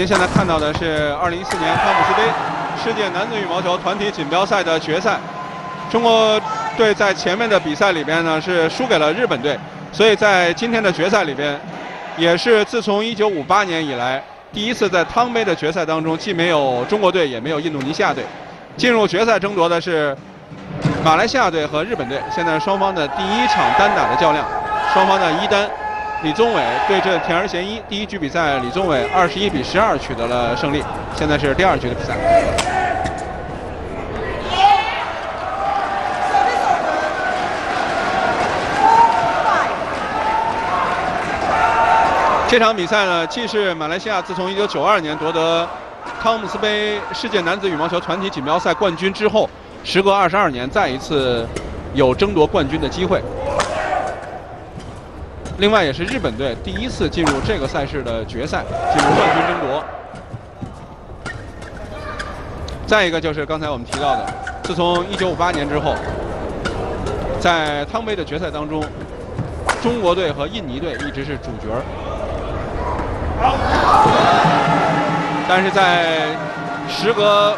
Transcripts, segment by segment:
您现在看到的是2014年汤姆斯杯世界男子羽毛球团体锦标赛的决赛。中国队在前面的比赛里边呢是输给了日本队，所以在今天的决赛里边，也是自从1958年以来第一次在汤杯的决赛当中，既没有中国队，也没有印度尼西亚队。进入决赛争夺的是马来西亚队和日本队。现在双方的第一场单打的较量，双方的一单。李宗伟对阵田儿贤一，第一局比赛李宗伟二十一比十二取得了胜利。现在是第二局的比赛。这场比赛呢，既是马来西亚自从一九九二年夺得汤姆斯杯世界男子羽毛球团体锦标赛冠军之后，时隔二十二年再一次有争夺冠军的机会。另外也是日本队第一次进入这个赛事的决赛，进入冠军争夺。再一个就是刚才我们提到的，自从1958年之后，在汤杯的决赛当中，中国队和印尼队一直是主角但是在时隔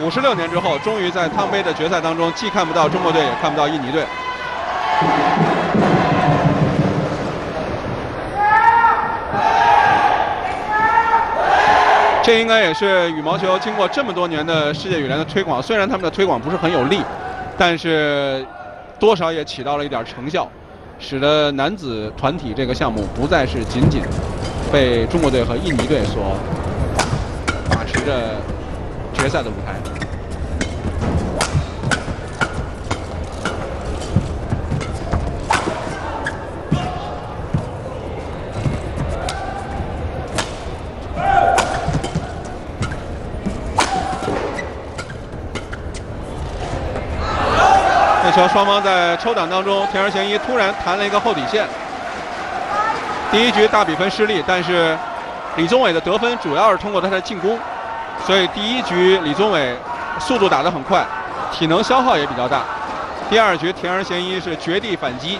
五十六年之后，终于在汤杯的决赛当中，既看不到中国队，也看不到印尼队。这应该也是羽毛球经过这么多年的世界羽联的推广，虽然他们的推广不是很有力，但是多少也起到了一点成效，使得男子团体这个项目不再是仅仅被中国队和印尼队所把持着决赛的舞台。双方在抽挡当中，田儿贤一突然弹了一个后底线。第一局大比分失利，但是李宗伟的得分主要是通过他的进攻，所以第一局李宗伟速度打得很快，体能消耗也比较大。第二局田儿贤一是绝地反击，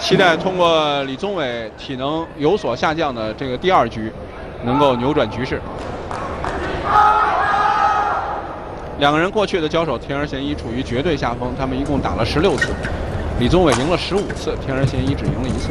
期待通过李宗伟体能有所下降的这个第二局，能够扭转局势。两个人过去的交手，田儿贤一处于绝对下风。他们一共打了十六次，李宗伟赢了十五次，田儿贤一只赢了一次。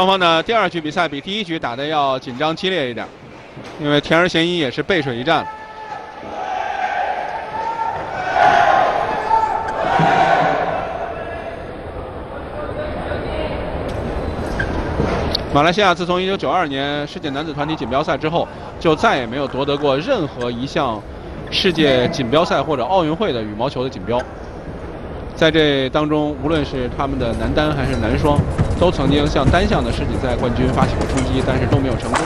双方的第二局比赛比第一局打的要紧张激烈一点，因为田儿贤一也是背水一战。马来西亚自从1992年世界男子团体锦标赛之后，就再也没有夺得过任何一项世界锦标赛或者奥运会的羽毛球的锦标。在这当中，无论是他们的男单还是男双。都曾经向单项的世锦赛冠军发起过冲击，但是都没有成功。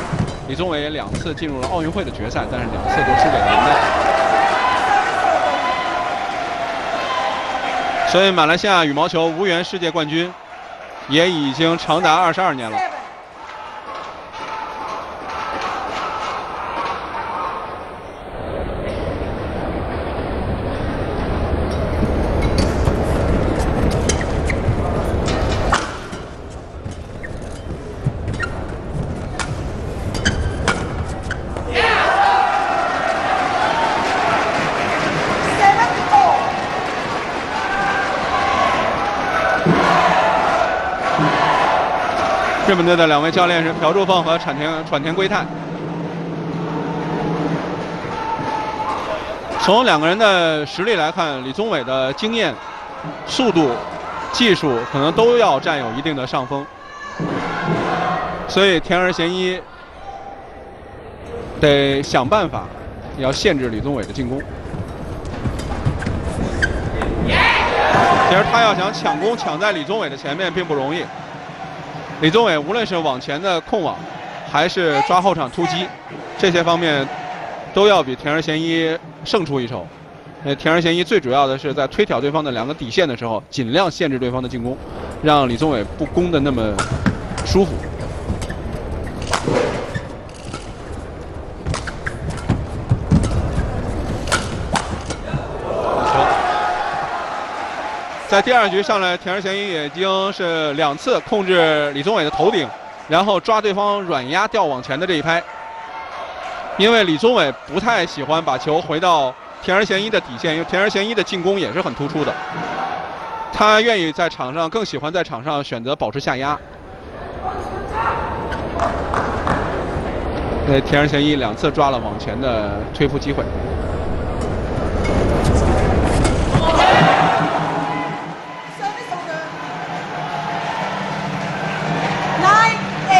李宗伟两次进入了奥运会的决赛，但是两次都输给了男单。所以，马来西亚羽毛球无缘世界冠军，也已经长达二十二年了。日本队的两位教练是朴柱凤和产田喘田圭太。从两个人的实力来看，李宗伟的经验、速度、技术可能都要占有一定的上风，所以田儿贤一得想办法要限制李宗伟的进攻。其实他要想抢攻抢在李宗伟的前面并不容易。李宗伟无论是往前的控网，还是抓后场突击，这些方面都要比田儿贤一胜出一筹。呃，田儿贤一最主要的是在推挑对方的两个底线的时候，尽量限制对方的进攻，让李宗伟不攻的那么舒服。在第二局上来，田儿贤一已经是两次控制李宗伟的头顶，然后抓对方软压吊往前的这一拍。因为李宗伟不太喜欢把球回到田儿贤一的底线，因为田儿贤一的进攻也是很突出的。他愿意在场上，更喜欢在场上选择保持下压。那田儿贤一两次抓了往前的推扑机会。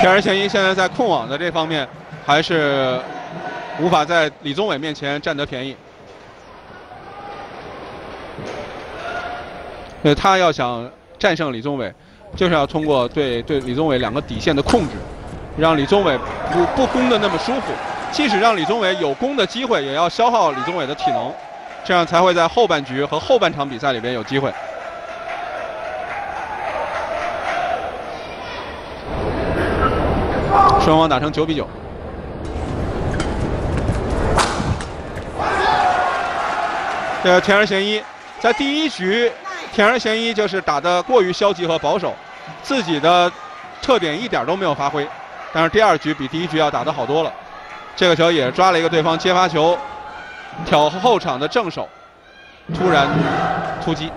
田儿贤一现在在控网的这方面，还是无法在李宗伟面前占得便宜。呃，他要想战胜李宗伟，就是要通过对对李宗伟两个底线的控制，让李宗伟不不攻的那么舒服。即使让李宗伟有攻的机会，也要消耗李宗伟的体能，这样才会在后半局和后半场比赛里边有机会。双方打成九比九。这个田儿贤一在第一局，田儿贤一就是打得过于消极和保守，自己的特点一点都没有发挥。但是第二局比第一局要打得好多了。这个球也抓了一个对方接发球，挑后场的正手，突然突击。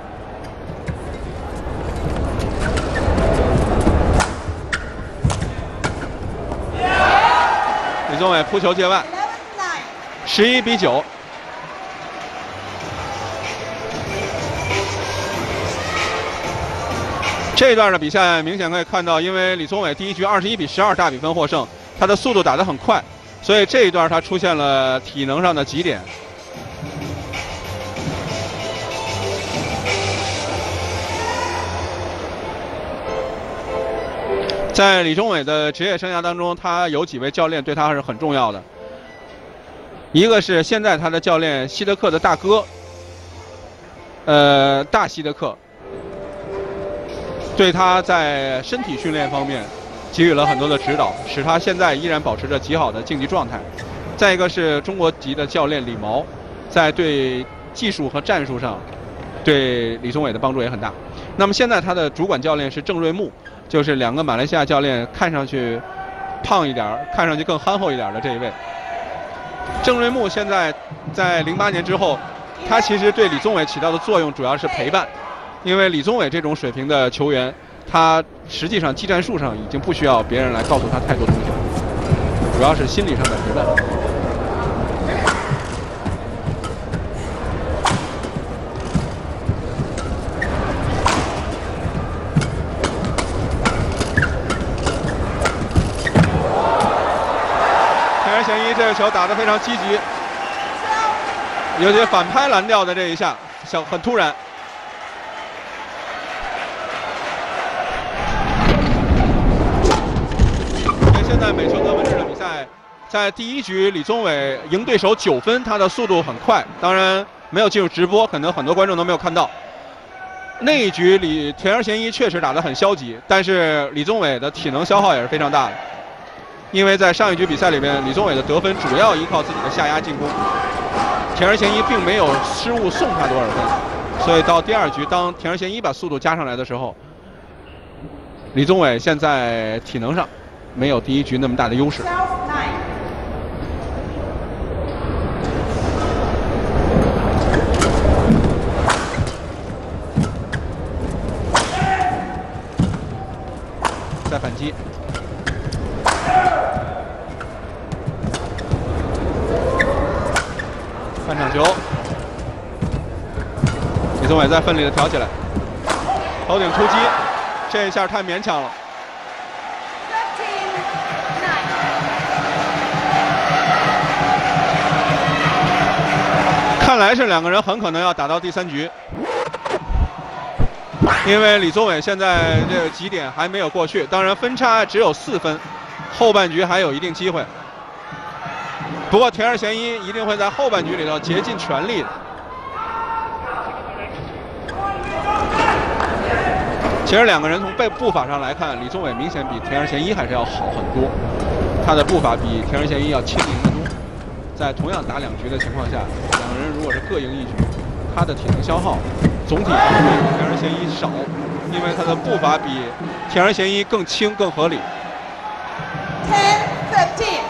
李宗伟扑球界外，十一比九。这一段的比赛明显可以看到，因为李宗伟第一局二十一比十二大比分获胜，他的速度打得很快，所以这一段他出现了体能上的极点。在李宗伟的职业生涯当中，他有几位教练对他是很重要的。一个是现在他的教练希德克的大哥，呃，大希德克，对他在身体训练方面给予了很多的指导，使他现在依然保持着极好的竞技状态。再一个是中国籍的教练李毛，在对技术和战术上对李宗伟的帮助也很大。那么现在他的主管教练是郑瑞木。就是两个马来西亚教练，看上去胖一点看上去更憨厚一点的这一位，郑瑞木现在在零八年之后，他其实对李宗伟起到的作用主要是陪伴，因为李宗伟这种水平的球员，他实际上技战术上已经不需要别人来告诉他太多东西了，主要是心理上的陪伴。个球打得非常积极，有些反拍拦掉的这一下，想很突然。因为现在美球得分制的比赛，在第一局李宗伟赢对手九分，他的速度很快，当然没有进入直播，可能很多观众都没有看到。那一局李田儿贤一确实打得很消极，但是李宗伟的体能消耗也是非常大的。因为在上一局比赛里面，李宗伟的得分主要依靠自己的下压进攻，田儿贤一并没有失误送他多少分，所以到第二局，当田儿贤一把速度加上来的时候，李宗伟现在体能上没有第一局那么大的优势。再反击。半场球，李宗伟在奋力的挑起来，头顶突击，这一下太勉强了。看来是两个人很可能要打到第三局，因为李宗伟现在这个几点还没有过去，当然分差只有四分，后半局还有一定机会。不过田二贤一一定会在后半局里头竭尽全力的。其实两个人从背步伐上来看，李宗伟明显比田二贤一还是要好很多，他的步伐比田二贤一要轻盈得多。在同样打两局的情况下，两个人如果是各赢一局，他的体能消耗总体上会比田二贤一少，因为他的步伐比田二贤一更轻更合理。Ten, fifteen.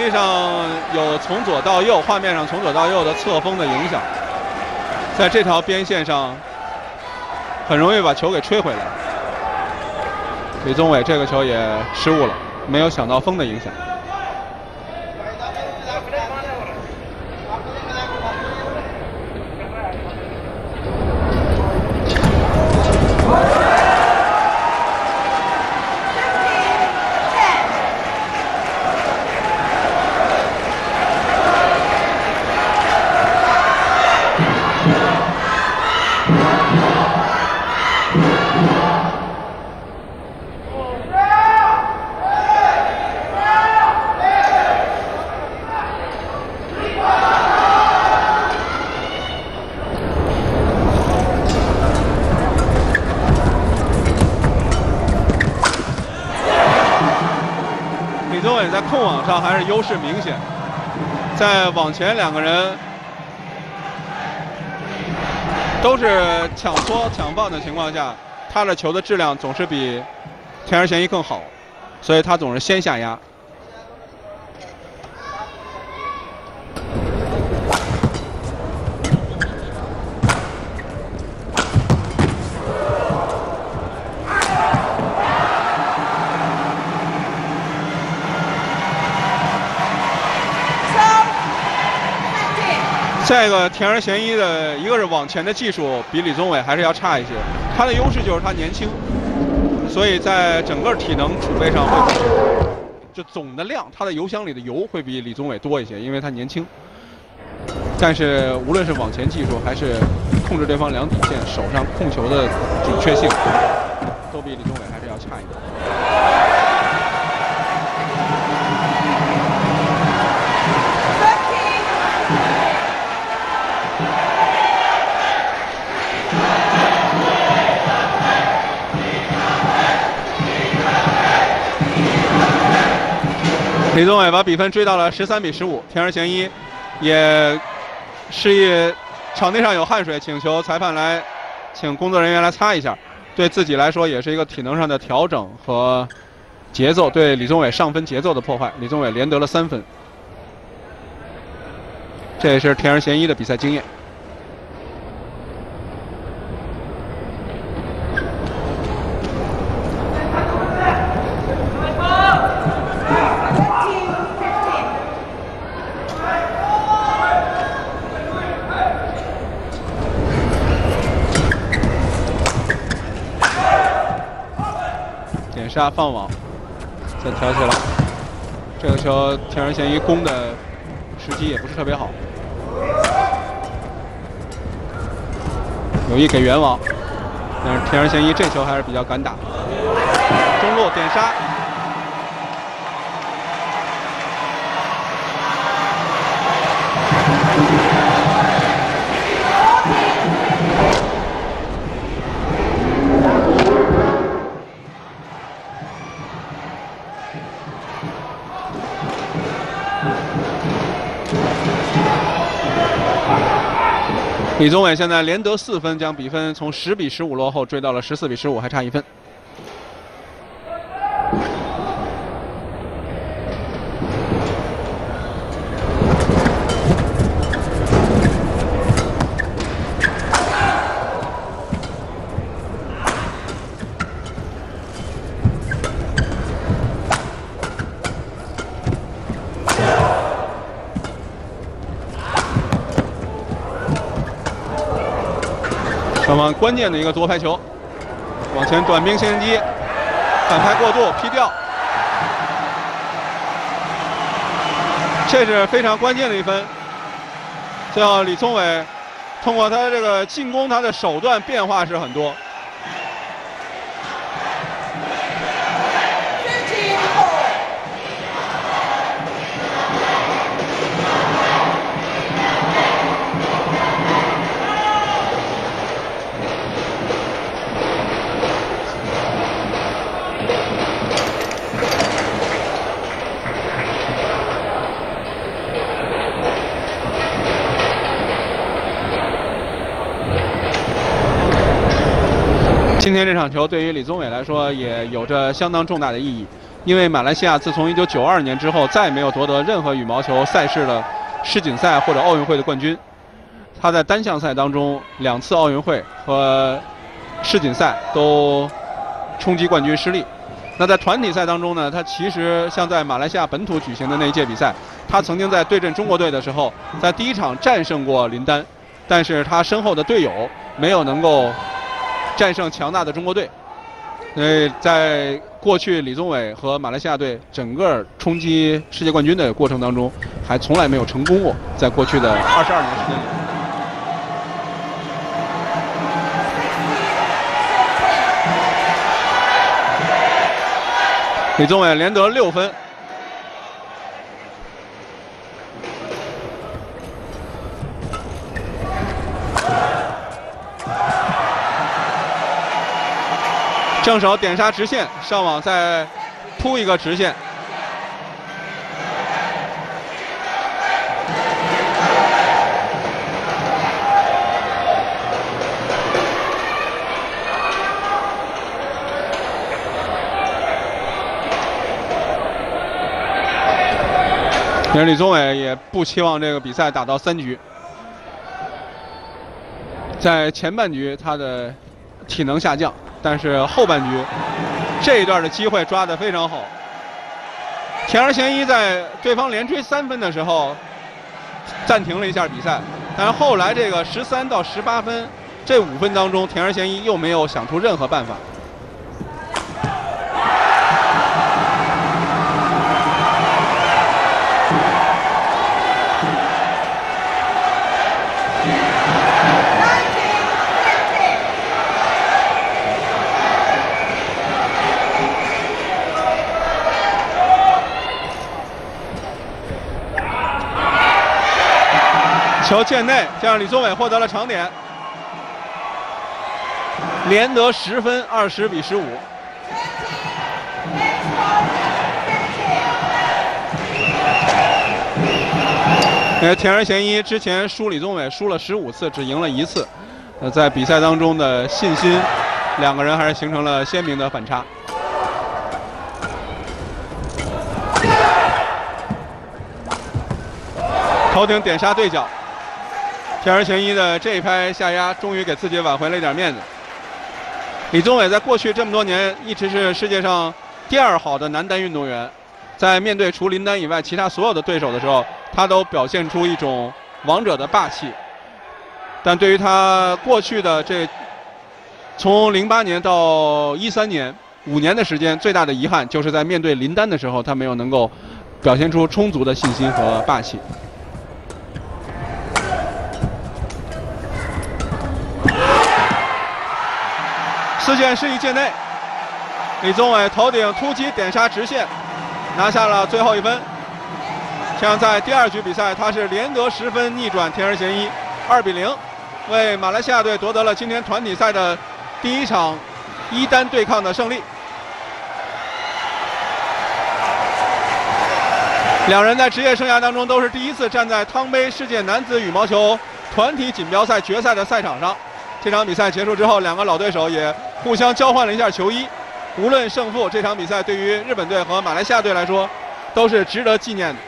实际上有从左到右，画面上从左到右的侧风的影响，在这条边线上很容易把球给吹回来。李宗伟这个球也失误了，没有想到风的影响。优势明显，在往前两个人都是抢搓抢棒的情况下，他的球的质量总是比田儿贤一更好，所以他总是先下压。再一个田儿贤一的一个是网前的技术比李宗伟还是要差一些，他的优势就是他年轻，所以在整个体能储备上会就总的量，他的油箱里的油会比李宗伟多一些，因为他年轻。但是无论是网前技术还是控制对方两底线，手上控球的准确性，都比李宗伟还李宗伟把比分追到了十三比十五，田儿贤一也示意场地上有汗水，请求裁判来，请工作人员来擦一下，对自己来说也是一个体能上的调整和节奏对李宗伟上分节奏的破坏。李宗伟连得了三分，这也是田儿贤一的比赛经验。放网，再挑起来。这个球天然贤一攻的时机也不是特别好，有意给远网，但是天然贤一这球还是比较敢打。中路点杀，李宗伟现在连得四分，将比分从十比十五落后追到了十四比十五，还差一分。关键的一个夺拍球，往前短兵先机，反拍过度劈掉，这是非常关键的一分。像李宗伟，通过他的这个进攻，他的手段变化是很多。今天这场球对于李宗伟来说也有着相当重大的意义，因为马来西亚自从1992年之后再没有夺得任何羽毛球赛事的世锦赛或者奥运会的冠军。他在单项赛当中两次奥运会和世锦赛都冲击冠军失利。那在团体赛当中呢，他其实像在马来西亚本土举行的那一届比赛，他曾经在对阵中国队的时候，在第一场战胜过林丹，但是他身后的队友没有能够。战胜强大的中国队，因为在过去李宗伟和马来西亚队整个冲击世界冠军的过程当中，还从来没有成功过。在过去的二十二年时间里，李宗伟连得六分。正手点杀直线，上网再扑一个直线。其实李宗伟也不期望这个比赛打到三局，在前半局他的体能下降。但是后半局这一段的机会抓得非常好，田儿贤一在对方连追三分的时候暂停了一下比赛，但是后来这个十三到十八分这五分当中，田儿贤一又没有想出任何办法。球界内，这样李宗伟获得了长点，连得十分，二十比十五。呃，田儿贤一之前输李宗伟输了十五次，只赢了一次。呃，在比赛当中的信心，两个人还是形成了鲜明的反差。头顶点杀对角。天儿贤一的这一拍下压，终于给自己挽回了一点面子。李宗伟在过去这么多年一直是世界上第二好的男单运动员，在面对除林丹以外其他所有的对手的时候，他都表现出一种王者的霸气。但对于他过去的这从零八年到一三年五年的时间，最大的遗憾就是在面对林丹的时候，他没有能够表现出充足的信心和霸气。四线示意界内，李宗伟头顶突击点杀直线，拿下了最后一分。这样在第二局比赛，他是连得十分，逆转田儿贤一，二比零，为马来西亚队夺得了今天团体赛的第一场一单对抗的胜利。两人在职业生涯当中都是第一次站在汤杯世界男子羽毛球团体锦标赛决赛的赛场上。这场比赛结束之后，两个老对手也。互相交换了一下球衣，无论胜负，这场比赛对于日本队和马来西亚队来说，都是值得纪念的。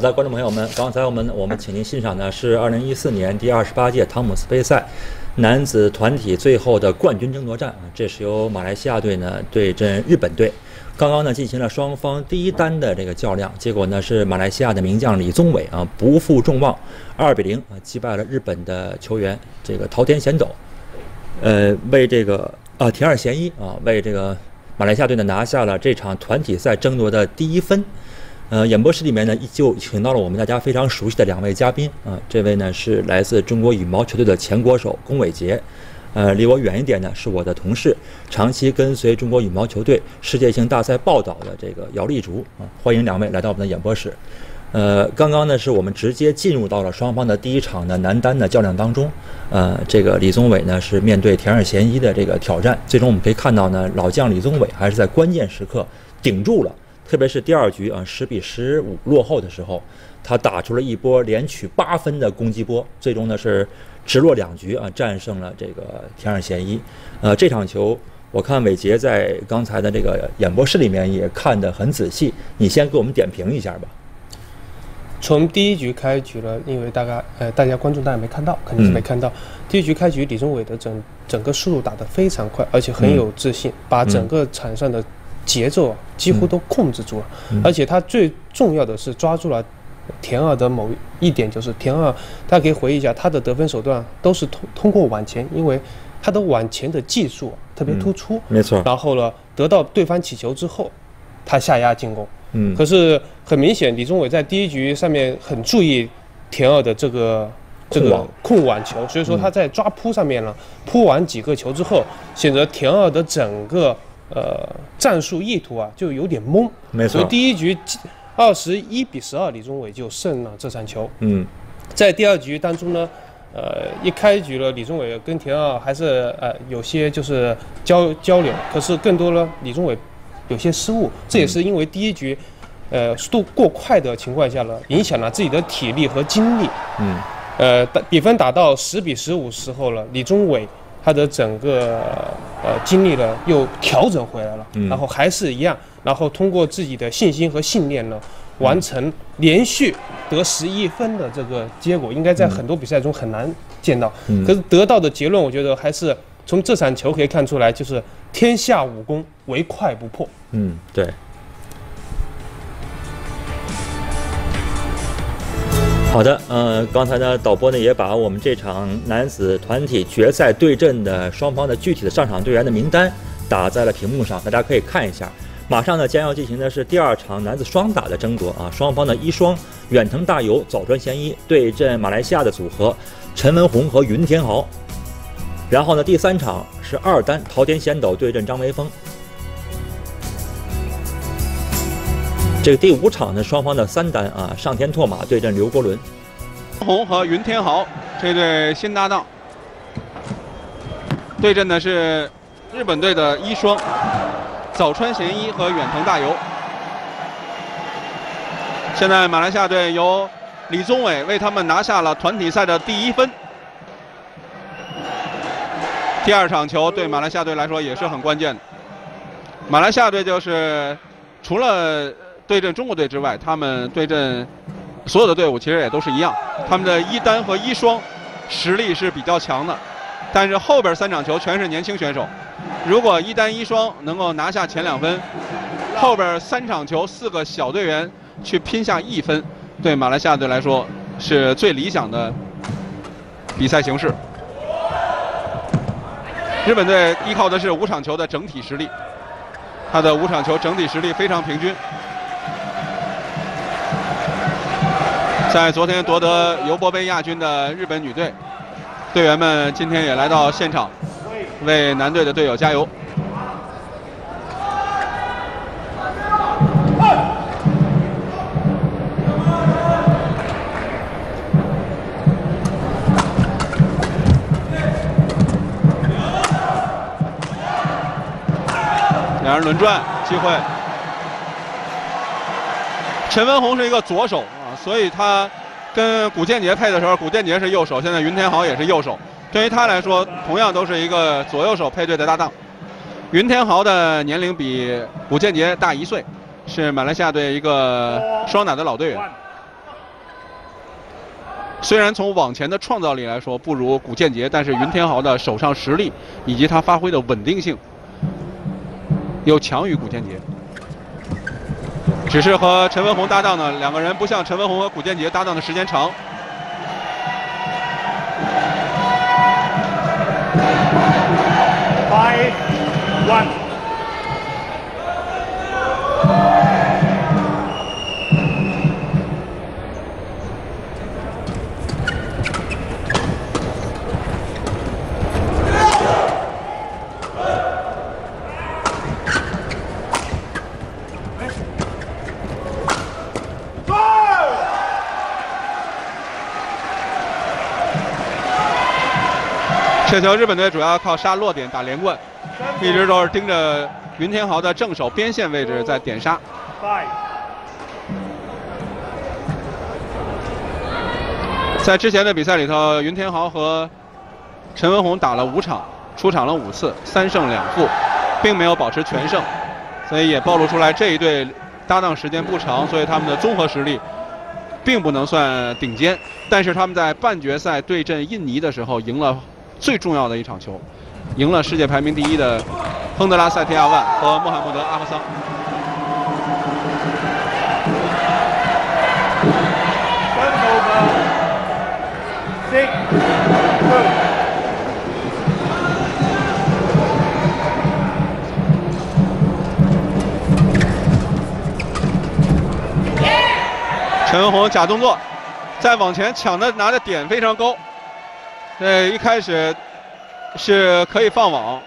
好的，观众朋友们，刚才我们我们请您欣赏的是二零一四年第二十八届汤姆斯杯赛男子团体最后的冠军争夺战啊，这是由马来西亚队呢对阵日本队。刚刚呢进行了双方第一单的这个较量，结果呢是马来西亚的名将李宗伟啊不负众望，二比零啊击败了日本的球员这个桃田贤斗，呃为这个啊田二贤一啊为这个马来西亚队呢拿下了这场团体赛争夺的第一分。呃，演播室里面呢，依旧请到了我们大家非常熟悉的两位嘉宾啊。这位呢是来自中国羽毛球队的前国手龚伟杰，呃，离我远一点呢是我的同事，长期跟随中国羽毛球队世界性大赛报道的这个姚立竹啊。欢迎两位来到我们的演播室。呃，刚刚呢是我们直接进入到了双方的第一场的男单的较量当中。呃，这个李宗伟呢是面对田二贤一的这个挑战，最终我们可以看到呢，老将李宗伟还是在关键时刻顶住了。特别是第二局啊，十比十五落后的时候，他打出了一波连取八分的攻击波，最终呢是直落两局啊，战胜了这个田二贤一。呃，这场球我看伟杰在刚才的这个演播室里面也看得很仔细，你先给我们点评一下吧。从第一局开局了，因为大概呃大家观众大家没看到，肯定是没看到。第一局开局，李宗伟的整整个速度打得非常快，而且很有自信，把整个场上的。节奏啊，几乎都控制住了，而且他最重要的是抓住了田二的某一点，就是田二，大家可以回忆一下他的得分手段都是通通过往前，因为他的往前的技术特别突出，没错。然后呢，得到对方起球之后，他下压进攻，嗯。可是很明显，李宗伟在第一局上面很注意田二的这个这个控网球，所以说他在抓扑上面呢，扑完几个球之后，选择田二的整个。呃，战术意图啊，就有点懵。没错。所以第一局二十一比十二，李宗伟就胜了这场球。嗯，在第二局当中呢，呃，一开局了，李宗伟跟田奥还是呃有些就是交交流，可是更多呢，李宗伟有些失误，这也是因为第一局呃速度过快的情况下呢，影响了自己的体力和精力。嗯，呃，比分打到十比十五时候了，李宗伟。他的整个呃经历了又调整回来了，然后还是一样，然后通过自己的信心和信念呢，完成连续得十一分的这个结果，应该在很多比赛中很难见到。可是得到的结论，我觉得还是从这场球可以看出来，就是天下武功唯快不破。嗯，对。好的，呃，刚才呢，导播呢也把我们这场男子团体决赛对阵的双方的具体的上场队员的名单打在了屏幕上，大家可以看一下。马上呢将要进行的是第二场男子双打的争夺啊，双方的一双远藤大由、早川贤一对阵马来西亚的组合陈文宏和云天豪。然后呢，第三场是二单桃田贤斗对阵张维峰。这个第五场呢，双方的三单啊，上田拓马对阵刘国伦，红和云天豪这对新搭档，对阵的是日本队的一双早川贤一和远藤大由。现在马来西亚队由李宗伟为他们拿下了团体赛的第一分。第二场球对马来西亚队来说也是很关键的。马来西亚队就是除了。对阵中国队之外，他们对阵所有的队伍其实也都是一样。他们的一单和一双实力是比较强的，但是后边三场球全是年轻选手。如果一单一双能够拿下前两分，后边三场球四个小队员去拼下一分，对马来西亚队来说是最理想的比赛形式。日本队依靠的是五场球的整体实力，他的五场球整体实力非常平均。在昨天夺得尤伯杯亚军的日本女队队员们，今天也来到现场，为男队的队友加油。两人轮转，机会。陈文宏是一个左手。所以他跟古建杰配的时候，古建杰是右手，现在云天豪也是右手。对于他来说，同样都是一个左右手配对的搭档。云天豪的年龄比古建杰大一岁，是马来西亚队一个双打的老队员。虽然从往前的创造力来说不如古建杰，但是云天豪的手上实力以及他发挥的稳定性又强于古建杰。只是和陈文宏搭档呢，两个人不像陈文宏和古建杰搭档的时间长。Five, one. 这球日本队主要靠杀落点打连贯，一直都是盯着云天豪的正手边线位置在点杀。在之前的比赛里头，云天豪和陈文宏打了五场，出场了五次，三胜两负，并没有保持全胜，所以也暴露出来这一对搭档时间不长，所以他们的综合实力并不能算顶尖。但是他们在半决赛对阵印尼的时候赢了最重要的一场球，赢了世界排名第一的亨德拉塞提亚万和穆罕默德阿克桑。陈文宏假动作，再往前抢的拿的点非常高。对，一开始是可以放网，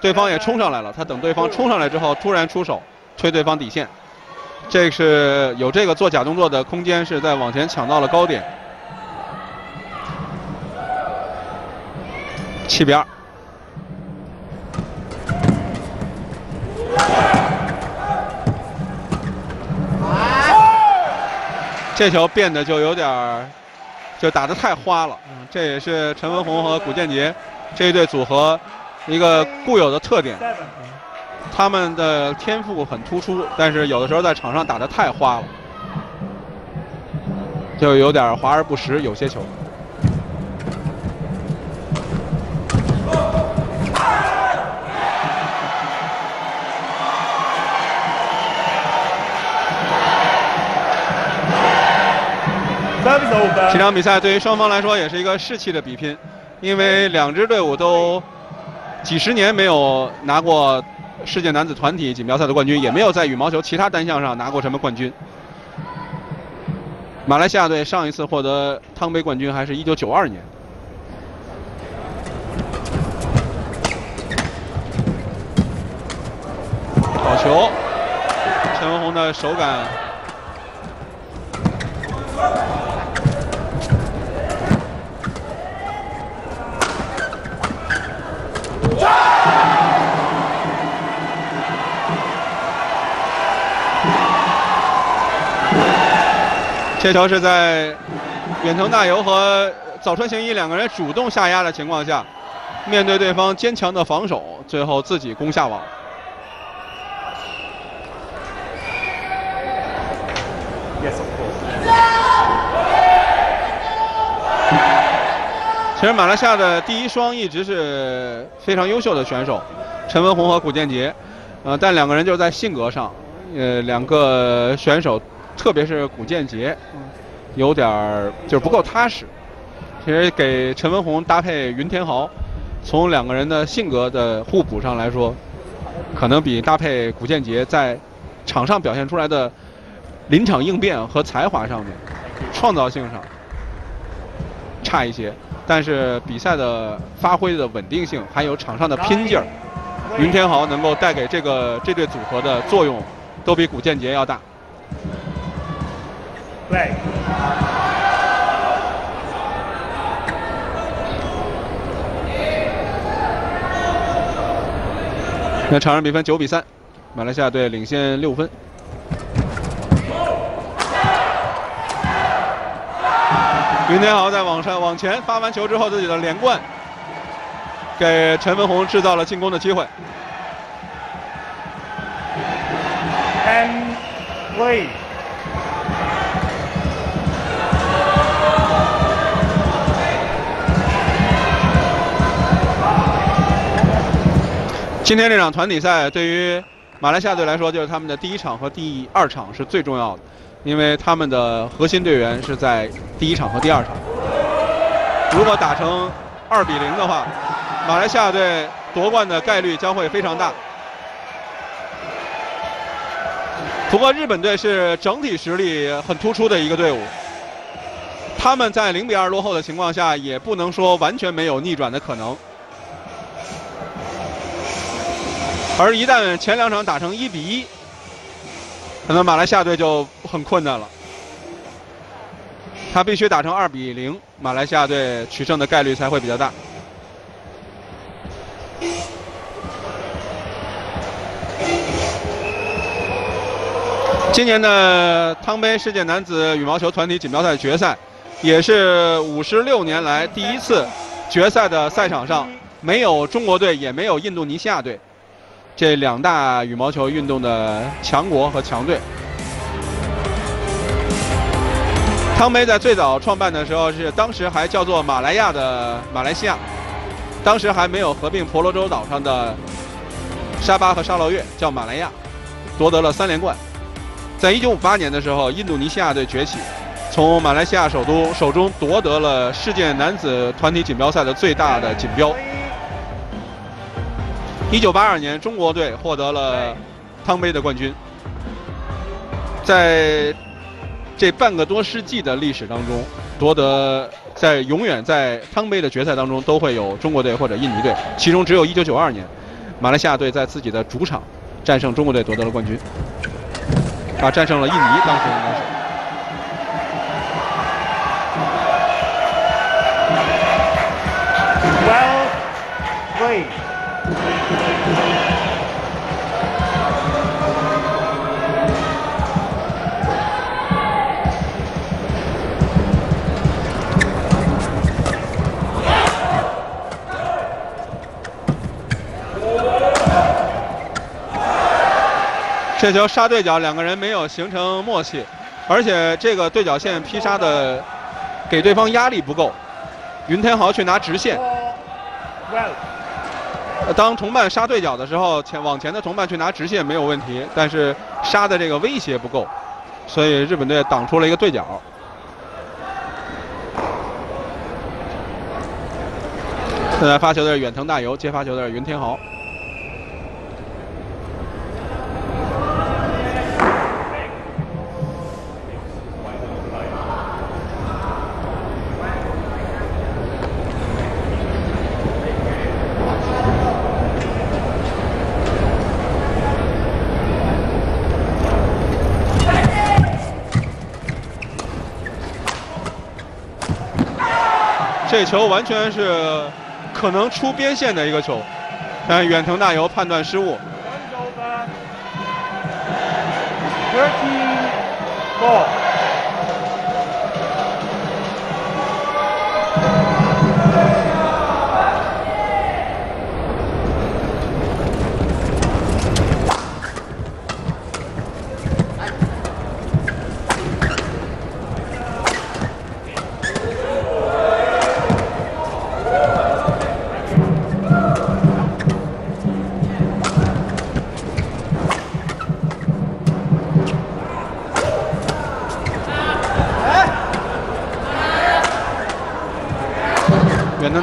对方也冲上来了。他等对方冲上来之后，突然出手推对方底线，这是有这个做假动作的空间，是在往前抢到了高点。七比二。这球变得就有点儿，就打得太花了。嗯，这也是陈文宏和古建杰这一对组合一个固有的特点。他们的天赋很突出，但是有的时候在场上打得太花了，就有点华而不实，有些球。这场比赛对于双方来说也是一个士气的比拼，因为两支队伍都几十年没有拿过世界男子团体锦标赛的冠军，也没有在羽毛球其他单项上拿过什么冠军。马来西亚队上一次获得汤杯冠军还是一九九二年。好球，陈文宏的手感 这球是在远藤大由和早川行一两个人主动下压的情况下，面对对方坚强的防守，最后自己攻下网。其实马来西亚的第一双一直是非常优秀的选手，陈文宏和古建杰，呃，但两个人就是在性格上，呃，两个选手，特别是古建杰，有点儿就是不够踏实。其实给陈文宏搭配云天豪，从两个人的性格的互补上来说，可能比搭配古建杰在场上表现出来的临场应变和才华上面，创造性上差一些。但是比赛的发挥的稳定性，还有场上的拼劲儿，云天豪能够带给这个这对组合的作用，都比古建杰要大。Play. 那场上比分九比三，马来西亚队领先六分。林天豪在往上往前发完球之后，自己的连贯给陈文宏制造了进攻的机会。and we 今天这场团体赛对于马来西亚队来说，就是他们的第一场和第二场是最重要的。因为他们的核心队员是在第一场和第二场。如果打成二比零的话，马来西亚队夺冠的概率将会非常大。不过日本队是整体实力很突出的一个队伍，他们在零比二落后的情况下，也不能说完全没有逆转的可能。而一旦前两场打成一比一，可能马来西亚队就很困难了。他必须打成二比零，马来西亚队取胜的概率才会比较大。今年的汤杯世界男子羽毛球团体锦标赛决赛，也是五十六年来第一次决赛的赛场上没有中国队，也没有印度尼西亚队这两大羽毛球运动的强国和强队。汤杯在最早创办的时候是当时还叫做马来亚的马来西亚，当时还没有合并婆罗洲岛上的沙巴和沙劳越，叫马来亚，夺得了三连冠。在一九五八年的时候，印度尼西亚队崛起，从马来西亚首都手中夺得了世界男子团体锦标赛的最大的锦标。一九八二年，中国队获得了汤杯的冠军。在这半个多世纪的历史当中，夺得在永远在汤杯的决赛当中都会有中国队或者印尼队，其中只有一九九二年，马来西亚队在自己的主场战胜中国队夺得了冠军。啊，战胜了印尼，当时应该是。Twelve three. 这球杀对角，两个人没有形成默契，而且这个对角线劈杀的给对方压力不够。云天豪去拿直线当同伴杀对角的时候，前往前的同伴去拿直线没有问题，但是杀的这个威胁不够，所以日本队挡出了一个对角。现在发球的是远藤大由，接发球的是云天豪。这球完全是可能出边线的一个球，但远藤大由判断失误。Thirteen ball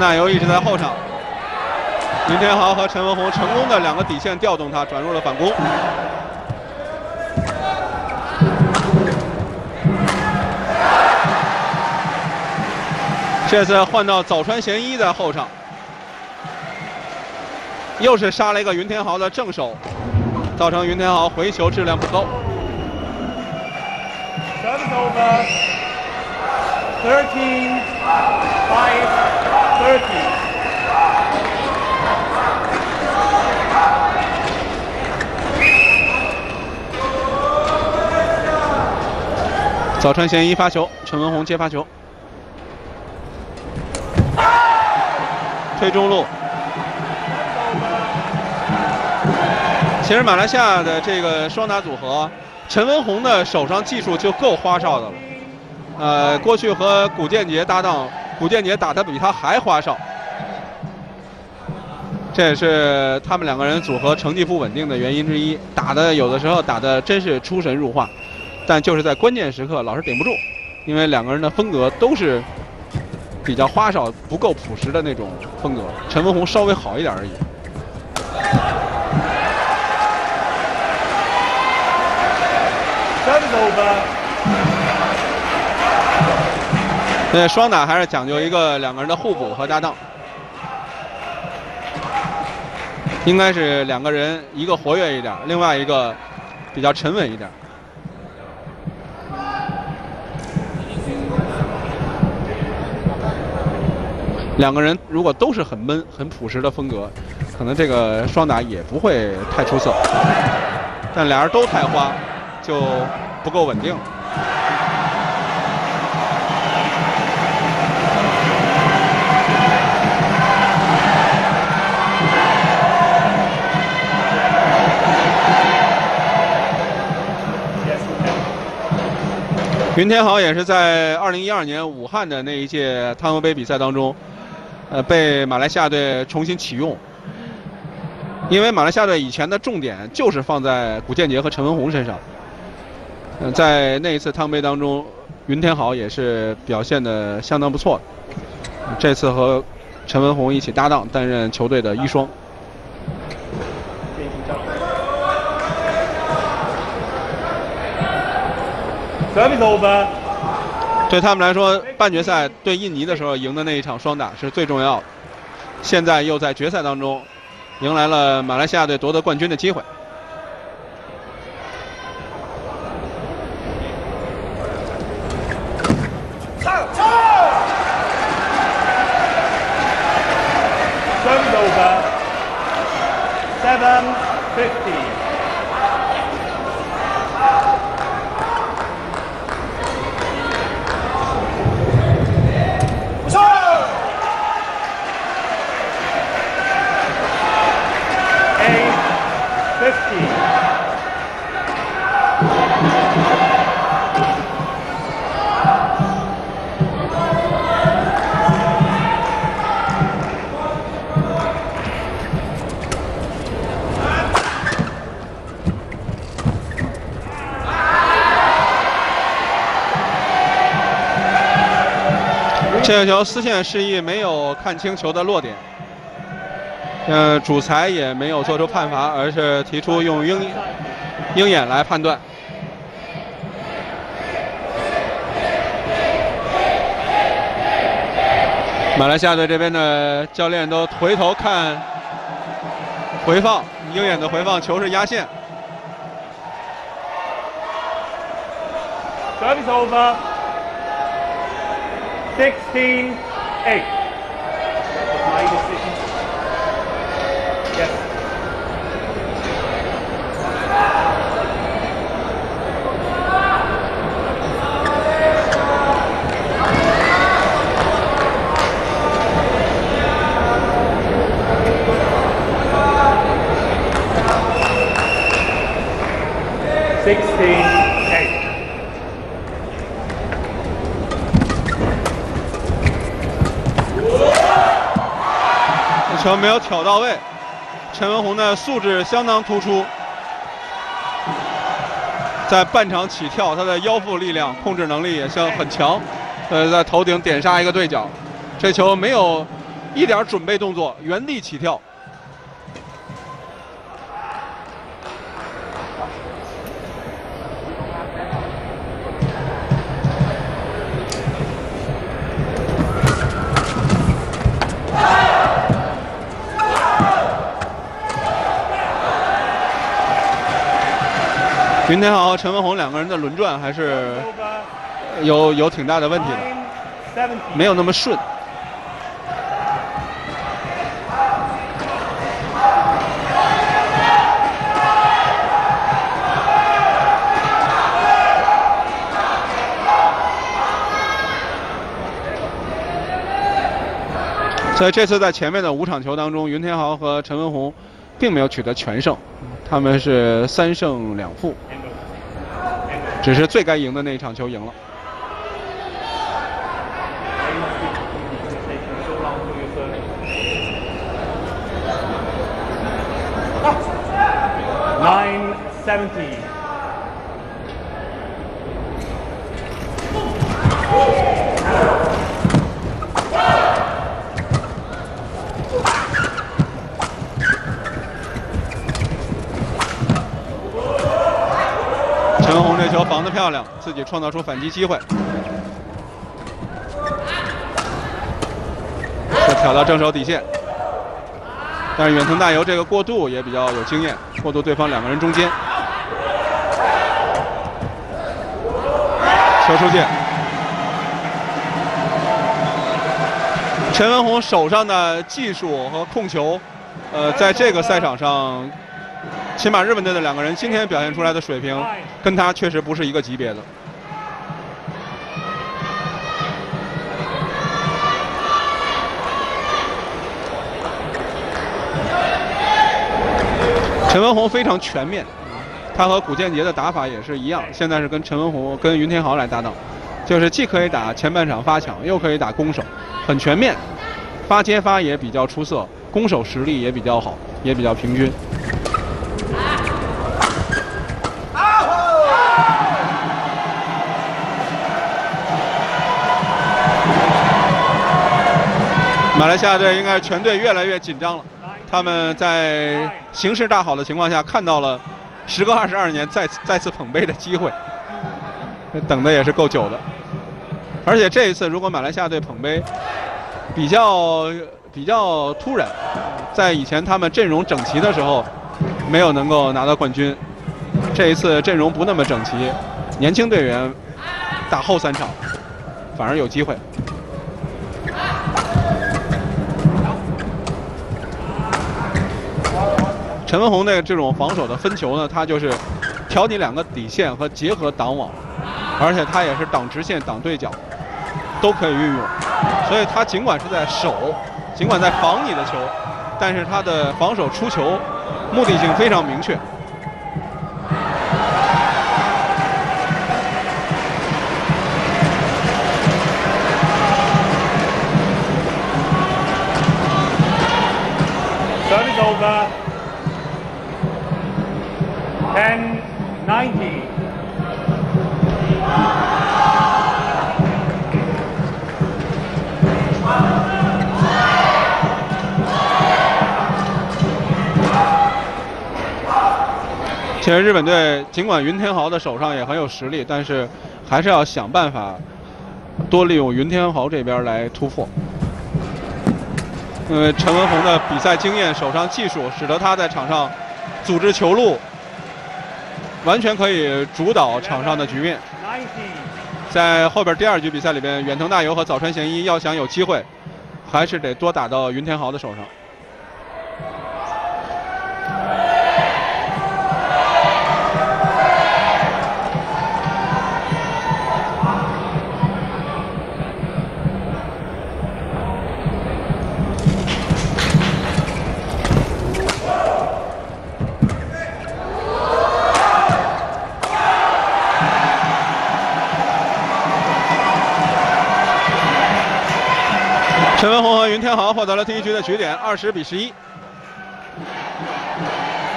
远藤大由一直在后场，林天豪和陈文宏成功的两个底线调动他，转入了反攻。这次换到早川贤一在后场，又是杀了一个云天豪的正手，造成云天豪回球质量不高。Thirteen five. Thirteen. 早川贤一发球，陈文宏接发球，推中路。其实马来西亚的这个双打组合，陈文宏的手上技术就够花哨的了。呃，过去和古建杰搭档，古建杰打得比他还花哨。这也是他们两个人组合成绩不稳定的原因之一。打的有的时候打的真是出神入化，但就是在关键时刻老是顶不住，因为两个人的风格都是比较花哨、不够朴实的那种风格。陈文宏稍微好一点而已。Over. 对，双打还是讲究一个两个人的互补和搭档，应该是两个人一个活跃一点，另外一个比较沉稳一点。两个人如果都是很闷、很朴实的风格，可能这个双打也不会太出色。但俩人都太花，就不够稳定。云天豪也是在2012年武汉的那一届汤尤杯比赛当中，呃，被马来西亚队重新启用。因为马来西亚队以前的重点就是放在古建杰和陈文宏身上。呃，在那一次汤杯当中，云天豪也是表现的相当不错。这次和陈文宏一起搭档，担任球队的一双。Serve is over. 对他们来说，半决赛对印尼的时候赢的那一场双打是最重要的。现在又在决赛当中迎来了马来西亚队夺得冠军的机会。Serve is over. Seven fifty. Eight fifty. 这个球丝线示意没有看清球的落点，呃，主裁也没有做出判罚，而是提出用鹰鹰眼来判断。马来西亚队这边的教练都回头看回放，鹰眼的回放，球是压线。Serve over. 16, 8. 球没有挑到位，陈文宏的素质相当突出，在半场起跳，他的腰腹力量、控制能力也相很强，呃，在头顶点杀一个对角，这球没有一点准备动作，原地起跳。云天豪和陈文宏两个人的轮转还是有有挺大的问题的，没有那么顺。所以这次在前面的五场球当中，云天豪和陈文宏并没有取得全胜，他们是三胜两负，只是最该赢的那一场球赢了。Nine seventy. 漂亮，自己创造出反击机会。是挑到正手底线，但是远藤大由这个过渡也比较有经验，过渡对方两个人中间。球出界。陈文宏手上的技术和控球，呃，在这个赛场上，起码日本队的两个人今天表现出来的水平，跟他确实不是一个级别的。陈文宏非常全面，他和古建杰的打法也是一样，现在是跟陈文宏、跟云天豪来搭档，就是既可以打前半场发抢，又可以打攻守，很全面，发接发也比较出色，攻守实力也比较好，也比较平均。马来西亚队应该全队越来越紧张了。他们在形势大好的情况下，看到了时隔二十二年再再次捧杯的机会，等的也是够久的。而且这一次，如果马来西亚队捧杯，比较比较突然，在以前他们阵容整齐的时候，没有能够拿到冠军。这一次阵容不那么整齐，年轻队员打后三场，反而有机会。陈文宏的这种防守的分球呢，他就是挑你两个底线和结合挡网，而且他也是挡直线、挡对角，都可以运用。所以他尽管是在守，尽管在防你的球，但是他的防守出球目的性非常明确。其实日本队尽管云天豪的手上也很有实力，但是还是要想办法多利用云天豪这边来突破。因为陈文宏的比赛经验、手上技术，使得他在场上组织球路，完全可以主导场上的局面。在后边第二局比赛里边，远藤大由和早川贤一要想有机会，还是得多打到云天豪的手上。陈文宏和云天豪获得了第一局的局点，二十比十一。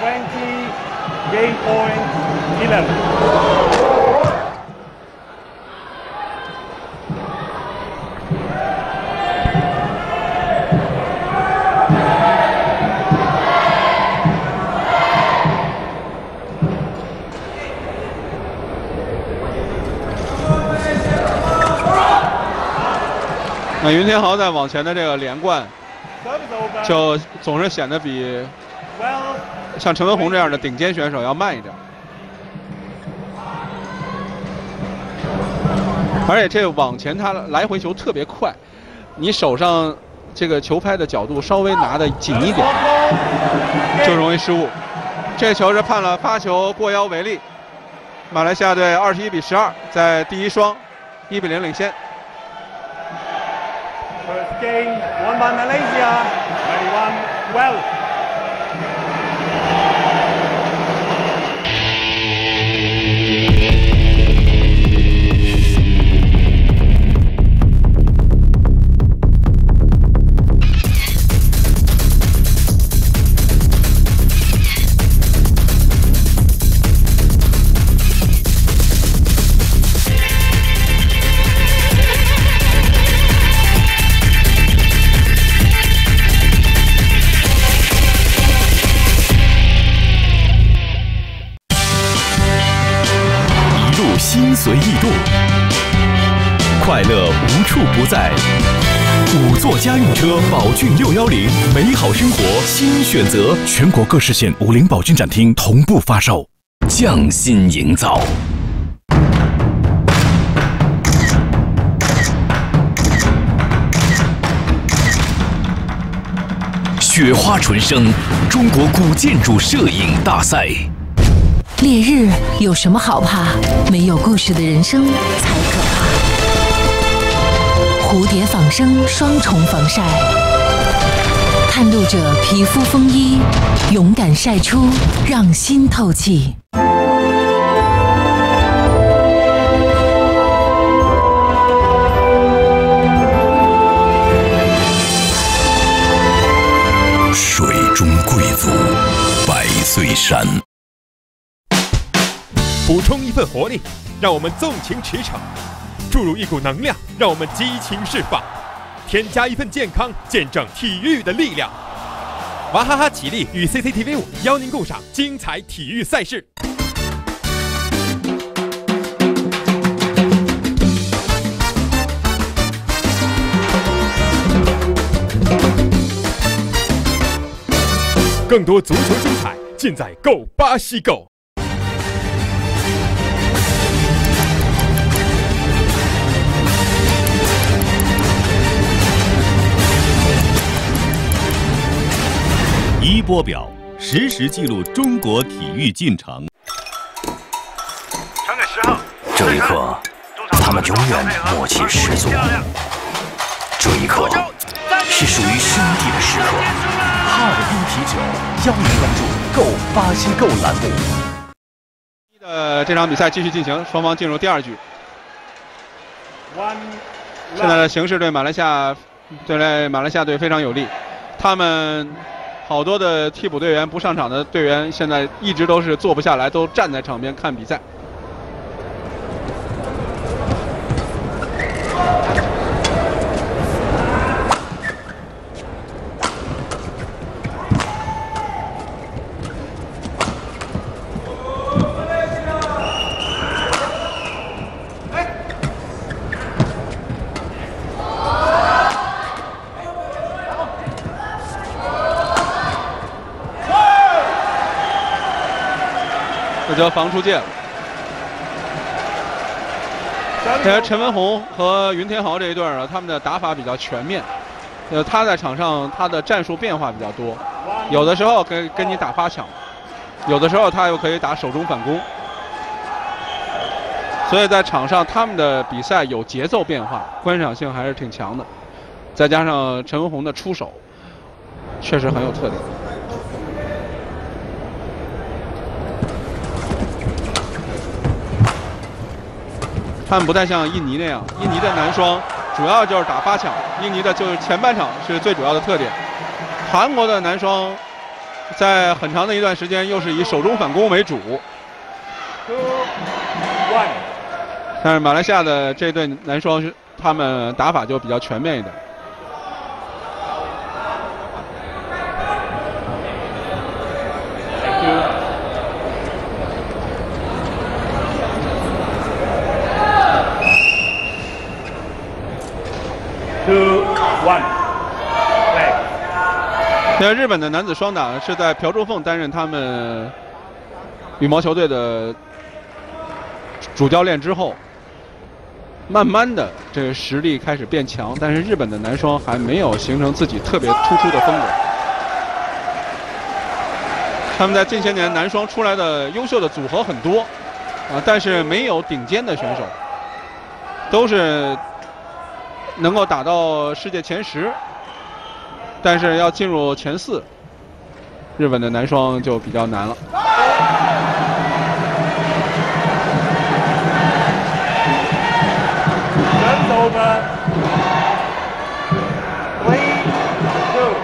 Twenty. Game point. Eleven. 那云天豪在往前的这个连贯，就总是显得比像陈文宏这样的顶尖选手要慢一点。而且这个往前他来回球特别快，你手上这个球拍的角度稍微拿的紧一点，就容易失误。这球是判了发球过腰违例，马来西亚队二十一比十二在第一双一比零领先。game won by Malaysia. 21 well. 处不在。五座家用车宝骏六幺零，美好生活新选择。全国各市县五菱宝骏展厅同步发售。匠心营造。雪花纯生，中国古建筑摄影大赛。烈日有什么好怕？没有故事的人生才可怕。蝴蝶仿生双重防晒，探路者皮肤风衣，勇敢晒出，让心透气。水中贵族，百岁山。补充一份活力，让我们纵情驰骋；注入一股能量，让我们激情释放；添加一份健康，见证体育的力量。娃哈哈起立与 CCTV 五邀您共赏精彩体育赛事。更多足球精彩，尽在 Go 巴西 Go。一波表实时记录中国体育进程。传给十号。这一刻，他们永远默契十足。这一刻，是属于兄弟的时刻。哈尔滨啤酒邀您关注 “Go 巴西 Go” 栏目。呃，这场比赛继续进行，双方进入第二局。现在的形势对马来西亚对马来西亚队非常有利，他们好多的替补队员不上场的队员现在一直都是坐不下来，都站在场边看比赛。防出界了。其实陈文宏和云天豪这一对儿啊，他们的打法比较全面。呃，他在场上他的战术变化比较多，有的时候跟跟你打发抢，有的时候他又可以打手中反攻。所以在场上他们的比赛有节奏变化，观赏性还是挺强的。再加上陈文宏的出手，确实很有特点。他们不太像印尼那样，印尼的男双主要就是打八强，印尼的就是前半场是最主要的特点。韩国的男双在很长的一段时间又是以手中反攻为主，two one。但是马来西亚的这对男双是他们打法就比较全面一点。Two one. Play. 现在日本的男子双打是在朴柱凤担任他们羽毛球队的主教练之后，慢慢的这个实力开始变强，但是日本的男双还没有形成自己特别突出的风格。他们在近些年男双出来的优秀的组合很多，啊，但是没有顶尖的选手，都是能够打到世界前十，但是要进入前四，日本的男双就比较难了 two.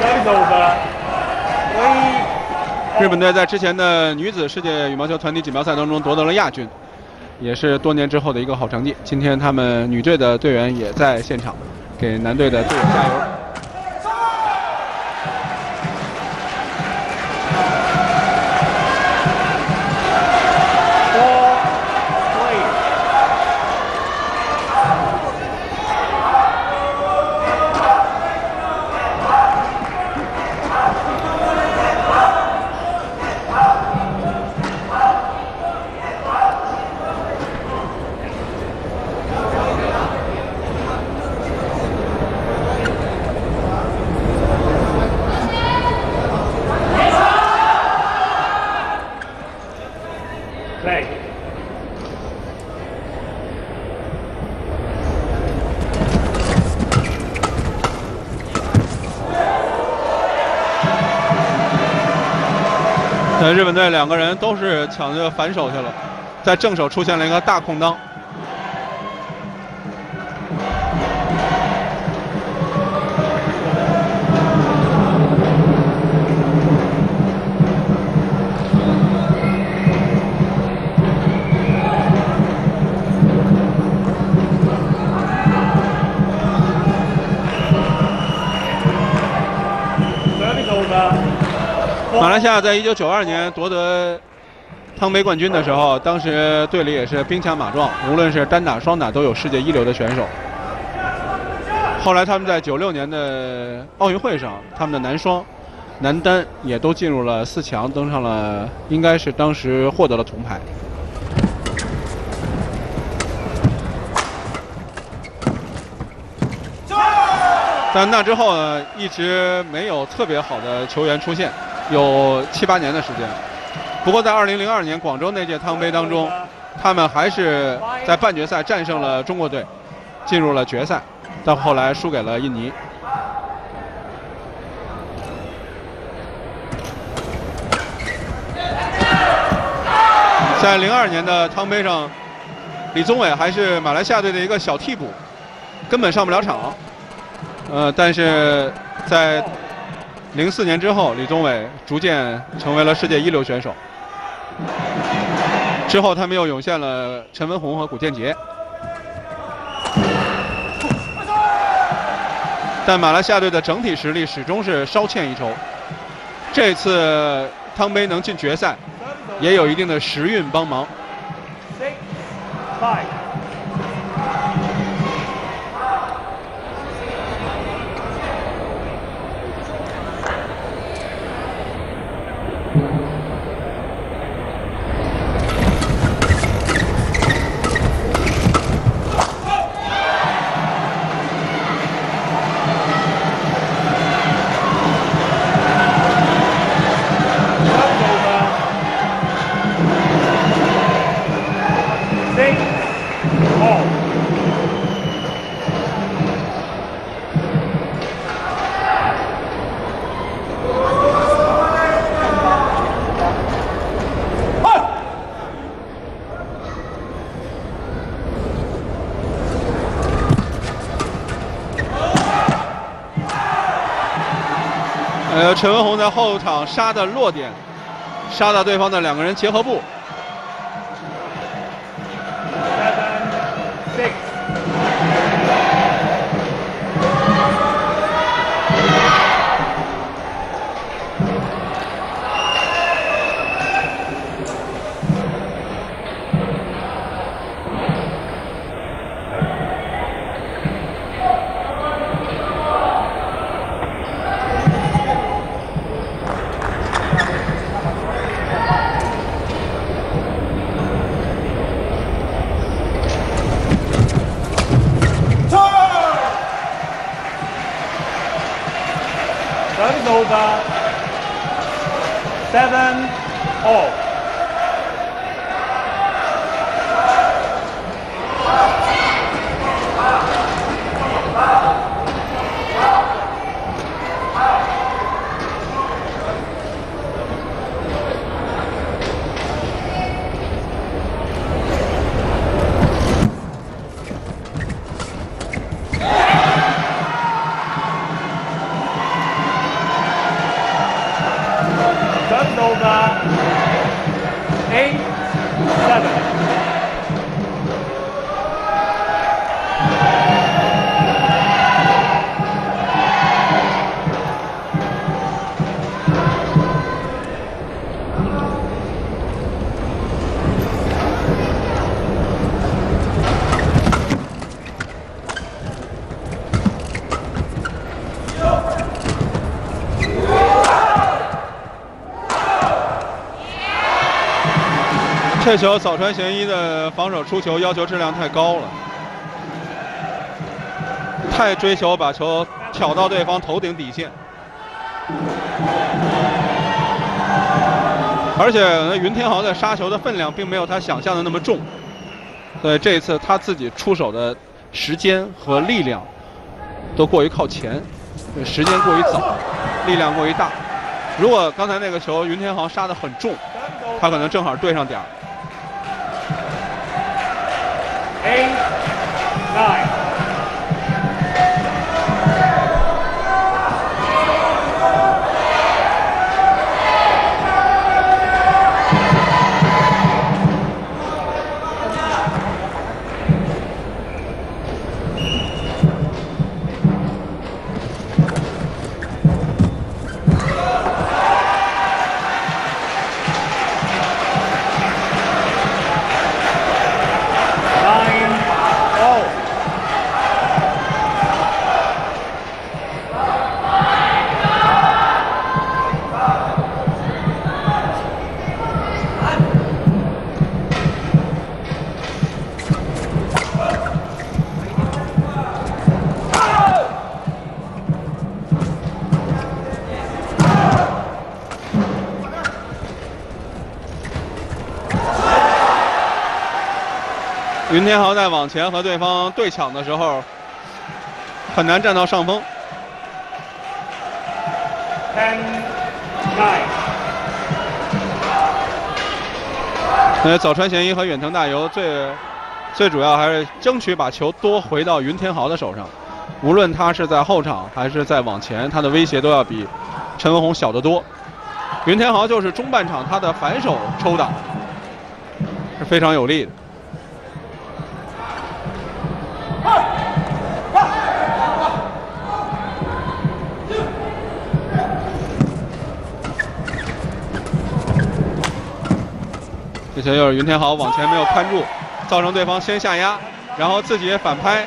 Turns over. Three 日本队在之前的女子世界羽毛球团体锦标赛当中夺得了亚军，也是多年之后的一个好成绩。今天他们女队的队员也在现场，给男队的队友加油。Four, three.，play。呃，日本队两个人都是抢着反手去了，在正手出现了一个大空当。马来西亚在一九九二年夺得汤杯冠军的时候，当时队里也是兵强马壮，无论是单打、双打都有世界一流的选手。后来他们在九六年的奥运会上，他们的男双、男单也都进入了四强，登上了应该是当时获得了铜牌。但那之后呢，一直没有特别好的球员出现，有七八年的时间。不过在2002年广州那届汤杯当中，他们还是在半决赛战胜了中国队，进入了决赛，但后来输给了印尼。在02年的汤杯上，李宗伟还是马来西亚队的一个小替补，根本上不了场。呃，但是在零四年之后，李宗伟逐渐成为了世界一流选手。之后，他们又涌现了陈文宏和古建杰。但马来西亚队的整体实力始终是稍欠一筹。这次汤杯能进决赛，也有一定的时运帮忙。Six, five. 陈文宏在后场杀的落点，杀到对方的两个人结合部。这球早川贤一的防守出球要求质量太高了，太追求把球挑到对方头顶底线，而且云天豪的杀球的分量并没有他想象的那么重，所以这一次他自己出手的时间和力量都过于靠前，时间过于早，力量过于大。如果刚才那个球云天豪杀的很重，他可能正好对上点儿。em 云天豪在往前和对方对抢的时候，很难占到上风。Ten, nine. 呃，早川贤一和远藤大由最最主要还是争取把球多回到云天豪的手上，无论他是在后场还是在往前，他的威胁都要比陈文宏小得多。云天豪就是中半场他的反手抽挡是非常有力的。这球又是云天豪往前没有看住，造成对方先下压，然后自己反拍，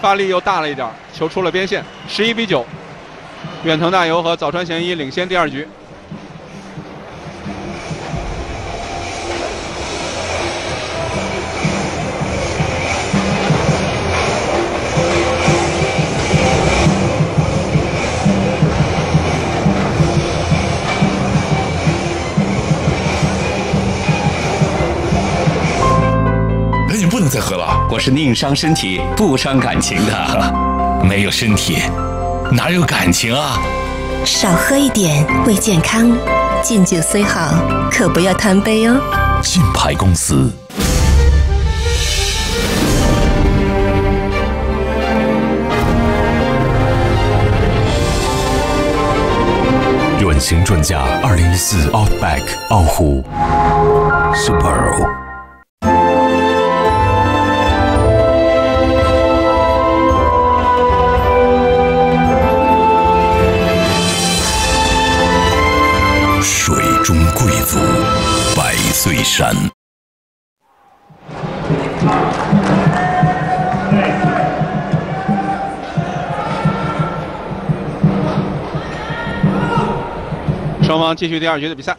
发力又大了一点，球出了边线，十一比九，远藤大由和早川贤一领先第二局。我是宁伤身体不伤感情的，没有身体哪有感情啊？少喝一点为健康，敬酒虽好，可不要贪杯哦。金牌公司。软型专家，二零一四 Outback 傲虎 Subaru。山。双方继续第二局的比赛。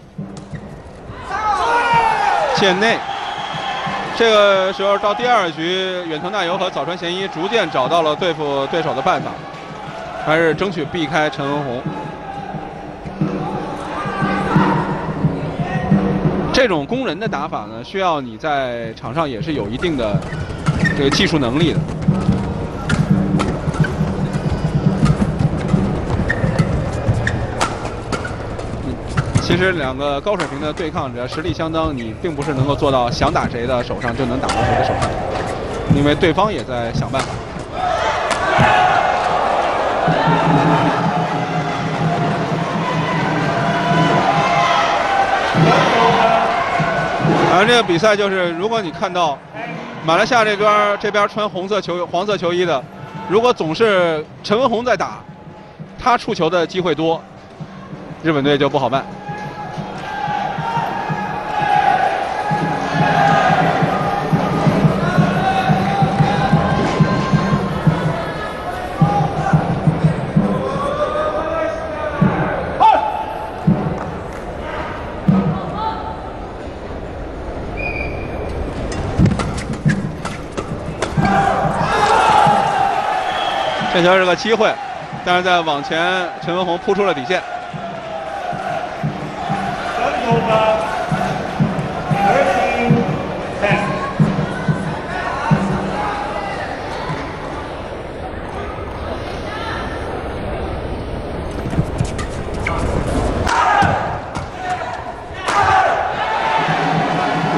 线内，这个时候到第二局，远藤大由和早川贤一逐渐找到了对付对手的办法，还是争取避开陈文宏。这种攻人的打法呢，需要你在场上也是有一定的这个技术能力的。其实两个高水平的对抗者实力相当，你并不是能够做到想打谁的手上就能打到谁的手上，因为对方也在想办法。反正这个比赛就是，如果你看到马来西亚这边这边穿红色球黄色球衣的，如果总是陈文宏在打，他触球的机会多，日本队就不好办。这球是个机会，但是在往前，陈文宏扑出了底线。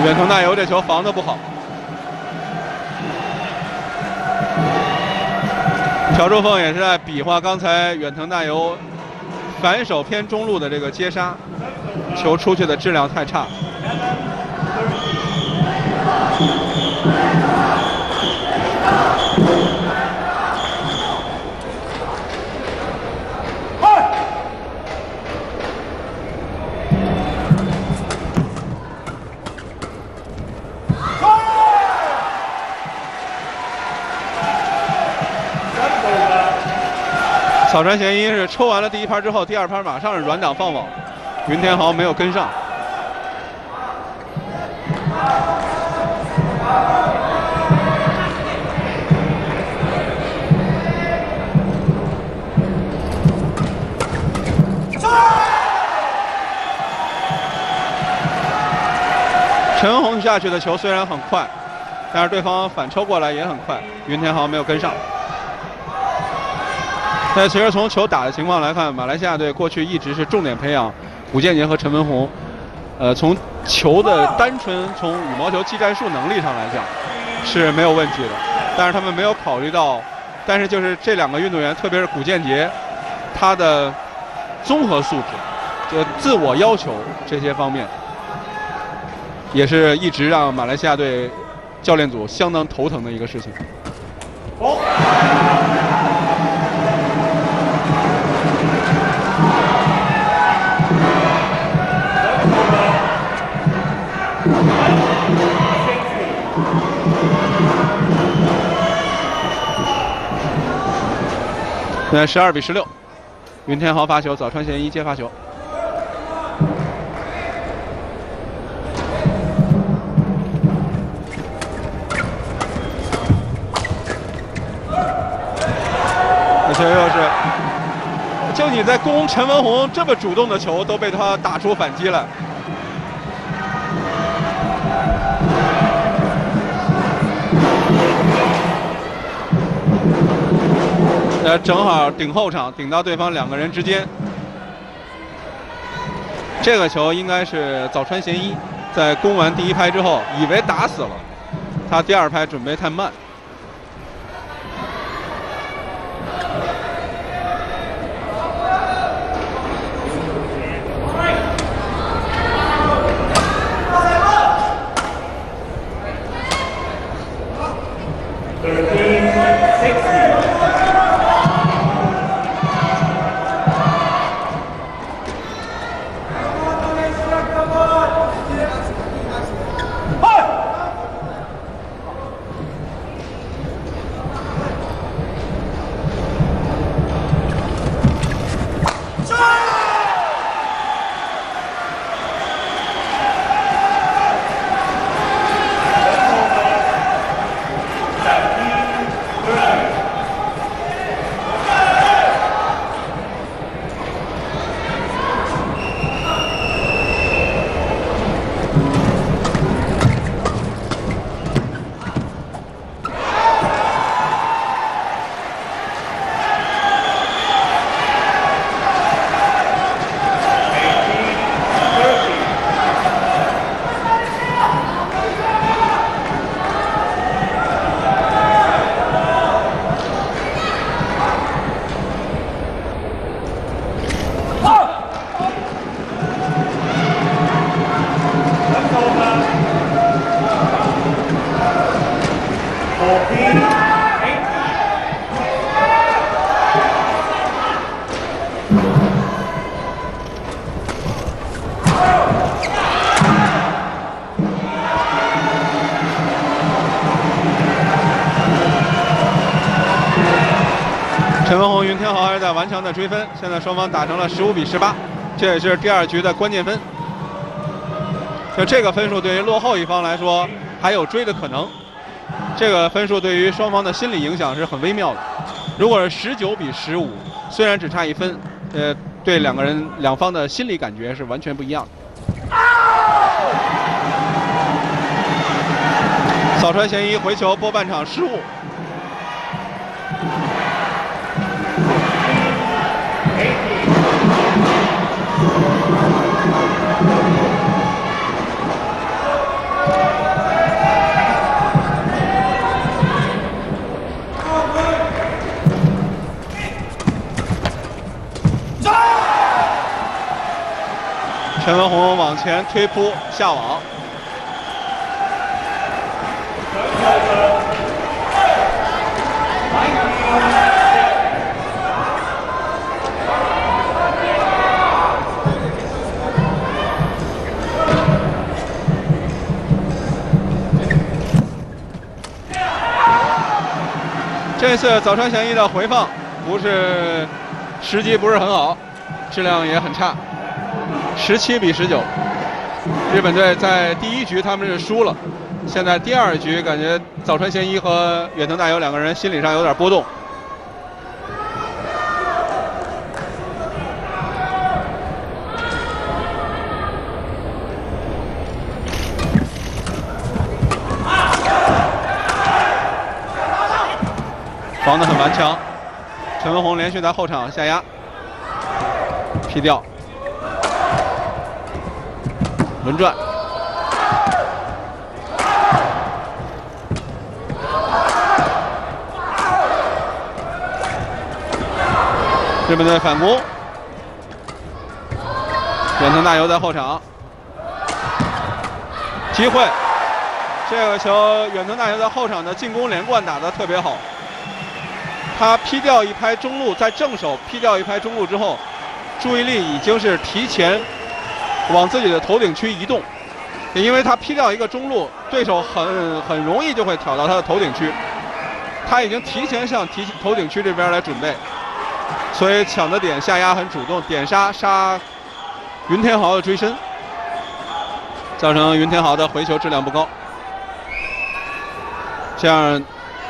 远藤大由这球防的不好。朴柱凤也是在比划刚才远藤大由反手偏中路的这个接杀，球出去的质量太差。草川贤一是抽完了第一拍之后，第二拍马上是软挡放网，云天豪没有跟上。陈文宏下去的球虽然很快，但是对方反抽过来也很快，云天豪没有跟上。但其实从球打的情况来看，马来西亚队过去一直是重点培养古建杰和陈文宏。呃，从球的单纯从羽毛球技战术能力上来讲是没有问题的，但是他们没有考虑到，但是就是这两个运动员，特别是古建杰，他的综合素质、就自我要求这些方面，也是一直让马来西亚队教练组相当头疼的一个事情。现在十二比十六，云天豪发球，早川贤一接发球。这球又是，就你在攻陈文宏这么主动的球，都被他打出反击了。呃，正好顶后场，顶到对方两个人之间。这个球应该是早川贤一在攻完第一拍之后，以为打死了，他第二拍准备太慢。的追分，现在双方打成了十五比十八，这也是第二局的关键分。就这个分数对于落后一方来说还有追的可能，这个分数对于双方的心理影响是很微妙的。如果是十九比十五，虽然只差一分，呃，对两个人两方的心理感觉是完全不一样的。早川贤一回球波半场失误。陈文宏往前推扑下网，这次早川贤一的回放不是时机不是很好，质量也很差。十七比十九，日本队在第一局他们是输了，现在第二局感觉早川贤一和远藤大由两个人心理上有点波动。防得很顽强，继续在后场下压，劈掉。轮转，日本队反攻，远藤大由在后场，机会，这个球远藤大由在后场的进攻连贯打得特别好，他劈掉一拍中路，在正手劈掉一拍中路之后，注意力已经是提前。往自己的头顶区移动，因为他劈掉一个中路，对手很很容易就会挑到他的头顶区。他已经提前向提头顶区这边来准备，所以抢的点下压很主动，点杀杀云天豪的追身，造成云天豪的回球质量不高。这样，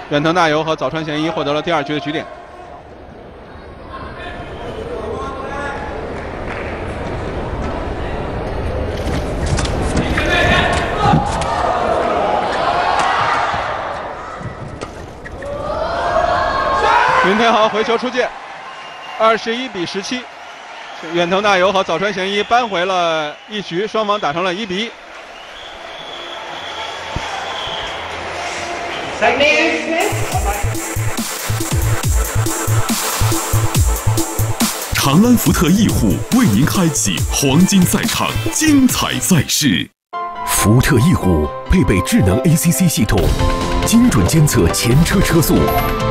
远藤大由和早川贤一获得了第二局的局点。云天豪回球出界，二十一比十七，远藤大由和早川贤一扳回了一局，双方打成了一比一。长安福特翼虎为您开启黄金赛场，精彩赛事。福特翼虎配备智能 ACC 系统，精准监测前车车速，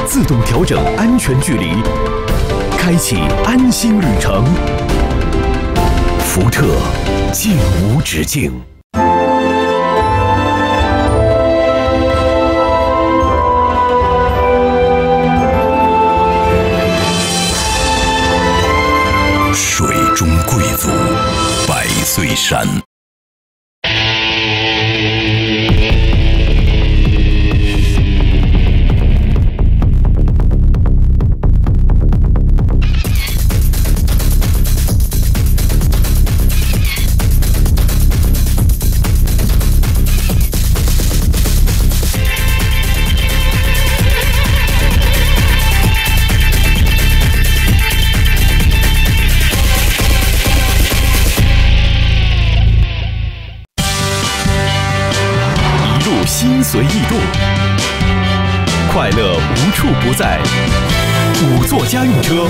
自动调整安全距离，开启安心旅程。福特，境无止境。对山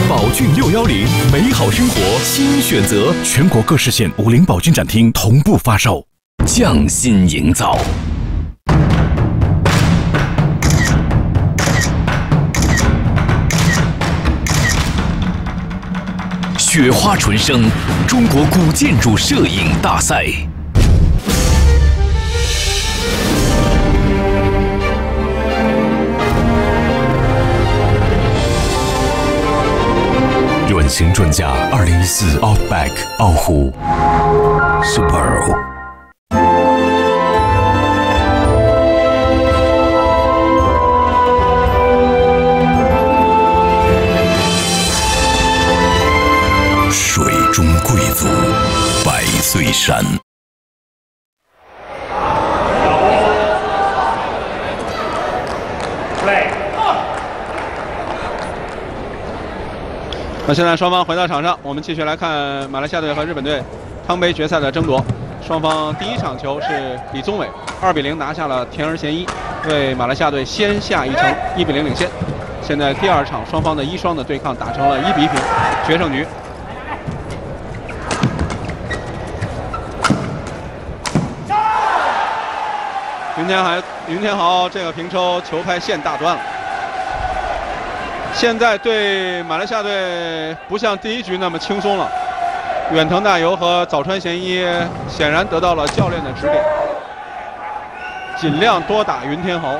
宝骏六幺零，美好生活新选择。全国各市县五菱宝骏展厅同步发售。匠心营造，雪花纯生中国古建筑摄影大赛。型专家，二零一四 Outback 傲虎 Super，。水中贵族，百岁山。那现在双方回到场上，我们继续来看马来西亚队和日本队汤杯决赛的争夺。双方第一场球是李宗伟二比零拿下了田儿贤一，为马来西亚队先下一城，一比零领先。现在第二场双方的一双的对抗打成了一比一平，决胜局。云天海、云天豪这个平抽球拍线大端了。现在对马来西亚队不像第一局那么轻松了，远藤大由和早川贤一显然得到了教练的指点，尽量多打云天豪。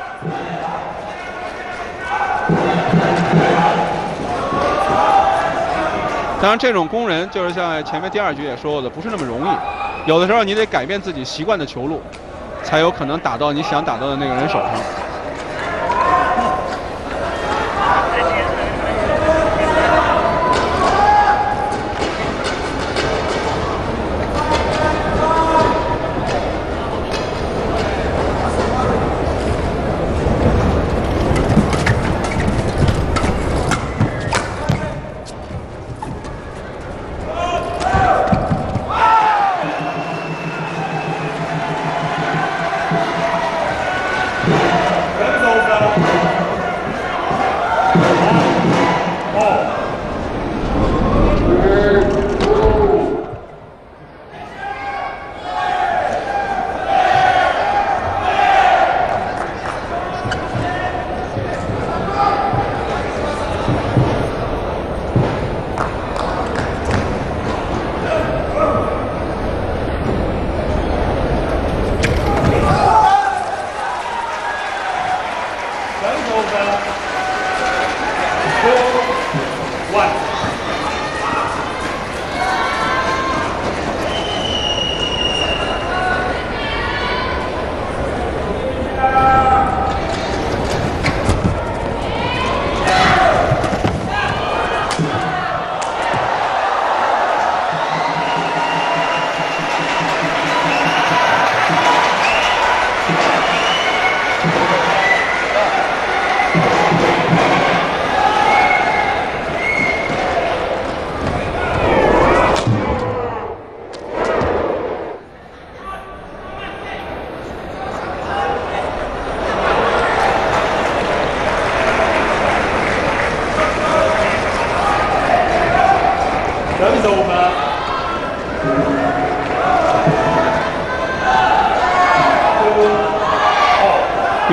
当然，这种攻人就是像前面第二局也说过的，不是那么容易，有的时候你得改变自己习惯的球路，才有可能打到你想打到的那个人手上。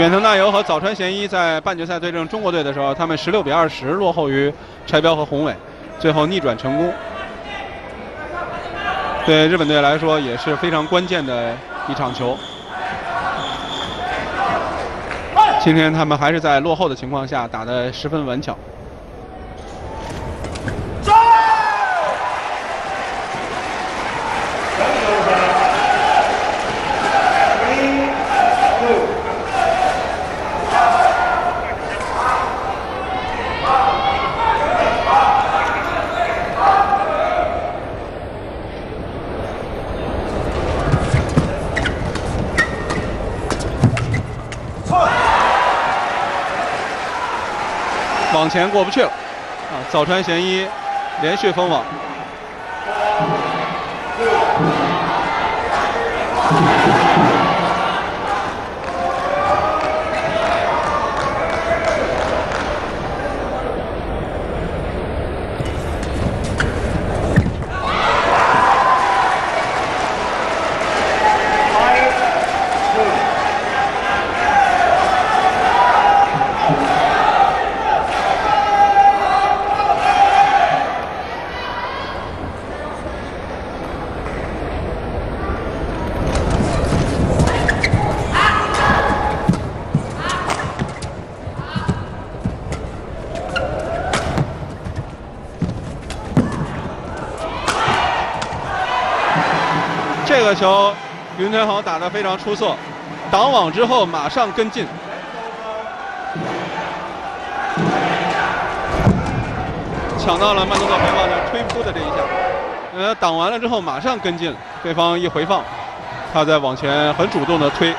远藤大由和早川贤一在半决赛对阵中国队的时候，他们十六比二十落后于柴彪和宏伟，最后逆转成功。对日本队来说也是非常关键的一场球。今天他们还是在落后的情况下打得十分顽强。前过不去了，啊，早川贤一连续封网。球，云天豪打得非常出色，挡网之后马上跟进，抢到了曼多克回放的推扑的这一下，呃，挡完了之后马上跟进，对方一回放，他在往前很主动的推。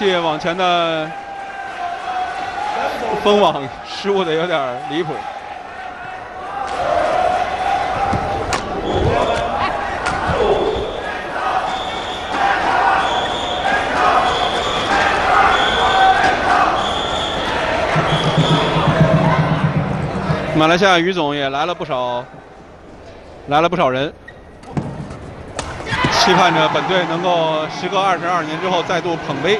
文宏这一记往前的封网失误的有点离谱。马来西亚于总也来了不少，来了不少人，期盼着本队能够时隔二十二年之后再度捧杯。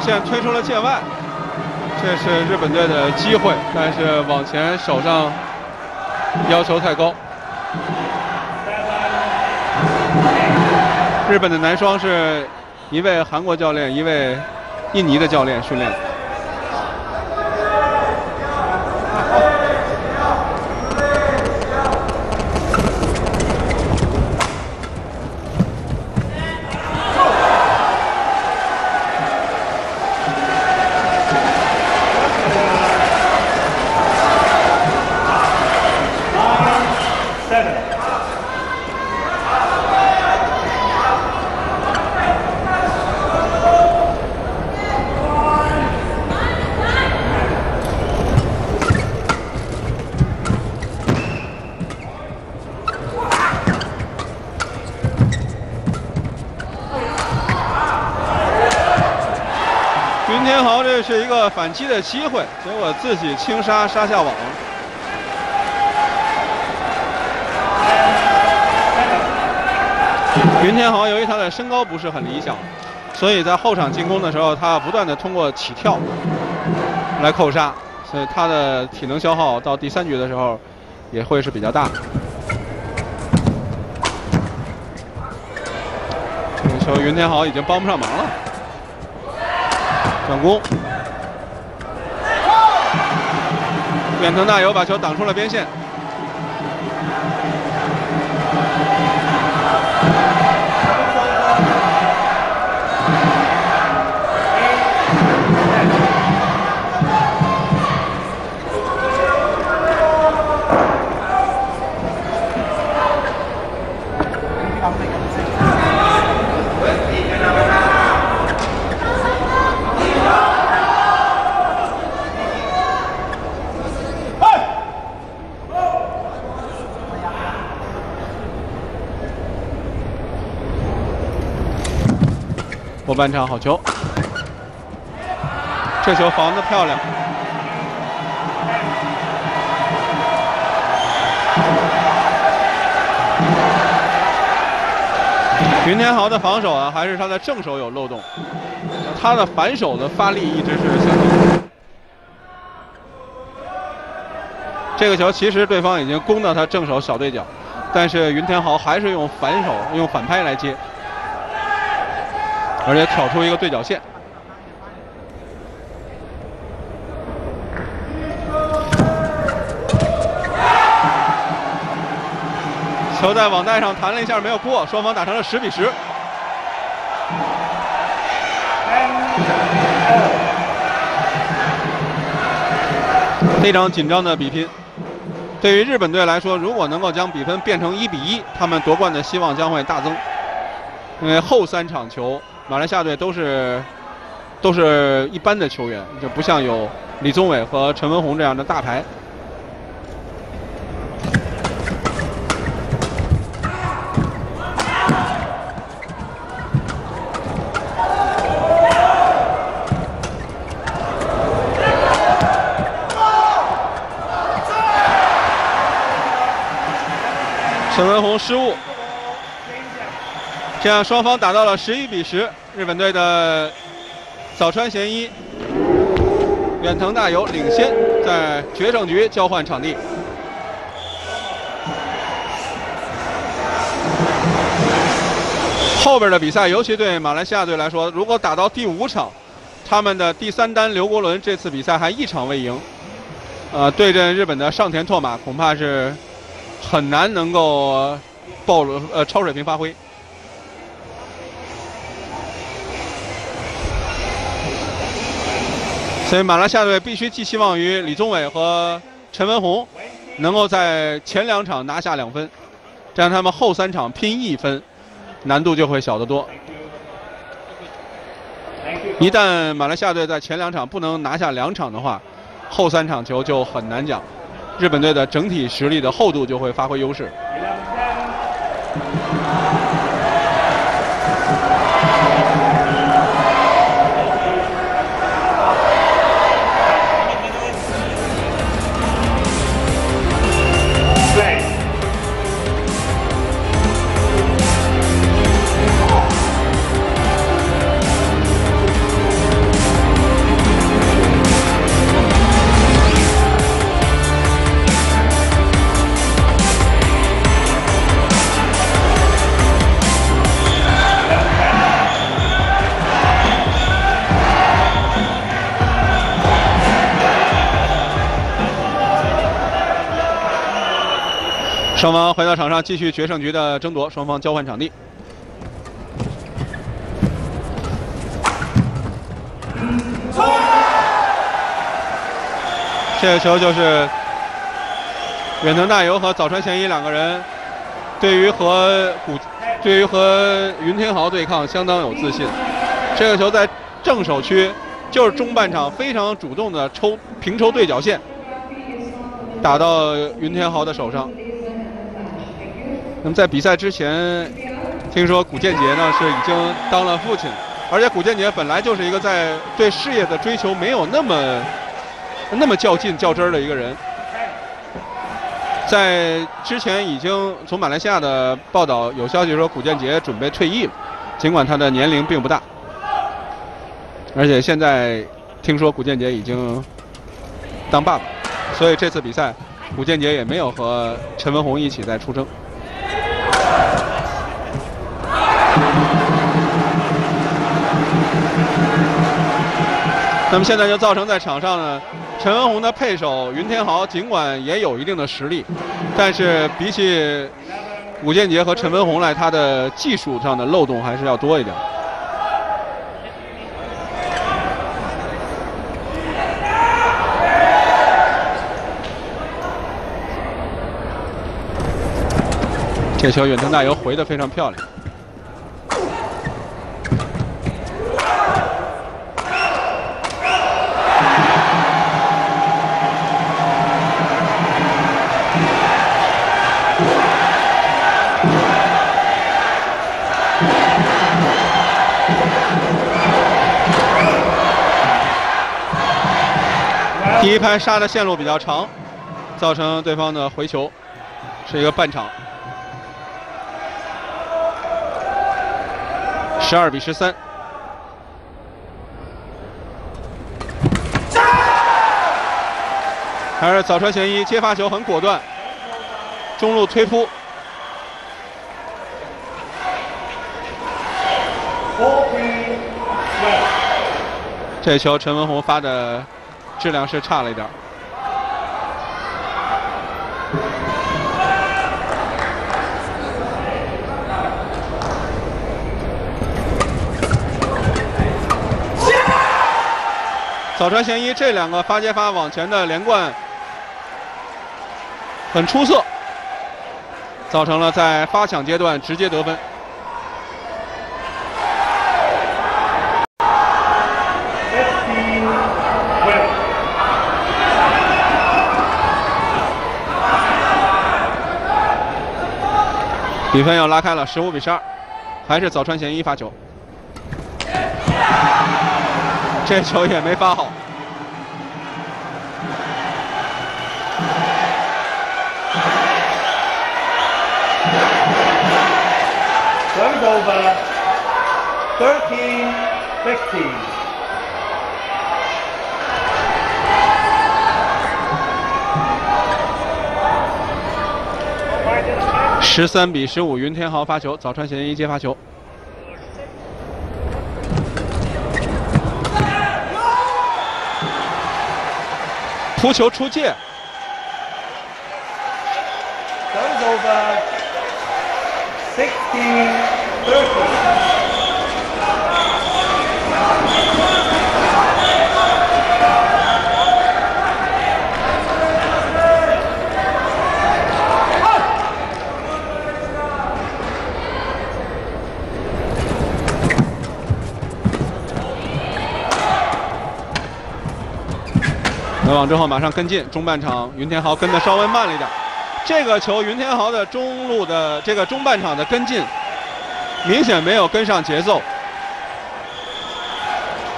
现在推出了界外，这是日本队的机会，但是往前手上要求太高。日本的男双是一位韩国教练，一位印尼的教练训练。云天豪这是一个反击的机会，结果自己轻杀杀下网。云天豪由于他的身高不是很理想，所以在后场进攻的时候，他不断的通过起跳来扣杀，所以他的体能消耗到第三局的时候也会是比较大的。这个球云天豪已经帮不上忙了。转攻，远藤大由把球挡出了边线。后半场好球，这球防的漂亮。云天豪的防守啊，还是他的正手有漏洞，他的反手的发力一直是相当。这个球其实对方已经攻到他正手小对角，但是云天豪还是用反手用反拍来接，而且挑出一个对角线。球在网带上弹了一下，没有过，双方打成了十比十。非常紧张的比拼。对于日本队来说，如果能够将比分变成一比一，他们夺冠的希望将会大增。因为后三场球，马来西亚队都是都是一般的球员，就不像有李宗伟和陈文宏这样的大牌。这样双方打到了十一比十。日本队的早川贤一、远藤大由领先，在决胜局交换场地。后边的比赛，尤其对马来西亚队来说，如果打到第五场，他们的第三单刘国伦这次比赛还一场未赢，呃，对阵日本的上田拓马，恐怕是。很难能够暴露呃超水平发挥，所以马来西亚队必须寄希望于李宗伟和陈文宏能够在前两场拿下两分，这样他们后三场拼一分难度就会小得多。一旦马来西亚队在前两场不能拿下两场的话，后三场球就很难讲。日本队的整体实力的厚度就会发挥优势。双方回到场上继续决胜局的争夺，双方交换场地。这个球就是远藤大由和早川贤一两个人，对于和古，对于和云天豪对抗相当有自信。这个球在正手区，就是中半场非常主动的抽平抽对角线，打到云天豪的手上。那么在比赛之前，听说古建杰呢是已经当了父亲，而且古建杰本来就是一个在对事业的追求没有那么那么较劲较真儿的一个人。在之前已经从马来西亚的报道有消息说古建杰准备退役了，尽管他的年龄并不大，而且现在听说古建杰已经当爸爸，所以这次比赛古建杰也没有和陈文宏一起在出征。那么现在就造成在场上呢，陈文宏的配手云天豪尽管也有一定的实力，但是比起武建杰和陈文宏来，他的技术上的漏洞还是要多一点。这球远藤大由回的非常漂亮。第一拍杀的线路比较长，造成对方的回球，是一个半场。十二比十三。还是早川贤一接发球很果断，中路推扑。这球陈文宏发的质量是差了一点。早川贤一这两个发接发往前的连贯很出色，造成了在发抢阶段直接得分。比分又拉开了，十五比十二，还是早川贤一发球。这球也没发好。Serve over. Thirteen, sixteen. 十三比十五，云天豪发球，早川贤一接发球。扑球出界 thirteen. 回网之后马上跟进，中半场云天豪跟的稍微慢了一点。这个球云天豪的中路的这个中半场的跟进，明显没有跟上节奏，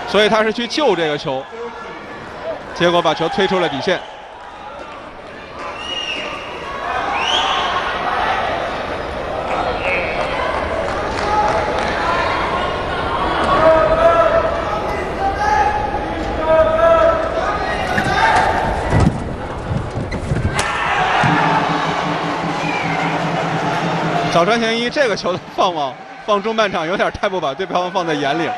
所以他是去救这个球，结果把球推出了底线。早川贤一这个球的放网放中半场有点太不把对方放在眼里了。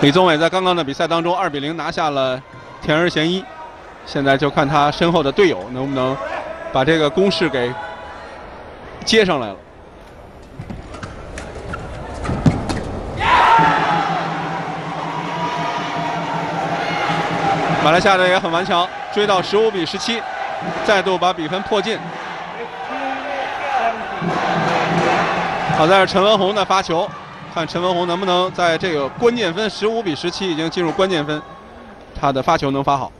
李宗伟在刚刚的比赛当中二比零拿下了田儿贤一，现在就看他身后的队友能不能把这个攻势给接上来了。马来西亚队也很顽强，追到十五比十七，再度把比分迫近。好在是陈文宏的发球，看陈文宏能不能在这个关键分十五比十七已经进入关键分，他的发球能发好。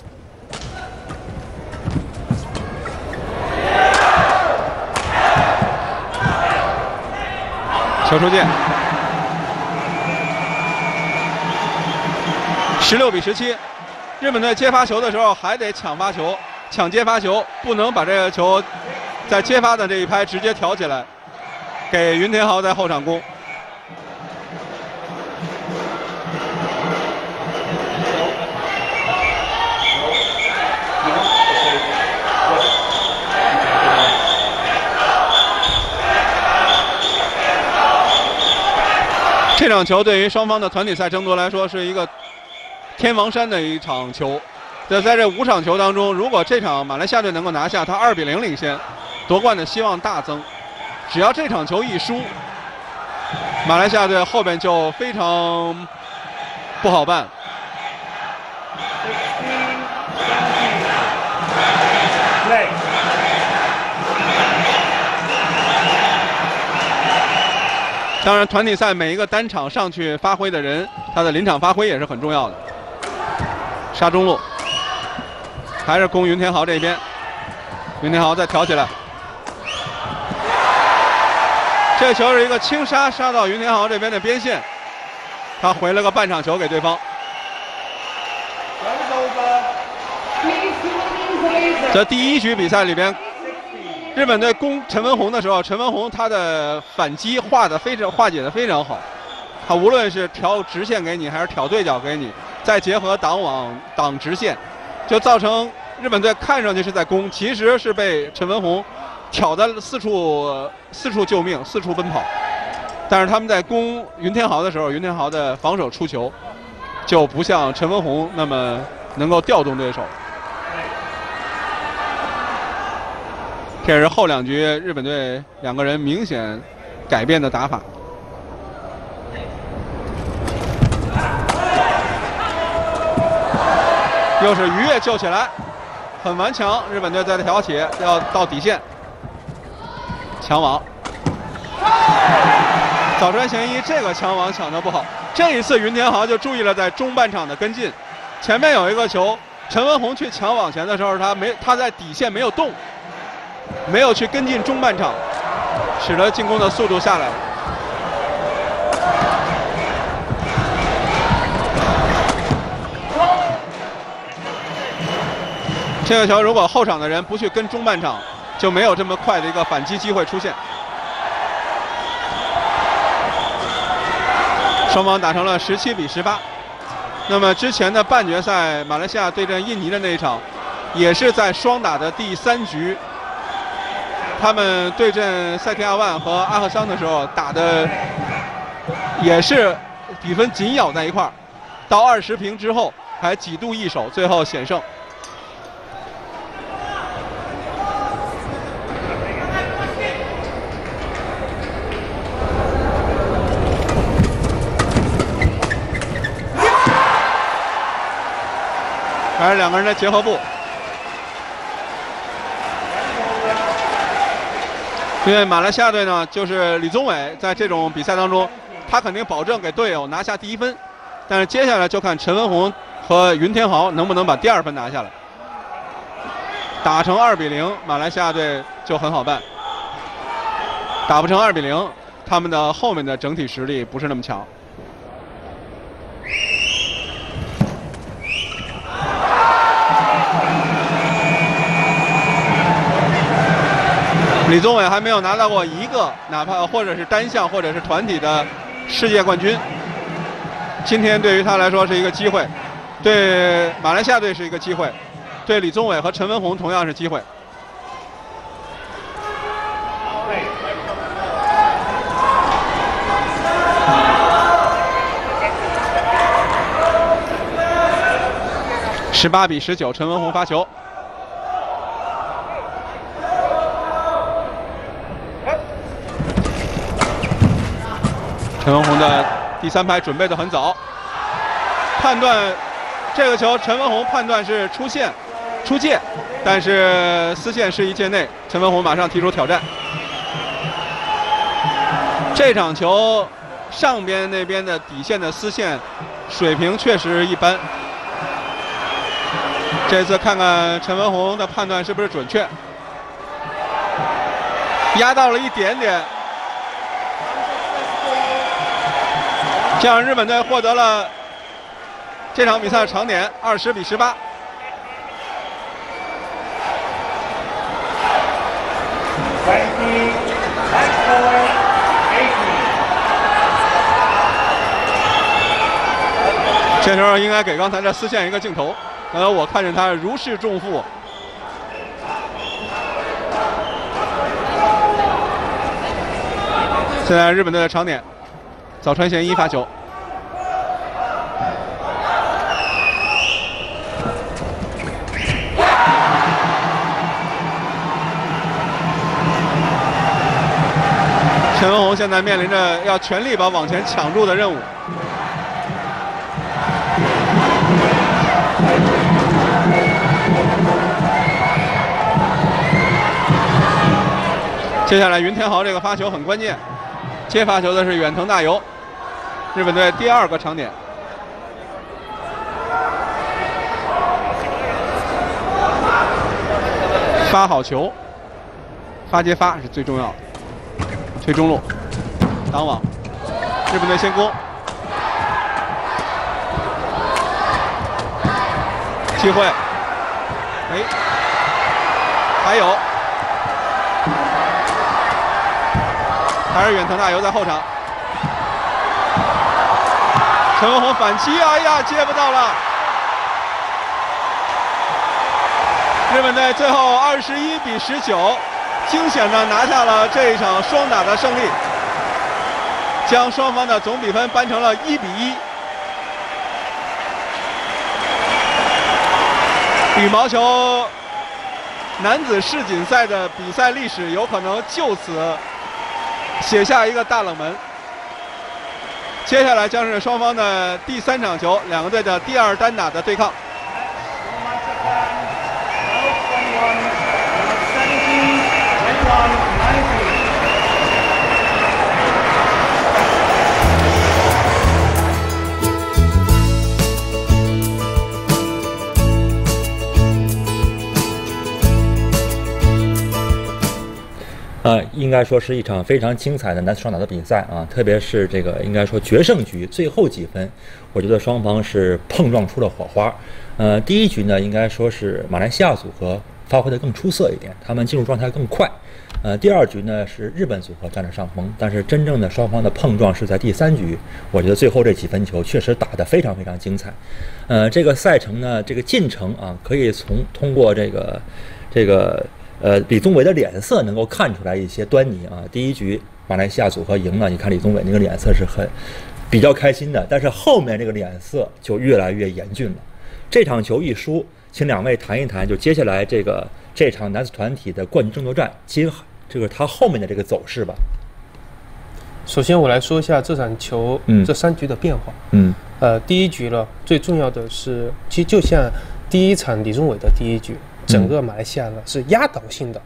球出界，十六比十七。日本队接发球的时候还得抢发球，抢接发球，不能把这个球在接发的这一拍直接挑起来，给云天豪在后场攻。这场球对于双方的团体赛争夺来说是一个天王山的一场球。在在这五场球当中，如果这场马来西亚队能够拿下，他二比零领先，夺冠的希望大增。只要这场球一输，马来西亚队后边就非常不好办。当然，团体赛每一个单场上去发挥的人，他的临场发挥也是很重要的。杀中路，还是攻云天豪这边。云天豪再挑起来，这球是一个轻杀，杀到云天豪这边的边线，他回了个半场球给对方。在第一局比赛里边，日本队攻陈文宏的时候，陈文宏他的反击化的非常化解的非常好，他无论是调直线给你，还是挑对角给你，再结合挡网挡直线，就造成日本队看上去是在攻，其实是被陈文宏挑的四处四处救命，四处奔跑。但是他们在攻云天豪的时候，云天豪的防守出球就不像陈文宏那么能够调动对手。这是后两局日本队两个人明显改变的打法。又是鱼跃救起来，很顽强。日本队在挑起，要到底线，抢网。早川贤一这个抢网抢的不好，这一次云天豪就注意了在中半场的跟进，前面有一个球，陈文宏去抢网前的时候，他没他在底线没有动，没有去跟进中半场，使得进攻的速度下来了。这个球如果后场的人不去跟中半场，就没有这么快的一个反击机会出现。双方打成了十七比十八。那么之前的半决赛，马来西亚对阵印尼的那一场，也是在双打的第三局，他们对阵塞提亚万和阿赫桑的时候打的也是比分紧咬在一块儿，到二十平之后还几度易手，最后险胜。还是两个人的结合部，因为马来西亚队呢，就是李宗伟在这种比赛当中，他肯定保证给队友拿下第一分，但是接下来就看陈文宏和云天豪能不能把第二分拿下来。打成二比零，马来西亚队就很好办；打不成二比零，他们的后面的整体实力不是那么强。李宗伟还没有拿到过一个，哪怕或者是单项或者是团体的世界冠军。今天对于他来说是一个机会，对马来西亚队是一个机会，对李宗伟和陈文宏同样是机会。十八比十九，陈文宏发球。陈文宏的第三拍准备的很早，判断这个球陈文宏判断是出线、出界，但是丝线是一界内，陈文宏马上提出挑战。这场球上边那边的底线的丝线水平确实一般，这次看看陈文宏的判断是不是准确，压到了一点点。这样，日本队获得了这场比赛的长点，二十比十八。这时候应该给刚才这丝线一个镜头，刚才我看见他如释重负。现在日本队的长点。早川贤一发球，陈文宏现在面临着要全力把网前抢住的任务。接下来云天豪这个发球很关键，接发球的是远藤大由。日本队第二个长点，发好球，发接发是最重要的。推中路，挡网，日本队先攻，机会，哎，还有，还是远藤大由在后场，陈文宏反击，哎呀，接不到了。日本队最后二十一比十九，惊险的拿下了这一场双打的胜利，将双方的总比分扳成了一比一。羽毛球男子世锦赛的比赛历史有可能就此写下一个大冷门。接下来将是双方的第三场球，两个队的第二单打的对抗。呃，应该说是一场非常精彩的男子双打的比赛啊，特别是这个应该说决胜局最后几分，我觉得双方是碰撞出了火花。呃，第一局呢，应该说是马来西亚组合发挥的更出色一点，他们进入状态更快。呃，第二局呢是日本组合占了上风，但是真正的双方的碰撞是在第三局。我觉得最后这几分球确实打得非常非常精彩。呃，这个赛程呢，这个进程啊，可以从通过这个这个。呃，李宗伟的脸色能够看出来一些端倪啊。第一局马来西亚组合赢了，你看李宗伟那个脸色是很比较开心的，但是后面这个脸色就越来越严峻了。这场球一输，请两位谈一谈，就接下来这个这场男子团体的冠军争夺战，今这个他后面的这个走势吧。首先我来说一下这场球嗯这三局的变化。嗯。呃，第一局呢，最重要的是，其实就像第一场李宗伟的第一局。整个马来西亚呢是压倒性的，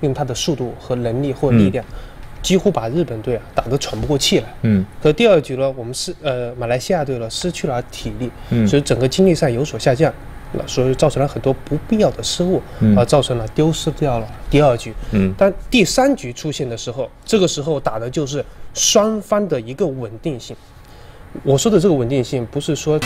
用他的速度和能力或力量，几乎把日本队啊打得喘不过气来。嗯。可第二局呢，我们是呃马来西亚队呢失去了体力，所以整个精力上有所下降，那所以造成了很多不必要的失误，而造成了丢失掉了第二局。嗯。但第三局出现的时候，这个时候打的就是双方的一个稳定性。我说的这个稳定性不是说。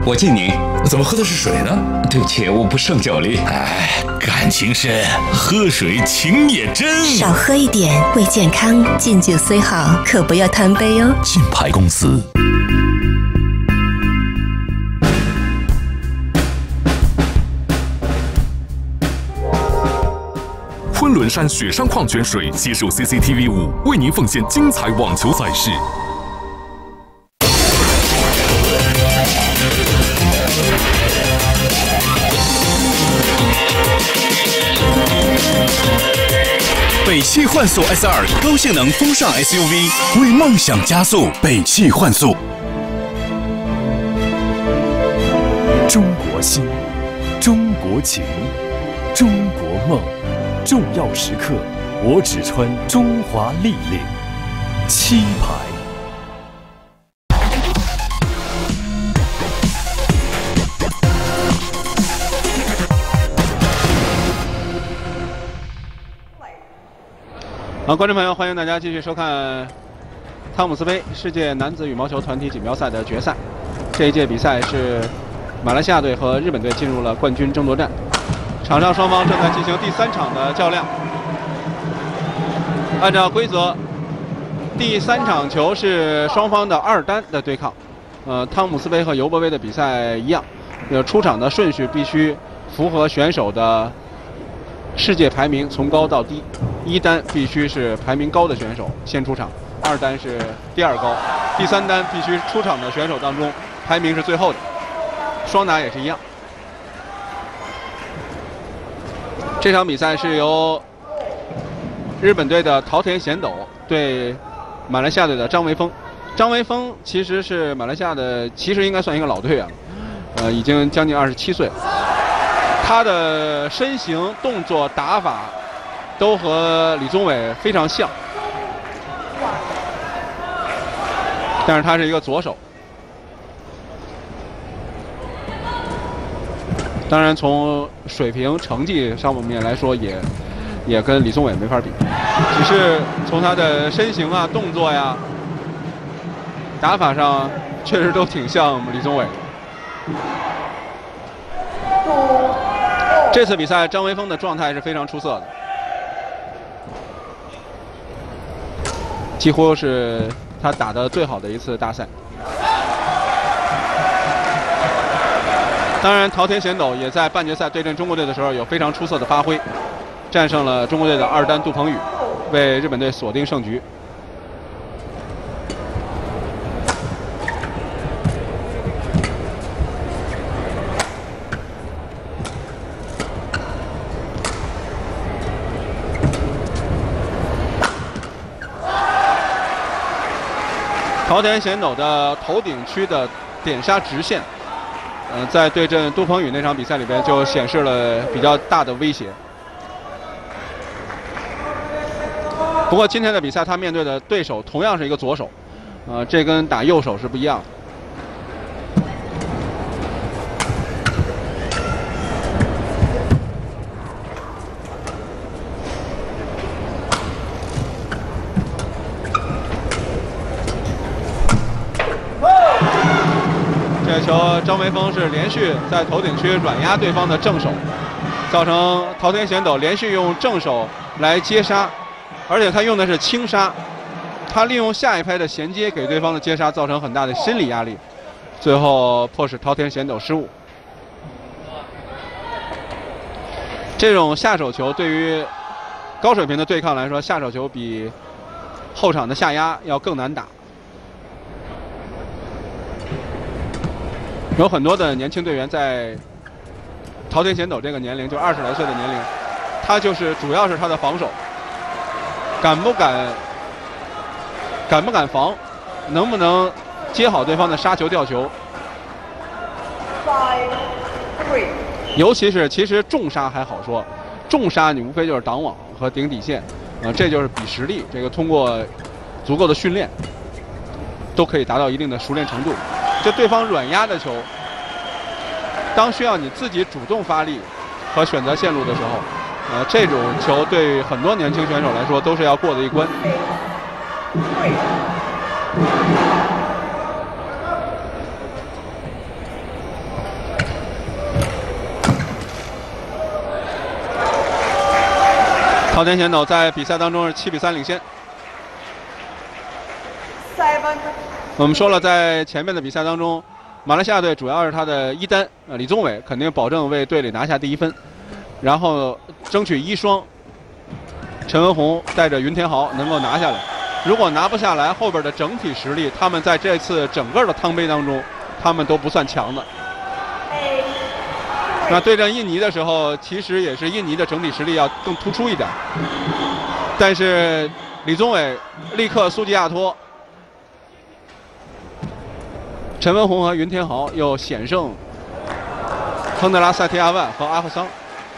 来，我敬您。怎么喝的是水呢？对不起，我不胜酒力。哎，感情深，喝水情也真。少喝一点，为健康。敬酒虽好，可不要贪杯哦。金牌公司。昆仑山雪山矿泉水携手 CCTV 五，为您奉献精彩网球赛事。汽幻速 S 二高性能风尚 SUV，为梦想加速。北汽幻速。中国心，中国情，中国梦。重要时刻，我只穿中华立领七牌。好，观众朋友，欢迎大家继续收看汤姆斯杯世界男子羽毛球团体锦标赛的决赛。这一届比赛是马来西亚队和日本队进入了冠军争夺战。场上双方正在进行第三场的较量。按照规则，第三场球是双方的二单的对抗。呃，汤姆斯杯和尤伯杯的比赛一样，呃，出场的顺序必须符合选手的世界排名从高到低。一单必须是排名高的选手先出场，二单是第二高，第三单必须出场的选手当中排名是最后的。双打也是一样。这场比赛是由日本队的桃田贤斗对马来西亚队的张维峰。张维峰其实是马来西亚的，其实应该算一个老队员了，呃，已经将近二十七岁。他的身形、动作、打法。都和李宗伟非常像，但是他是一个左手。当然，从水平、成绩上面来说，也也跟李宗伟没法比。只是从他的身形啊、动作呀、打法上，确实都挺像李宗伟。这次比赛，张维峰的状态是非常出色的，几乎是他打的最好的一次大赛。当然，桃田贤斗也在半决赛对阵中国队的时候有非常出色的发挥，战胜了中国队的二单杜鹏宇，为日本队锁定胜局。朝田贤斗的头顶区的点杀直线，呃，在对阵杜鹏宇那场比赛里边就显示了比较大的威胁。不过今天的比赛，他面对的对手同样是一个左手，呃，这跟打右手是不一样的。张维峰是连续在头顶区软压对方的正手，造成桃田贤斗连续用正手来接杀，而且他用的是轻杀，他利用下一拍的衔接给对方的接杀造成很大的心理压力，最后迫使桃田贤斗失误。这种下手球对于高水平的对抗来说，下手球比后场的下压要更难打。有很多的年轻队员在桃田贤斗这个年龄，就二十来岁的年龄，他就是主要是他的防守，敢不敢，敢不敢防，能不能接好对方的杀球吊球，尤其是其实重杀还好说，重杀你无非就是挡网和顶底线，啊，这就是比实力，这个通过足够的训练，都可以达到一定的熟练程度。就对方软压的球，当需要你自己主动发力和选择线路的时候，呃，这种球对很多年轻选手来说都是要过的一关。桃田贤斗在比赛当中是七比三领先。我们说了，在前面的比赛当中，马来西亚队主要是他的一单，呃，李宗伟肯定保证为队里拿下第一分，然后争取一双，陈文宏带着云天豪能够拿下来。如果拿不下来，后边的整体实力，他们在这次整个的汤杯当中，他们都不算强的。那对阵印尼的时候，其实也是印尼的整体实力要更突出一点，但是李宗伟立刻苏吉亚托。陈文宏和云天豪又险胜亨德拉塞提亚万和阿赫桑，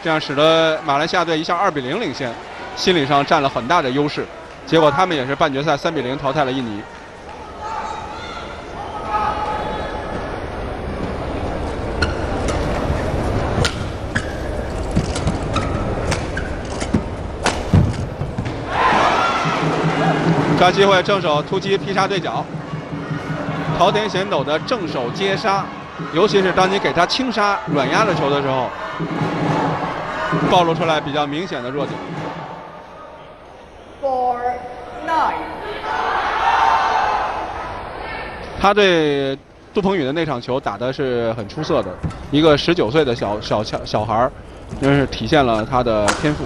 这样使得马来西亚队一下二比零领先，心理上占了很大的优势。结果他们也是半决赛三比零淘汰了印尼。抓机会，正手突击劈杀对角。桃田贤斗的正手接杀，尤其是当你给他轻杀软压的球的时候，暴露出来比较明显的弱点。Four nine。他对杜鹏宇的那场球打的是很出色的，一个十九岁的小小小小孩儿，真是体现了他的天赋。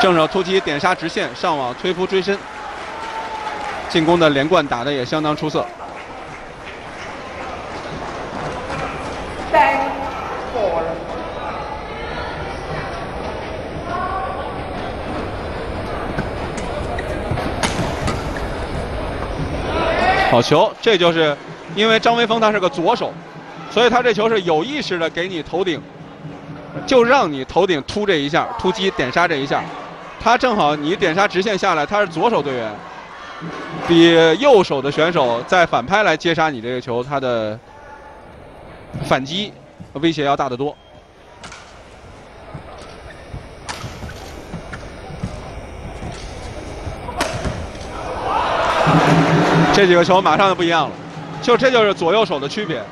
正手突击点杀直线上网推扑追身。进攻的连贯打的也相当出色。好球，这就是因为张威峰他是个左手，所以他这球是有意识的给你头顶，就让你头顶突这一下，突击点杀这一下，他正好你点杀直线下来，他是左手队员。比右手的选手在反拍来接杀你这个球，他的反击威胁要大得多。这几个球马上就不一样了，就这就是左右手的区别。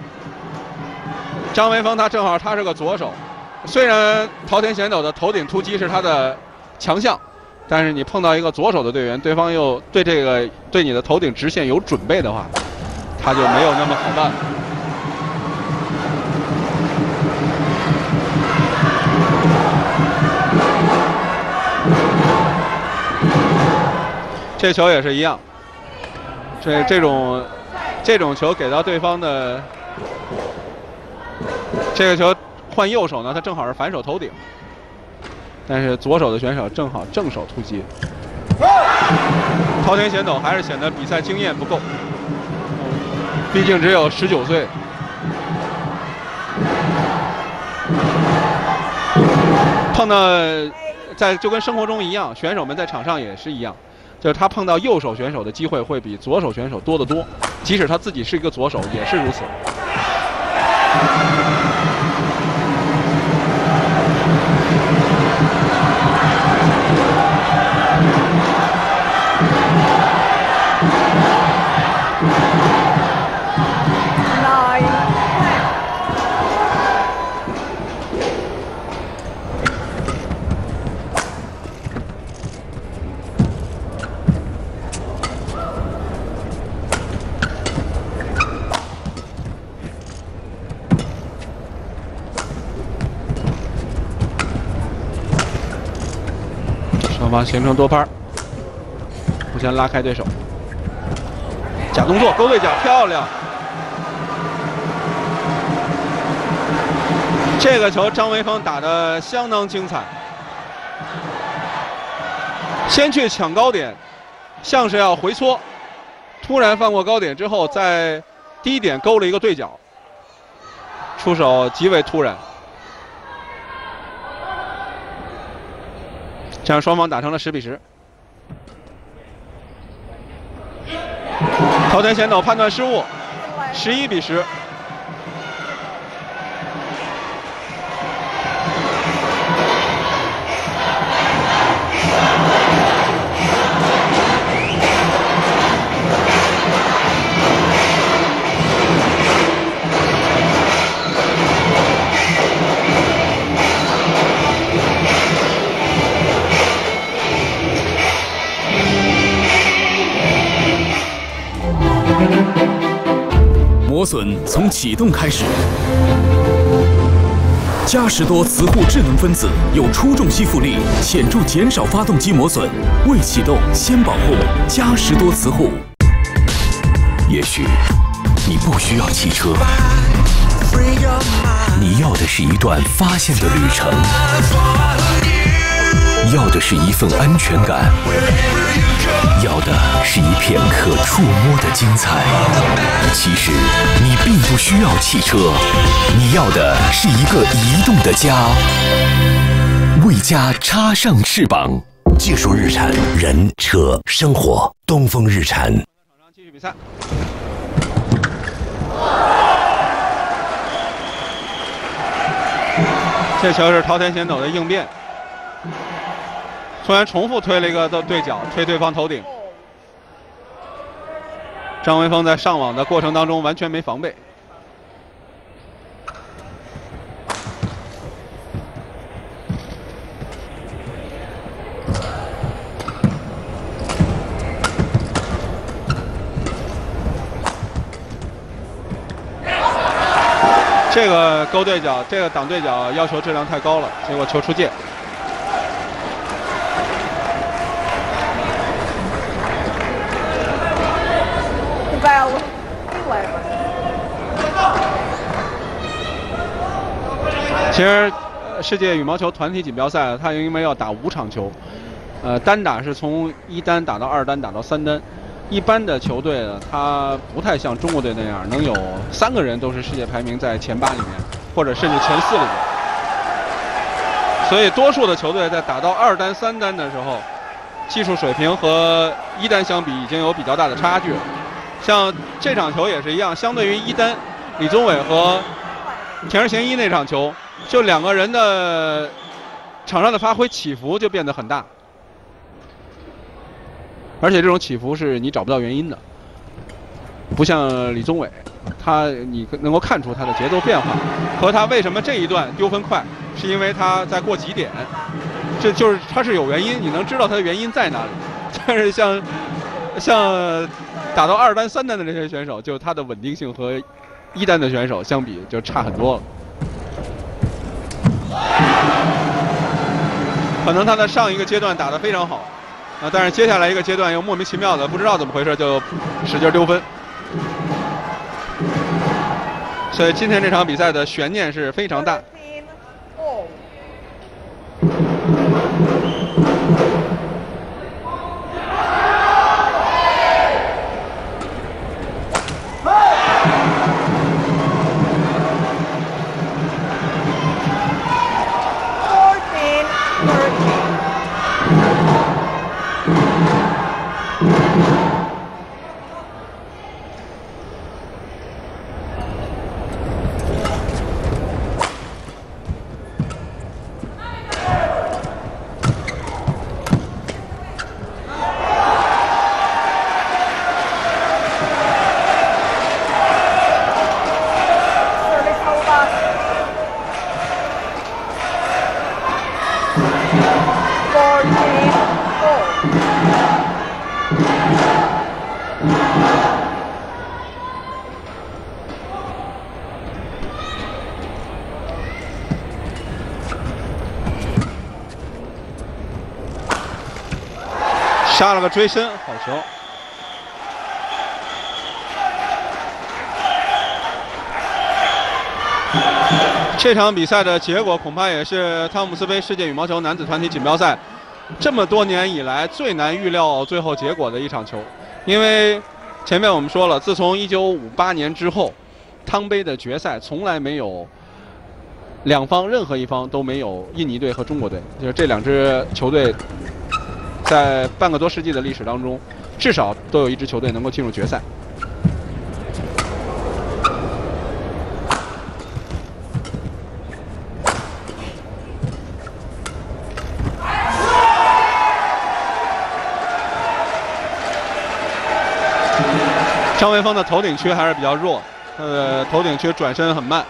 张维峰他正好他是个左手，虽然桃田贤斗的头顶突击是他的强项，但是你碰到一个左手的队员，对方又对这个对你的头顶直线有准备的话，他就没有那么好办。这球也是一样，这这种这种球给到对方的这个球换右手呢，他正好是反手头顶，但是左手的选手正好正手突击。朝田贤斗还是显得比赛经验不够，毕竟只有十九岁。碰到在就跟生活中一样，选手们在场上也是一样，就是他碰到右手选手的机会会比左手选手多得多，即使他自己是一个左手也是如此。方形成多拍，互相拉开对手。假动作勾对角，漂亮！这个球张维峰打得相当精彩，先去抢高点，像是要回搓，突然放过高点之后，在低点勾了一个对角，出手极为突然。这样双方打成了十比十。陶天贤斗判断失误，十一比十。损从启动开始。嘉实多磁护智能分子有出众吸附力，显著减少发动机磨损。未启动先保护，嘉实多磁护。也许你不需要汽车，你要的是一段发现的旅程，要的是一份安全感，要的是一片可触摸的精彩。其实你并不需要汽车，你要的是一个移动的家。为家插上翅膀，技术日产，人车生活，东风日产。继续比赛。这球是桃田贤斗的应变，突然重复推了一个的对角，推对方头顶。张维峰在上网的过程当中完全没防备。这个勾对角，这个挡对角要求质量太高了，结果球出界。其实，世界羽毛球团体锦标赛，它因为要打五场球，呃，单打是从一单打到二单，打到三单。一般的球队呢，它不太像中国队那样，能有三个人都是世界排名在前八里面，或者甚至前四里面。所以，多数的球队在打到二单、三单的时候，技术水平和一单相比已经有比较大的差距了。像这场球也是一样，相对于一单，李宗伟和田儿贤一那场球，就两个人的场上的发挥起伏就变得很大，而且这种起伏是你找不到原因的，不像李宗伟，他你能够看出他的节奏变化和他为什么这一段丢分快，是因为他在过几点，这就是他是有原因，你能知道他的原因在哪里。但是像像打到二单三单的这些选手，就他的稳定性和一单的选手相比就差很多了。可能他在上一个阶段打得非常好，啊，但是接下来一个阶段又莫名其妙的不知道怎么回事就使劲丢分。所以今天这场比赛的悬念是非常大。了个追身，好球！这场比赛的结果恐怕也是汤姆斯杯世界羽毛球男子团体锦标赛这么多年以来最难预料最后结果的一场球，因为前面我们说了，自从1958年之后，汤杯的决赛从来没有两方任何一方都没有印尼队和中国队，就是这两支球队。在半个多世纪的历史当中，至少都有一支球队能够进入决赛。张维峰的头顶区还是比较弱，他的头顶区转身很慢。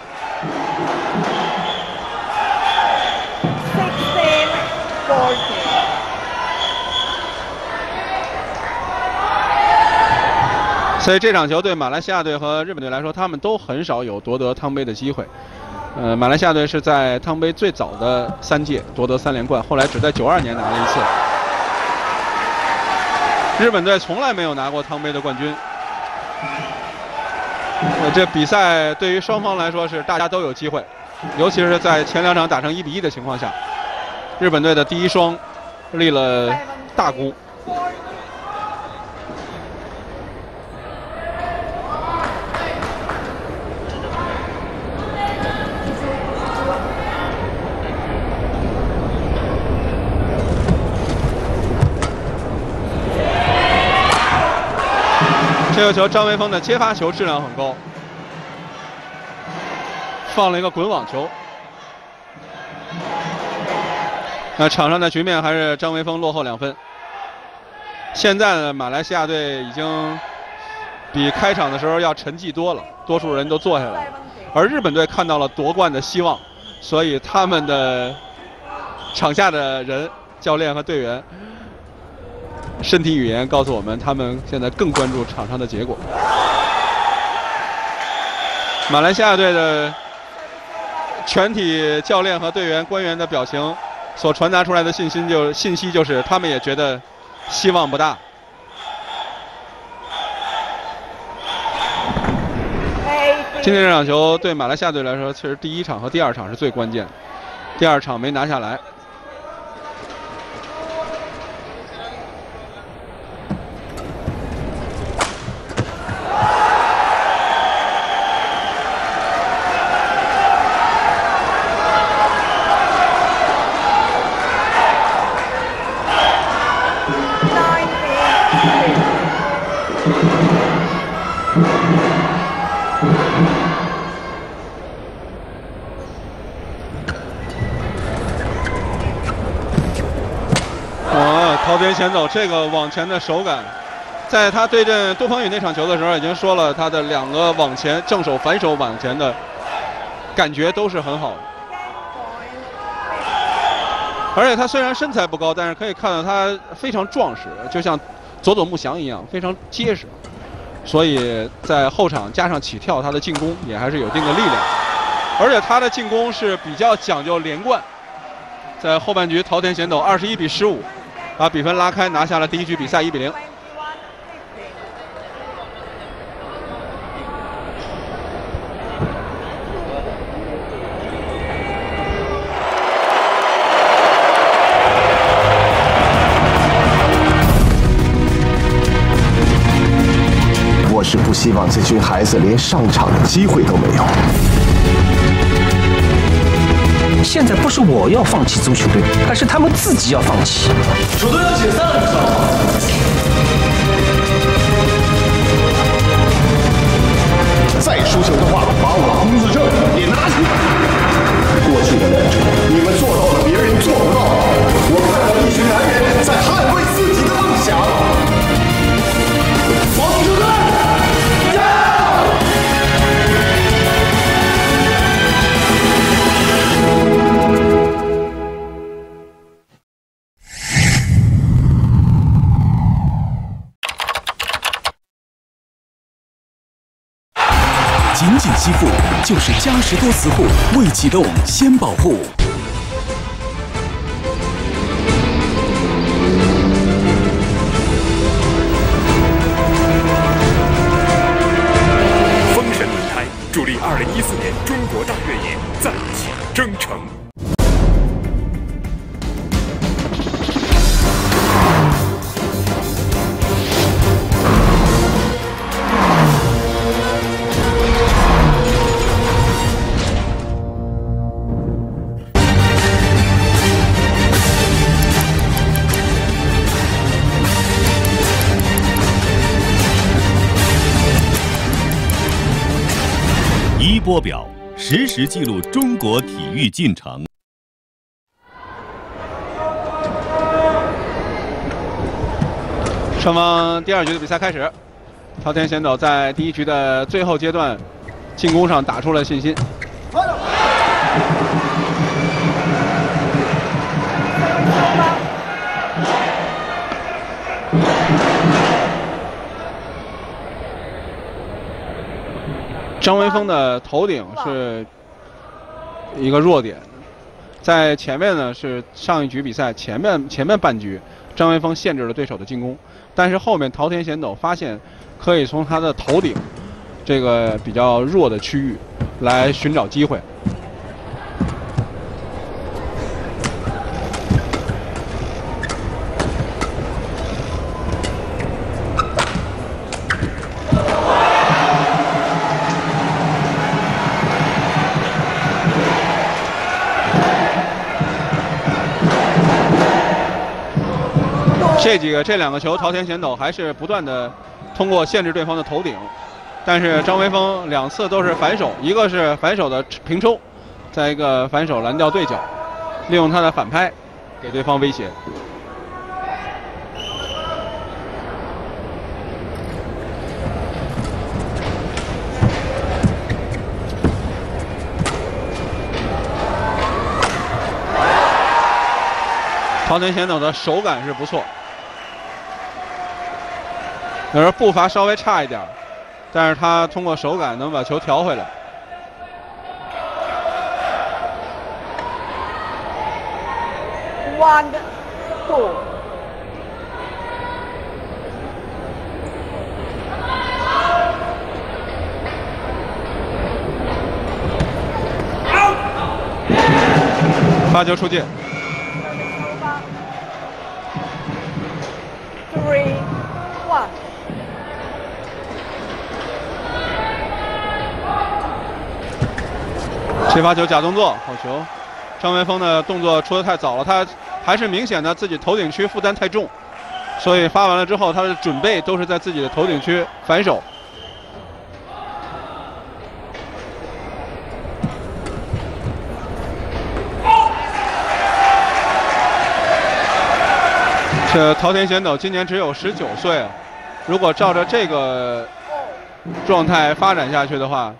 所以这场球对马来西亚队和日本队来说，他们都很少有夺得汤杯的机会。呃，马来西亚队是在汤杯最早的三届夺得三连冠，后来只在九二年拿了一次。日本队从来没有拿过汤杯的冠军。呃，这比赛对于双方来说是大家都有机会，尤其是在前两场打成一比一的情况下，日本队的第一双立了大功。这个球，张维峰的接发球质量很高，放了一个滚网球。那场上的局面还是张维峰落后两分。现在呢马来西亚队已经比开场的时候要沉寂多了，多数人都坐下来了。而日本队看到了夺冠的希望，所以他们的场下的人、教练和队员。身体语言告诉我们，他们现在更关注场上的结果。马来西亚队的全体教练和队员、官员的表情所传达出来的信心，就信息就是，他们也觉得希望不大。今天这场球对马来西亚队来说，其实第一场和第二场是最关键的，第二场没拿下来。前走这个往前的手感，在他对阵杜鹏宇那场球的时候已经说了，他的两个往前正手反手往前的感觉都是很好的。而且他虽然身材不高，但是可以看到他非常壮实，就像佐佐木翔一样，非常结实。所以在后场加上起跳，他的进攻也还是有一定的力量。而且他的进攻是比较讲究连贯。在后半局，桃田贤斗二十一比十五，把比分拉开，拿下了第一局比赛一比零。我是不希望这群孩子连上场的机会都没有。现在不是我要放弃足球队，而是他们自己要放弃。球队要解散了，你知道吗？再输球十多磁护，未启动先保护。播表实时记录中国体育进程。双方第二局的比赛开始，朝天贤斗在第一局的最后阶段进攻上打出了信心。张维峰的头顶是一个弱点，在前面呢是上一局比赛前面前面半局，张维峰限制了对手的进攻，但是后面桃田贤斗发现可以从他的头顶这个比较弱的区域来寻找机会。这几个这两个球，桃田贤斗还是不断的通过限制对方的头顶，但是张维峰两次都是反手，一个是反手的平抽，再一个反手拦掉对角，利用他的反拍给对方威胁。桃田贤斗的手感是不错，有时候步伐稍微差一点，但是他通过手感能把球调回来。One, two. 发球出界。Three, one. 这发球假动作，好球！张维峰的动作出的太早了，他还是明显的自己头顶区负担太重，所以发完了之后，他的准备都是在自己的头顶区反手。这桃田贤斗今年只有十九岁，如果照着这个状态发展下去的话，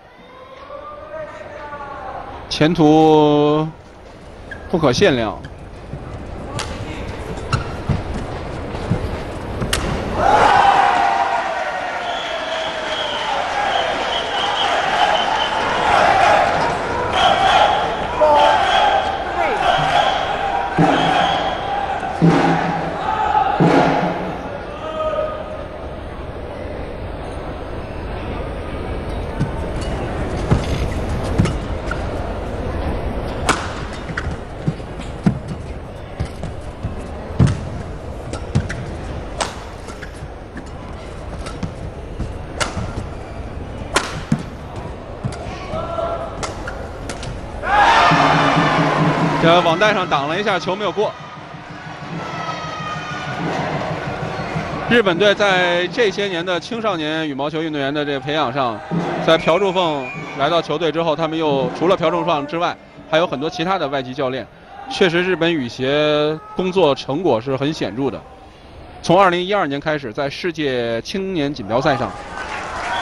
前途不可限量。带上挡了一下，球没有过。日本队在这些年的青少年羽毛球运动员的这个培养上，在朴柱凤来到球队之后，他们又除了朴柱凤之外，还有很多其他的外籍教练。确实，日本羽协工作成果是很显著的。从2012年开始，在世界青年锦标赛上，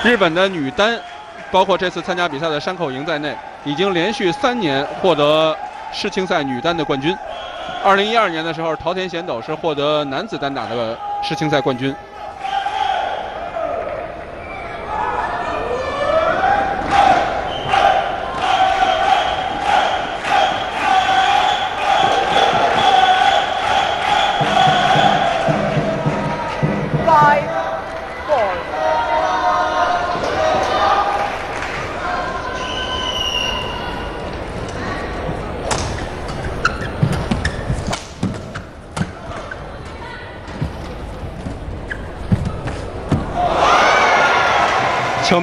日本的女单，包括这次参加比赛的山口莹在内，已经连续三年获得。世青赛女单的冠军，二零一二年的时候，桃田贤斗是获得男子单打的世青赛冠军。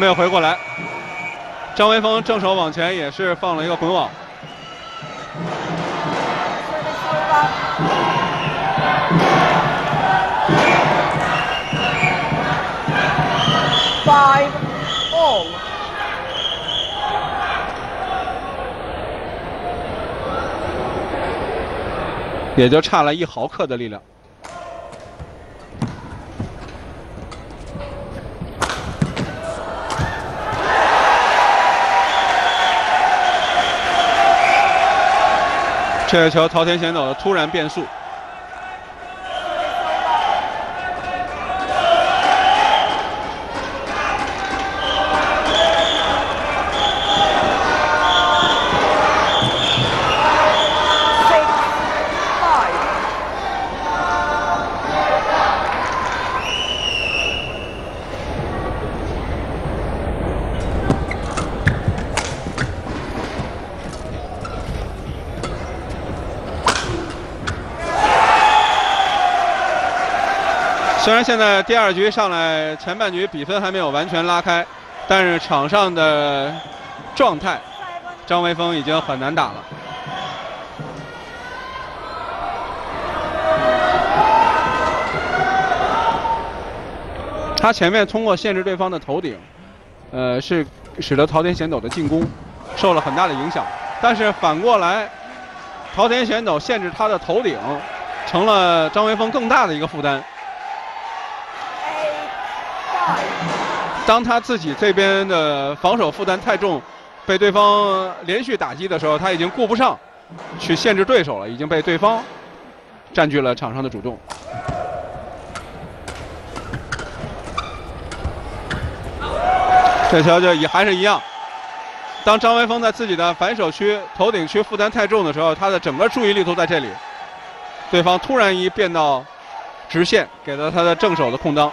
没有回过来，张维峰正手往前也是放了一个混网。Five all，也就差了一毫克的力量。这个球，桃田贤斗的突然变速。虽然现在第二局上来前半局比分还没有完全拉开，但是场上的状态，张维峰已经很难打了。他前面通过限制对方的头顶，呃，是使得桃田贤斗的进攻受了很大的影响。但是反过来，桃田贤斗限制他的头顶，成了张维峰更大的一个负担。当他自己这边的防守负担太重，被对方连续打击的时候，他已经顾不上去限制对手了，已经被对方占据了场上的主动。这球就也还是一样，当张维峰在自己的反手区、头顶区负担太重的时候，他的整个注意力都在这里。对方突然一变到直线，给了他的正手的空当。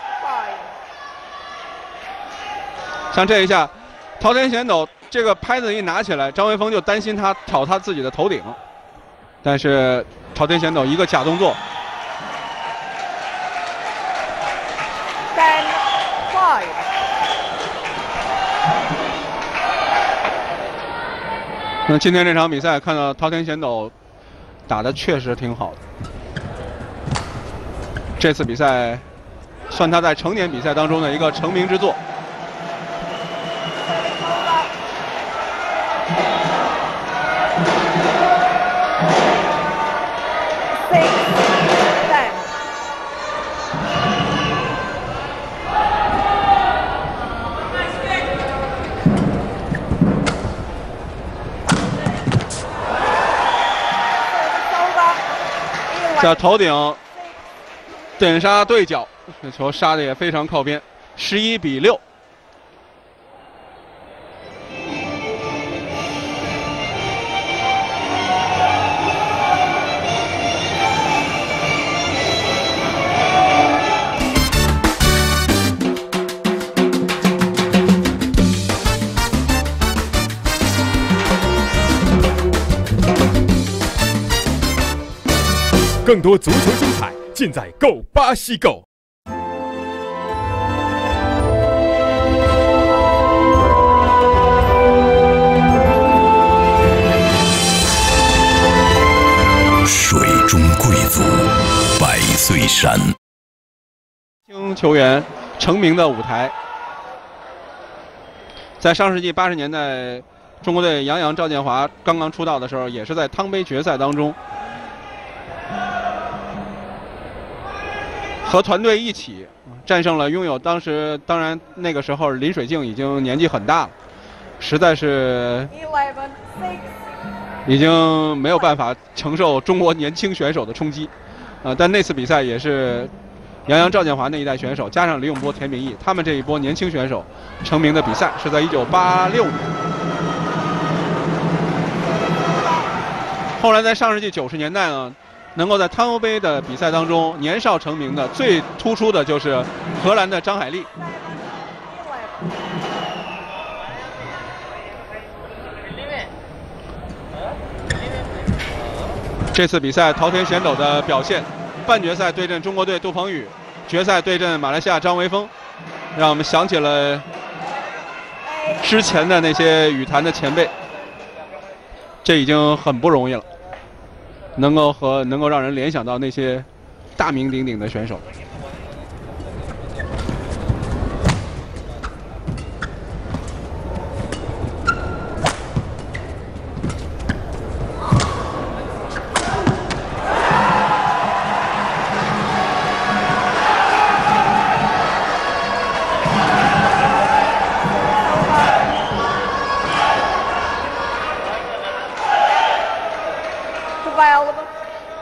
像这一下，桃田贤斗这个拍子一拿起来，张维峰就担心他挑他自己的头顶，但是桃田贤斗一个假动作。Ten five。那今天这场比赛看到桃田贤斗打的确实挺好的，这次比赛算他在成年比赛当中的一个成名之作。在头顶点杀对角，这球杀的也非常靠边，十一比六。更多足球精彩尽在 Go 巴西 Go。水中贵族，百岁山。青球员成名的舞台，在上世纪八十年代，中国队杨洋、赵建华刚刚出道的时候，也是在汤杯决赛当中，和团队一起战胜了拥有当时当然那个时候林水静已经年纪很大了，实在是已经没有办法承受中国年轻选手的冲击，呃，但那次比赛也是杨洋、赵建华那一代选手，加上李永波、田秉义，他们这一波年轻选手成名的比赛是在1986年。后来在上世纪九十年代呢，能够在汤尤杯的比赛当中年少成名的最突出的就是荷兰的张海丽。这次比赛桃田贤斗的表现，半决赛对阵中国队杜鹏宇，决赛对阵马来西亚张维峰，让我们想起了之前的那些羽坛的前辈，这已经很不容易了，能够和能够让人联想到那些大名鼎鼎的选手。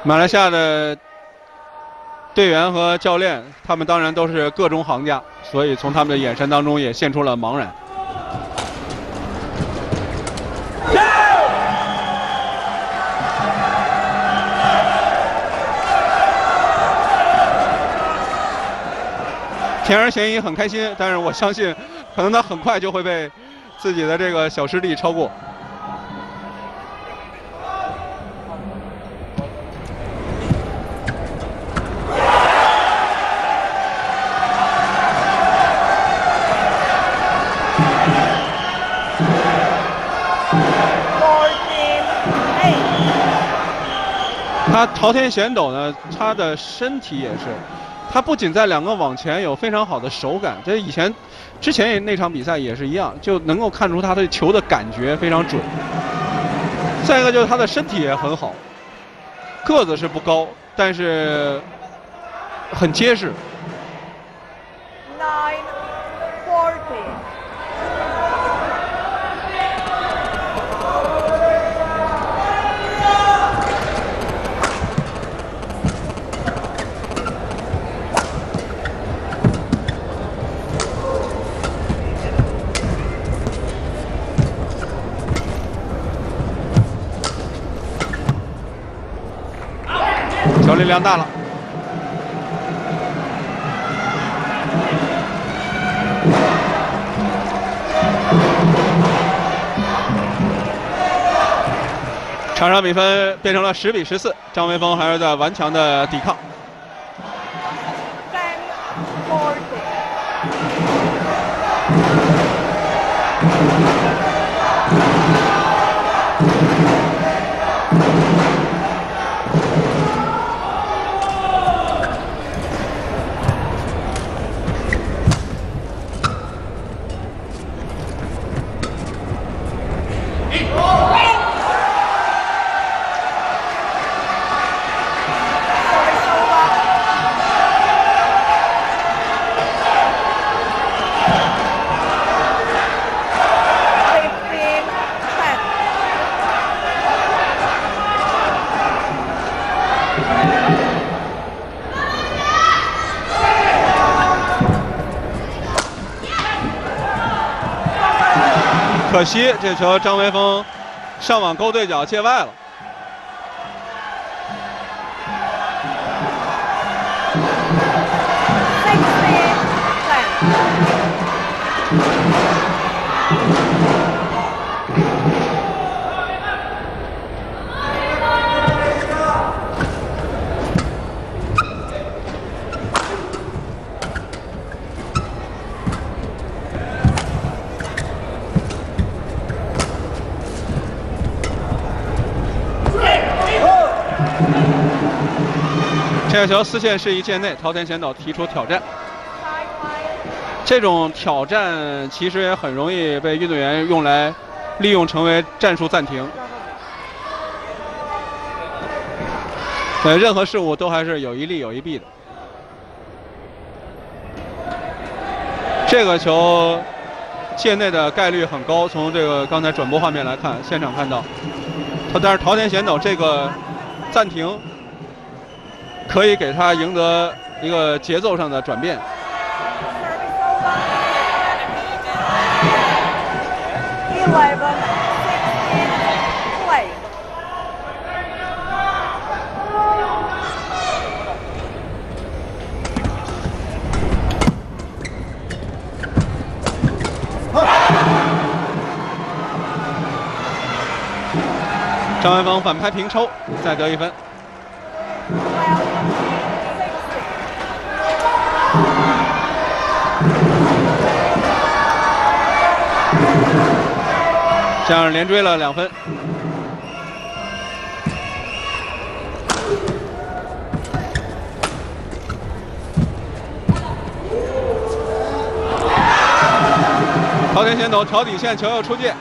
马来西亚的队员和教练，他们当然都是各中行家，所以从他们的眼神当中也现出了茫然。田儿贤一很开心，但是我相信，可能他很快就会被自己的这个小师弟超过。他朝天旋斗呢，他的身体也是，他不仅在两个网前有非常好的手感，这以前之前也那场比赛也是一样，就能够看出他对球的感觉非常准。再一个就是他的身体也很好，个子是不高，但是很结实。球力量大了。场上比分变成了十比十四，张维峰还是在顽强的抵抗。可惜这球张维峰上网勾对角界外了。这个球四线示意界内，朝田贤斗提出挑战。这种挑战其实也很容易被运动员用来利用成为战术暂停。呃，任何事物都还是有一利有一弊的。这个球界内的概率很高，从这个刚才转播画面来看，现场看到，他但是朝田贤斗这个暂停。可以给他赢得一个节奏上的转变。张文芳反拍平抽，再得一分。这样连追了两分。朝田先头调底线，球又出界。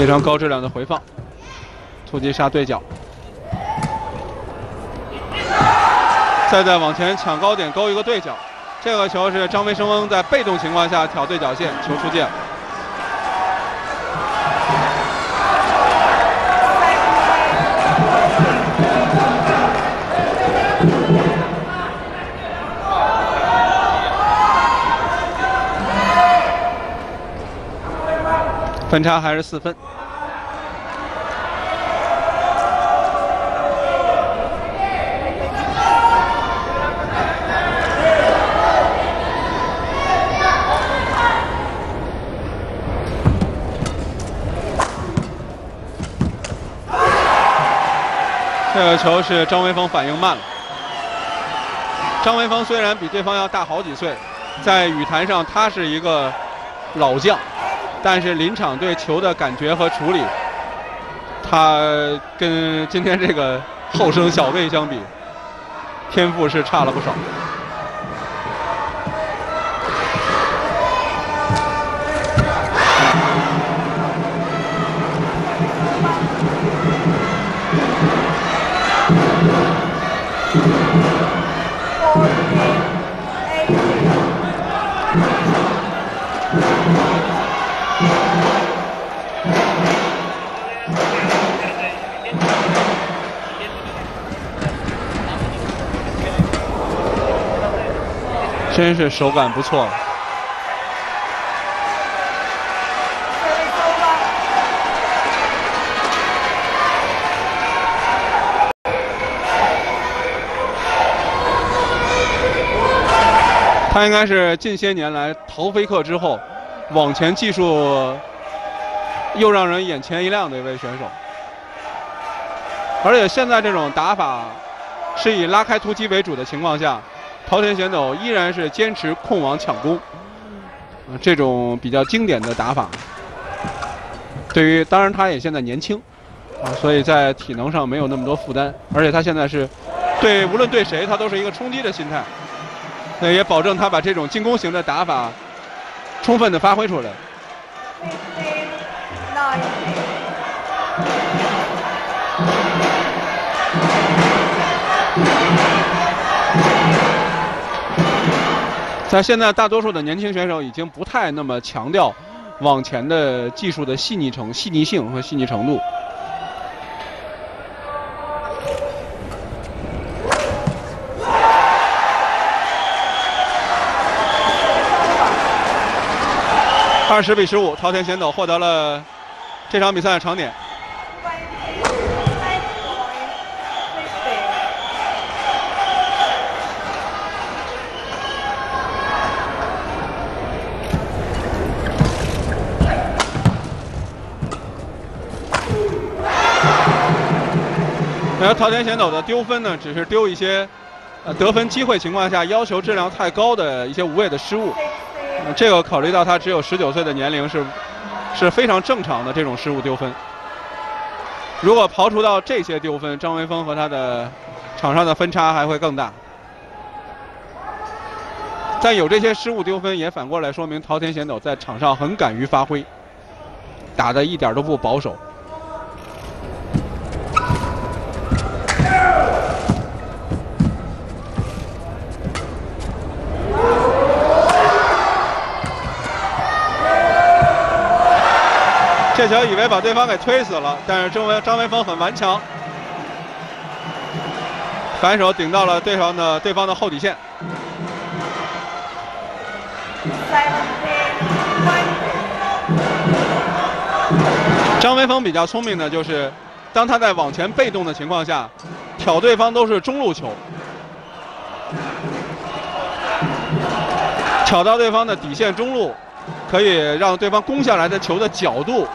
非常高质量的回放，突击杀对角，再再往前抢高点勾一个对角，这个球是张维生翁在被动情况下挑对角线，球出界了。分差还是四分。这个球是张维峰反应慢了。张维峰虽然比对方要大好几岁，在羽坛上他是一个老将。但是临场对球的感觉和处理，他跟今天这个后生小贝相比，天赋是差了不少。真是手感不错。他应该是近些年来陶飞克之后，往前技术又让人眼前一亮的一位选手。而且现在这种打法是以拉开突击为主的情况下。朝田贤斗依然是坚持控网抢攻，这种比较经典的打法。对于，当然他也现在年轻，啊，所以在体能上没有那么多负担，而且他现在是对无论对谁，他都是一个冲击的心态，那也保证他把这种进攻型的打法充分的发挥出来。在现在，大多数的年轻选手已经不太那么强调往前的技术的细腻程、细腻性和细腻程度。二十比十五，朝田贤斗获得了这场比赛的场点。而桃田贤斗的丢分呢，只是丢一些，呃，得分机会情况下要求质量太高的一些无谓的失误。这个考虑到他只有十九岁的年龄是是非常正常的这种失误丢分。如果刨除到这些丢分，张维峰和他的场上的分差还会更大。但有这些失误丢分，也反过来说明桃田贤斗在场上很敢于发挥，打得一点都不保守。这球以为把对方给推死了，但是张维张维峰很顽强，反手顶到了对方的对方的后底线。张维峰比较聪明的就是，当他在往前被动的情况下，挑对方都是中路球，挑到对方的底线中路，可以让对方攻下来的球的角度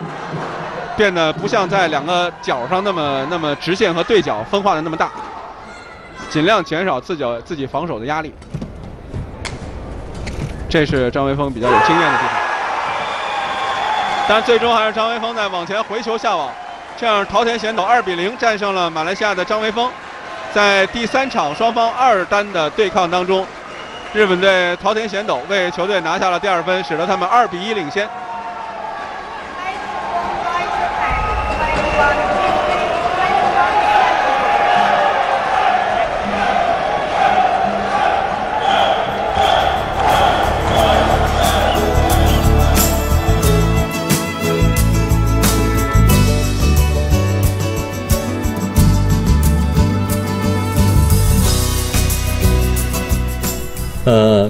变得不像在两个角上那么那么直线和对角分化的那么大，尽量减少自己自己防守的压力。这是张维峰比较有经验的地方。但最终还是张维峰在往前回球下网，这样桃田贤斗二比零战胜了马来西亚的张维峰。在第三场双方二单的对抗当中，日本队桃田贤斗为球队拿下了第二分，使得他们二比一领先。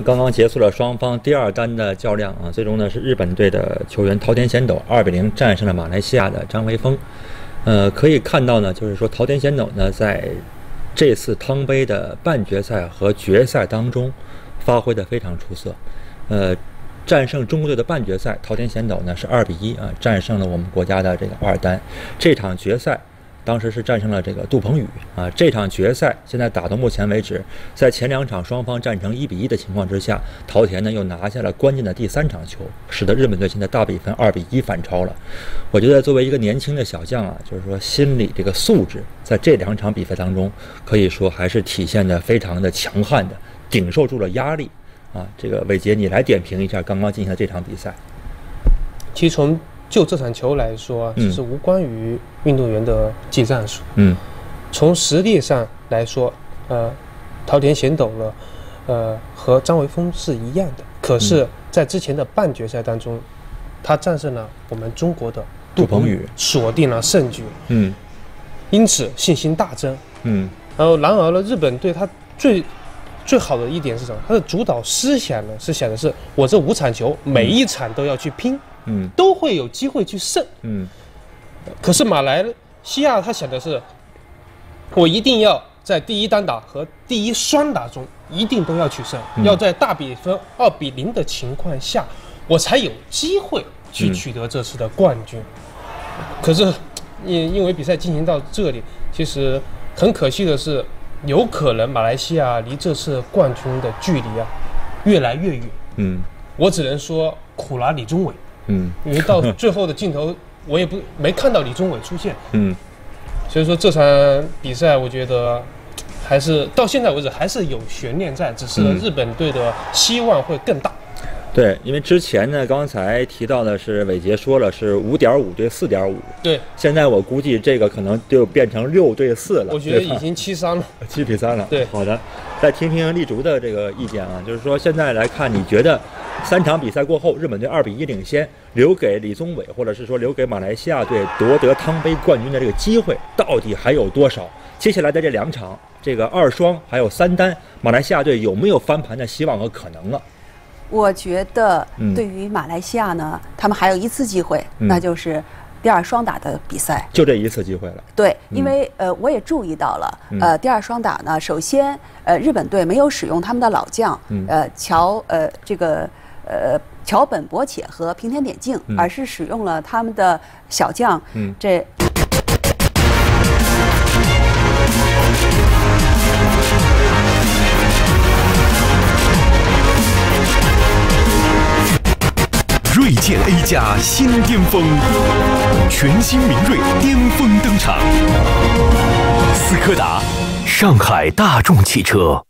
刚刚结束了双方第二单的较量啊，最终呢是日本队的球员桃田贤斗二比零战胜了马来西亚的张维峰。呃，可以看到呢，就是说桃田贤斗呢在这次汤杯的半决赛和决赛当中发挥的非常出色。呃，战胜中国队的半决赛，桃田贤斗呢是二比一啊战胜了我们国家的这个二单。这场决赛。当时是战胜了这个杜鹏宇啊！这场决赛现在打到目前为止，在前两场双方战成一比一的情况之下，桃田呢又拿下了关键的第三场球，使得日本队现在大比分二比一反超了。我觉得作为一个年轻的小将啊，就是说心理这个素质，在这两场比赛当中，可以说还是体现的非常的强悍的，顶受住了压力啊！这个伟杰，你来点评一下刚刚进行的这场比赛。其实从就这场球来说，嗯。其实无关于运动员的技战术。嗯，从实力上来说，呃，桃田贤斗呢，呃，和张维峰是一样的。可是嗯，在之前的半决赛当中，他战胜了我们中国的杜鹏宇锁定了胜局，嗯。因此信心大增。嗯。然后，然而呢，日本对他最最好的一点是什么？他的主导思想呢是想的是，我这五场球每一场都要去拼，嗯都会有机会去胜。嗯可是马来西亚他想的是，我一定要在第一单打和第一双打中一定都要取胜，嗯要在大比分二比零的情况下，我才有机会去嗯取得这次的冠军。可是，因因为比赛进行到这里，其实很可惜的是，有可能马来西亚离这次冠军的距离啊越来越远。嗯我只能说苦了李宗伟，嗯因为到最后的镜头，我也不没看到李宗伟出现。嗯所以说这场比赛，我觉得还是到现在为止还是有悬念在，只是嗯日本队的希望会更大。对，因为之前呢，刚才提到的是伟杰说了是五点五对四点五，对，现在我估计这个可能就变成六对四了。我觉得已经七三了，七比三了。对，好的，再听听立竹的这个意见啊，就是说现在来看，你觉得三场比赛过后，日本队二比一领先，留给李宗伟或者是说留给马来西亚队夺得汤杯冠军的这个机会，到底还有多少？接下来的这两场，这个二双还有三单，马来西亚队有没有翻盘的希望和可能啊？我觉得嗯。对于马来西亚呢，他们还有一次机会，嗯。那就是第二双打的比赛。就这一次机会了。对，因为呃，我也注意到了，嗯。呃，第二双打呢，首先呃，日本队没有使用他们的老将，嗯。呃，乔呃这个呃桥本博且和平田典静，嗯。而是使用了他们的小将，嗯。这锐界 A 加新巅峰，全新明锐巅峰登场。斯柯达，上海大众汽车。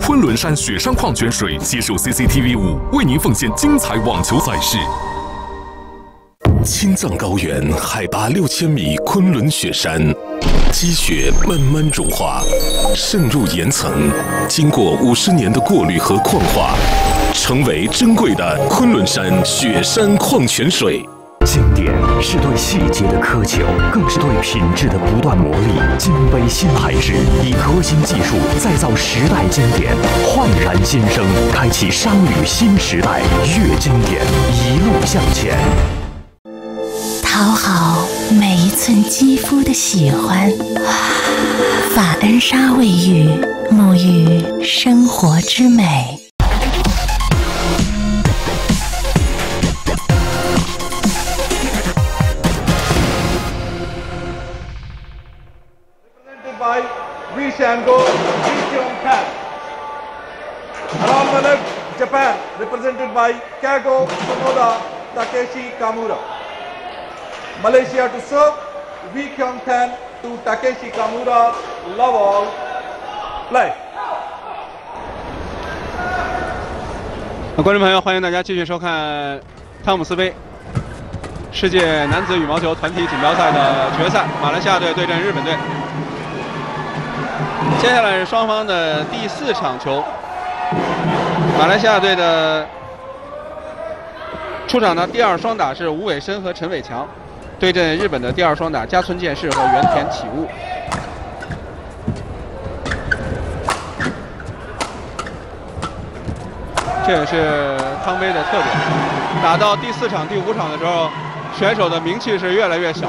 昆仑山雪山矿泉水携手 CCTV 五为您奉献精彩网球赛事。青藏高原海拔六千米，昆仑雪山，积雪慢慢融化，渗入岩层，经过五十年的过滤和矿化，成为珍贵的昆仑山雪山矿泉水。经典是对细节的苛求，更是对品质的不断磨砺。金杯新牌制，以核心技术再造时代经典，焕然新生，开启商旅新时代。越经典，一路向前。讨好每一寸肌肤的喜欢。法恩莎卫浴，沐浴生活之美。Represented by Vishango Vikyong Kan. Around the left, Japan, represented by Kago Sonoda Takeshi Kamura. Malaysia to serve, Vikyong Tan to Takeshi Kamura, love all, play. 那观众朋友，欢迎大家继续收看汤姆斯杯世界男子羽毛球团体锦标赛的决赛，马来西亚队对阵日本队。接下来是双方的第四场球，马来西亚队的出场的第二双打是吴伟申和陈伟强，对阵日本的第二双打加村健士和原田启悟。这也是汤杯的特点。打到第四场、第五场的时候，选手的名气是越来越小。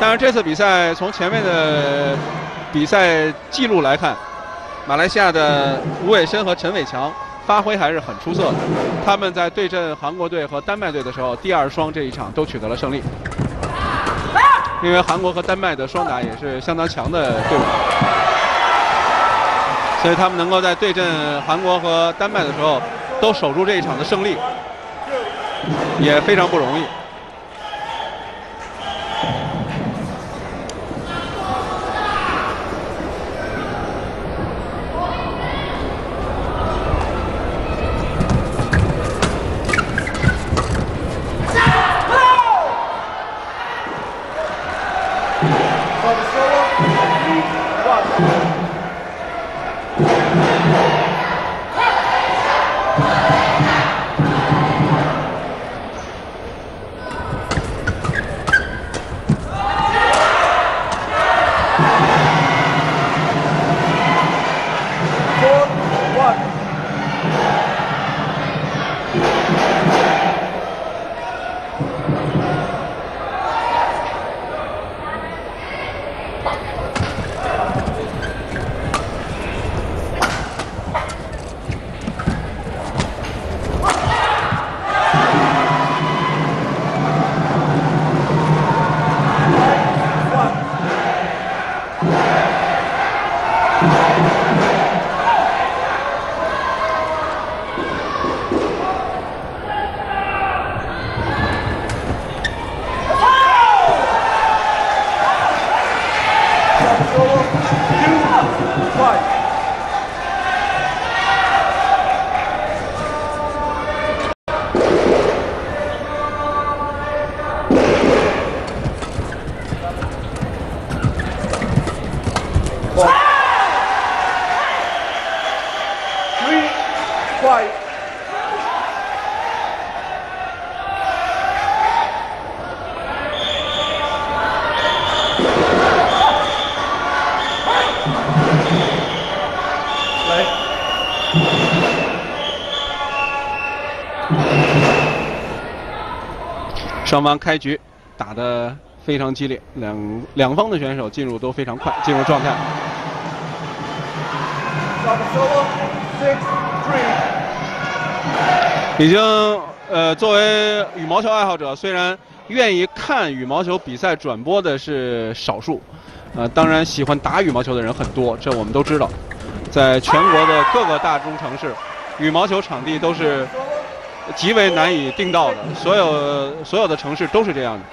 但是这次比赛从前面的比赛记录来看，马来西亚的吴伟申和陈伟强发挥还是很出色的。他们在对阵韩国队和丹麦队的时候，第二双这一场都取得了胜利。因为韩国和丹麦的双打也是相当强的队伍。所以他们能够在对阵韩国和丹麦的时候都守住这一场的胜利，也非常不容易。双方开局打得非常激烈，两两方的选手进入都非常快，进入状态。已经呃，作为羽毛球爱好者，虽然愿意看羽毛球比赛转播的是少数，呃，当然喜欢打羽毛球的人很多，这我们都知道。在全国的各个大中城市，羽毛球场地都是极为难以订到的，所有所有的城市都是这样的。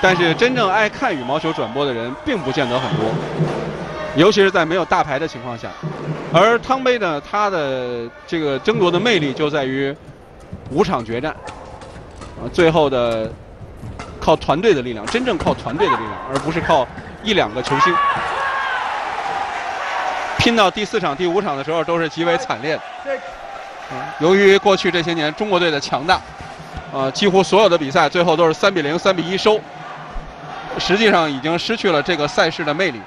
但是真正爱看羽毛球转播的人并不见得很多，尤其是在没有大牌的情况下。而汤杯呢，它的这个争夺的魅力就在于五场决战，啊，最后的靠团队的力量，真正靠团队的力量，而不是靠一两个球星。拼到第四场、第五场的时候，都是极为惨烈的。由于过去这些年中国队的强大，呃，几乎所有的比赛最后都是三比零、三比一收，实际上已经失去了这个赛事的魅力。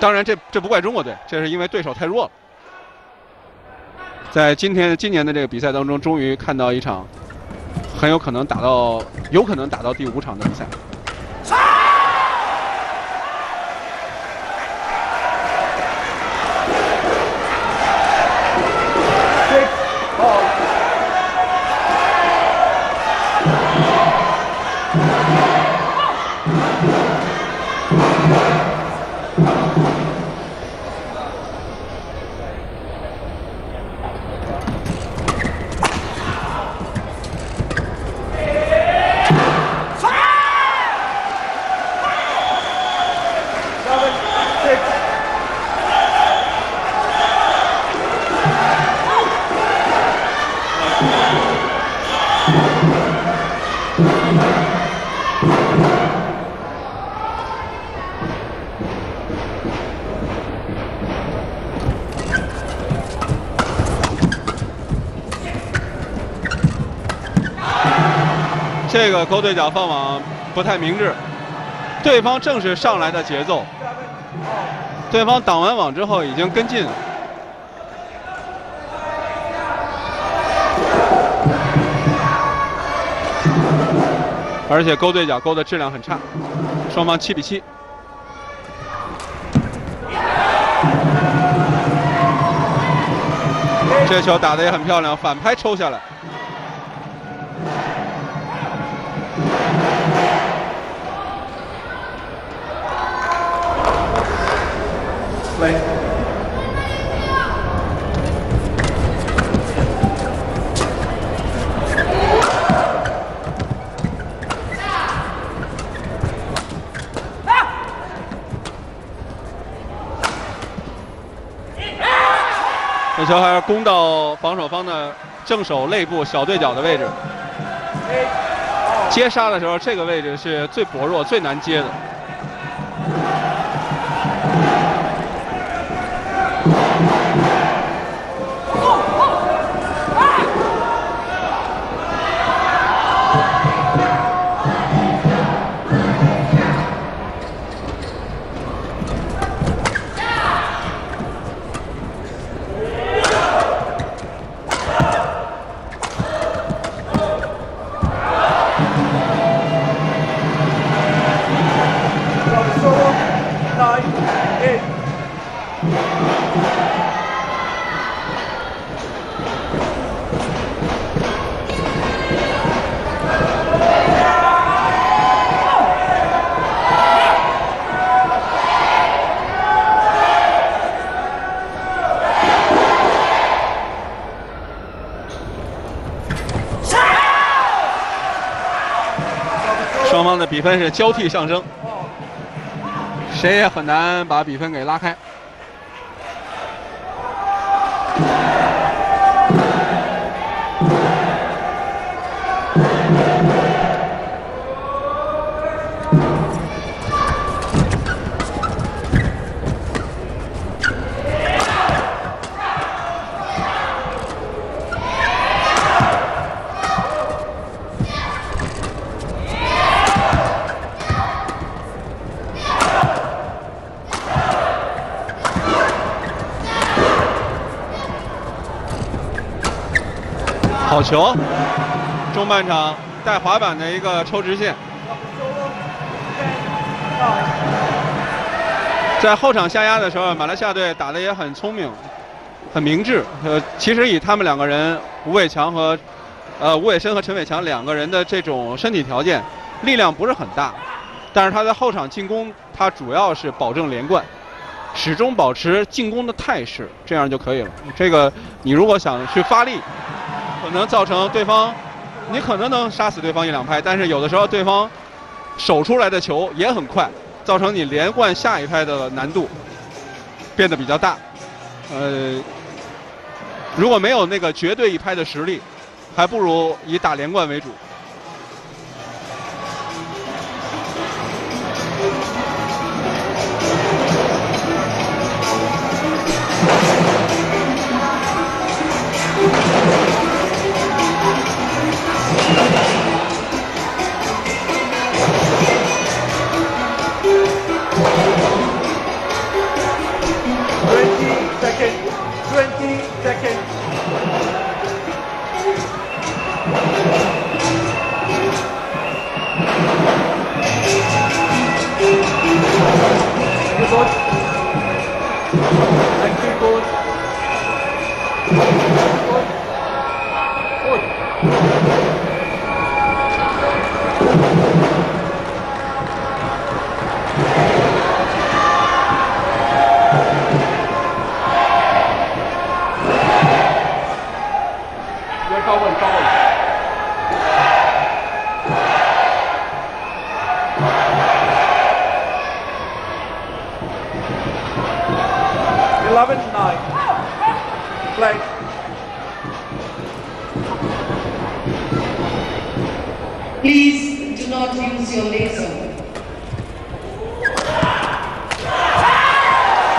当然，这这不怪中国队，这是因为对手太弱了。在今天今年的这个比赛当中，终于看到一场很有可能打到、有可能打到第五场的比赛。勾对角放网不太明智，对方正是上来的节奏，对方挡完网之后已经跟进了，而且勾对角勾的质量很差，双方七比七。这球打得也很漂亮，反拍抽下。来。球还是攻到防守方的正手内部小对角的位置。接杀的时候，这个位置是最薄弱、最难接的。比分是交替上升，谁也很难把比分给拉开。球！中半场带滑板的一个抽直线。在后场下压的时候，马来西亚队打得也很聪明，很明智。呃，其实以他们两个人，吴伟强和呃吴伟申和陈伟强两个人的这种身体条件，力量不是很大，但是他在后场进攻，他主要是保证连贯，始终保持进攻的态势，这样就可以了。这个你如果想去发力，能造成对方，你可能能杀死对方一两拍，但是有的时候对方守出来的球也很快。造成你连贯下一拍的难度变得比较大，呃，如果没有那个绝对一拍的实力，还不如以打连贯为主。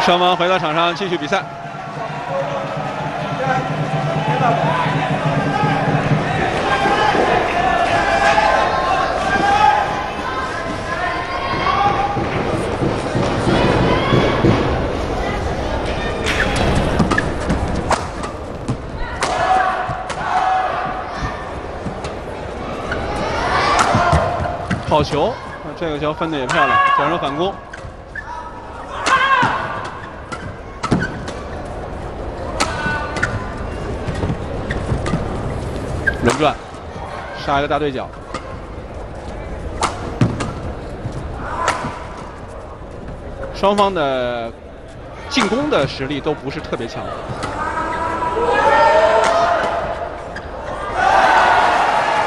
双方回到场上继续比赛。好球，这个球分的也漂亮，转身反攻。轮转，杀一个大对角。双方的进攻的实力都不是特别强。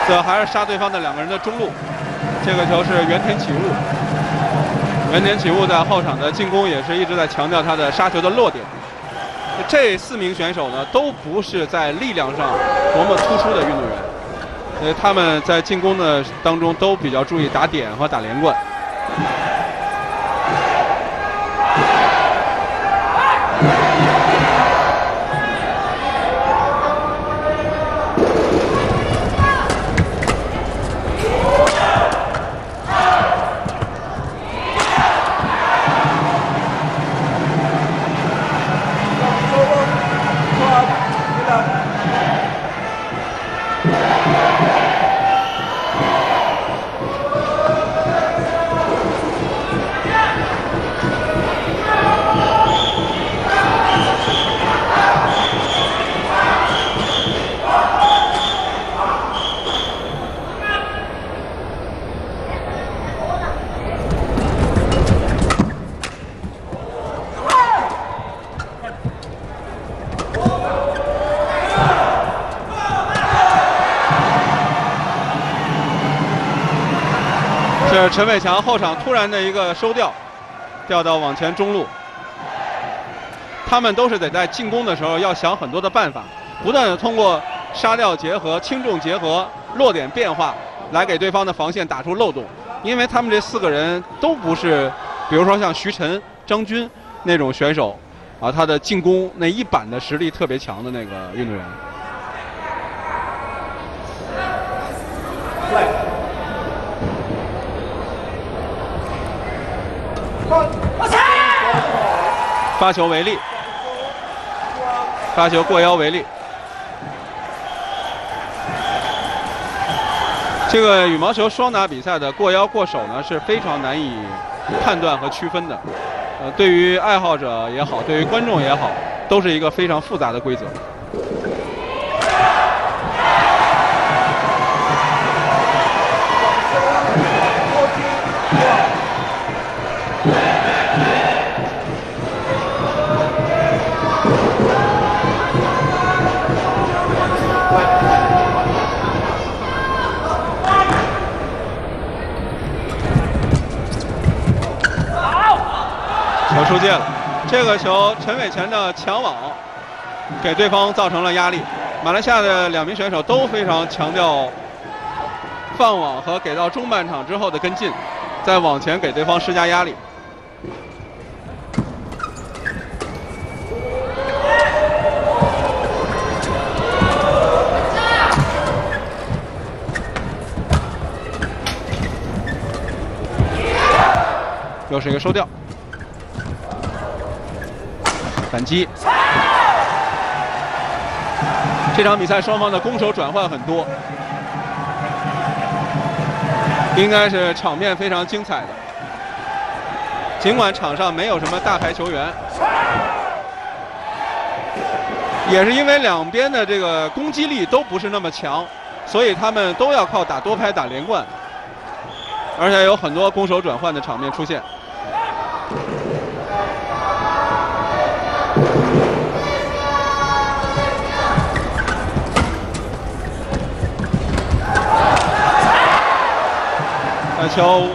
这还是杀对方的两个人的中路。这个球是原田启悟。原田启悟在后场的进攻也是一直在强调他的杀球的落点。这四名选手呢，都不是在力量上多么突出的运动员，所以他们在进攻的当中都比较注意打点和打连贯。陈伟强后场突然的一个收掉，调到往前中路。他们都是得在进攻的时候要想很多的办法，不断的通过杀掉结合、轻重结合、落点变化，来给对方的防线打出漏洞。因为他们这四个人都不是，比如说像徐晨、张军那种选手，啊，他的进攻那一板的实力特别强的那个运动员。发球为例，发球过腰为例。这个羽毛球双打比赛的过腰过手呢是非常难以判断和区分的，呃，对于爱好者也好，对于观众也好，都是一个非常复杂的规则。这个球陈伟前的抢网给对方造成了压力。马来西亚的两名选手都非常强调放网和给到中半场之后的跟进，再往前给对方施加压力。又是一个收掉。反击，这场比赛双方的攻守转换很多，应该是场面非常精彩的。尽管场上没有什么大牌球员，也是因为两边的这个攻击力都不是那么强，所以他们都要靠打多拍打连贯，而且有很多攻守转换的场面出现。球，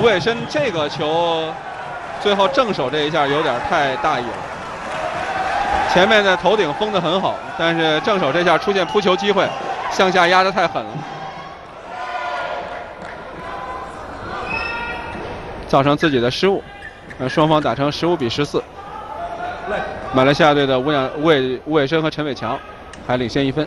吴伟申这个球，最后正手这一下有点太大意了。前面的头顶封的很好，但是正手这下出现扑球机会，向下压的太狠了，造成自己的失误。呃双方打成十五比十四。马来西亚队的吴养吴伟吴伟申和陈伟强还领先一分。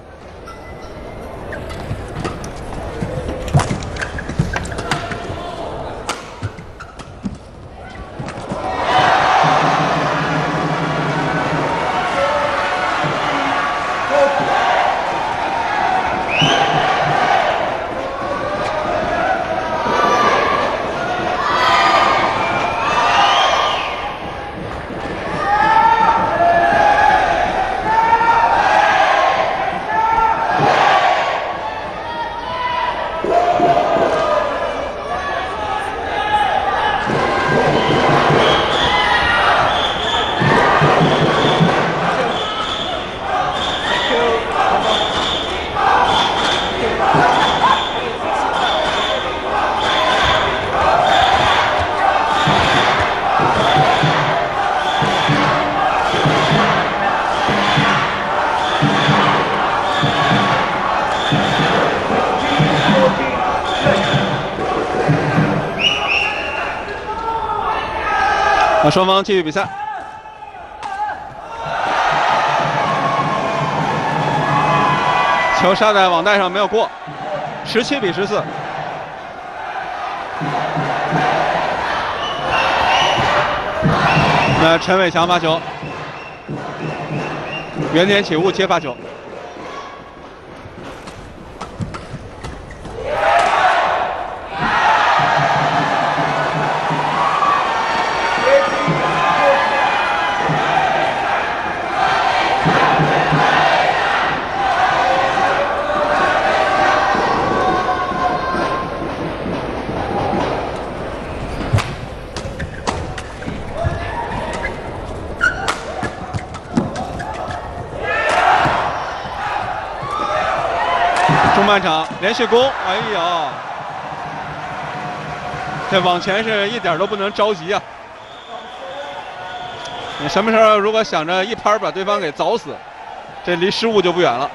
双方继续比赛，球杀在网带上没有过，十七比十四。那陈伟强发球，原点起雾接发球。连续攻，哎呀，这往前是一点都不能着急啊！你什么时候如果想着一拍把对方给凿死，这离失误就不远了。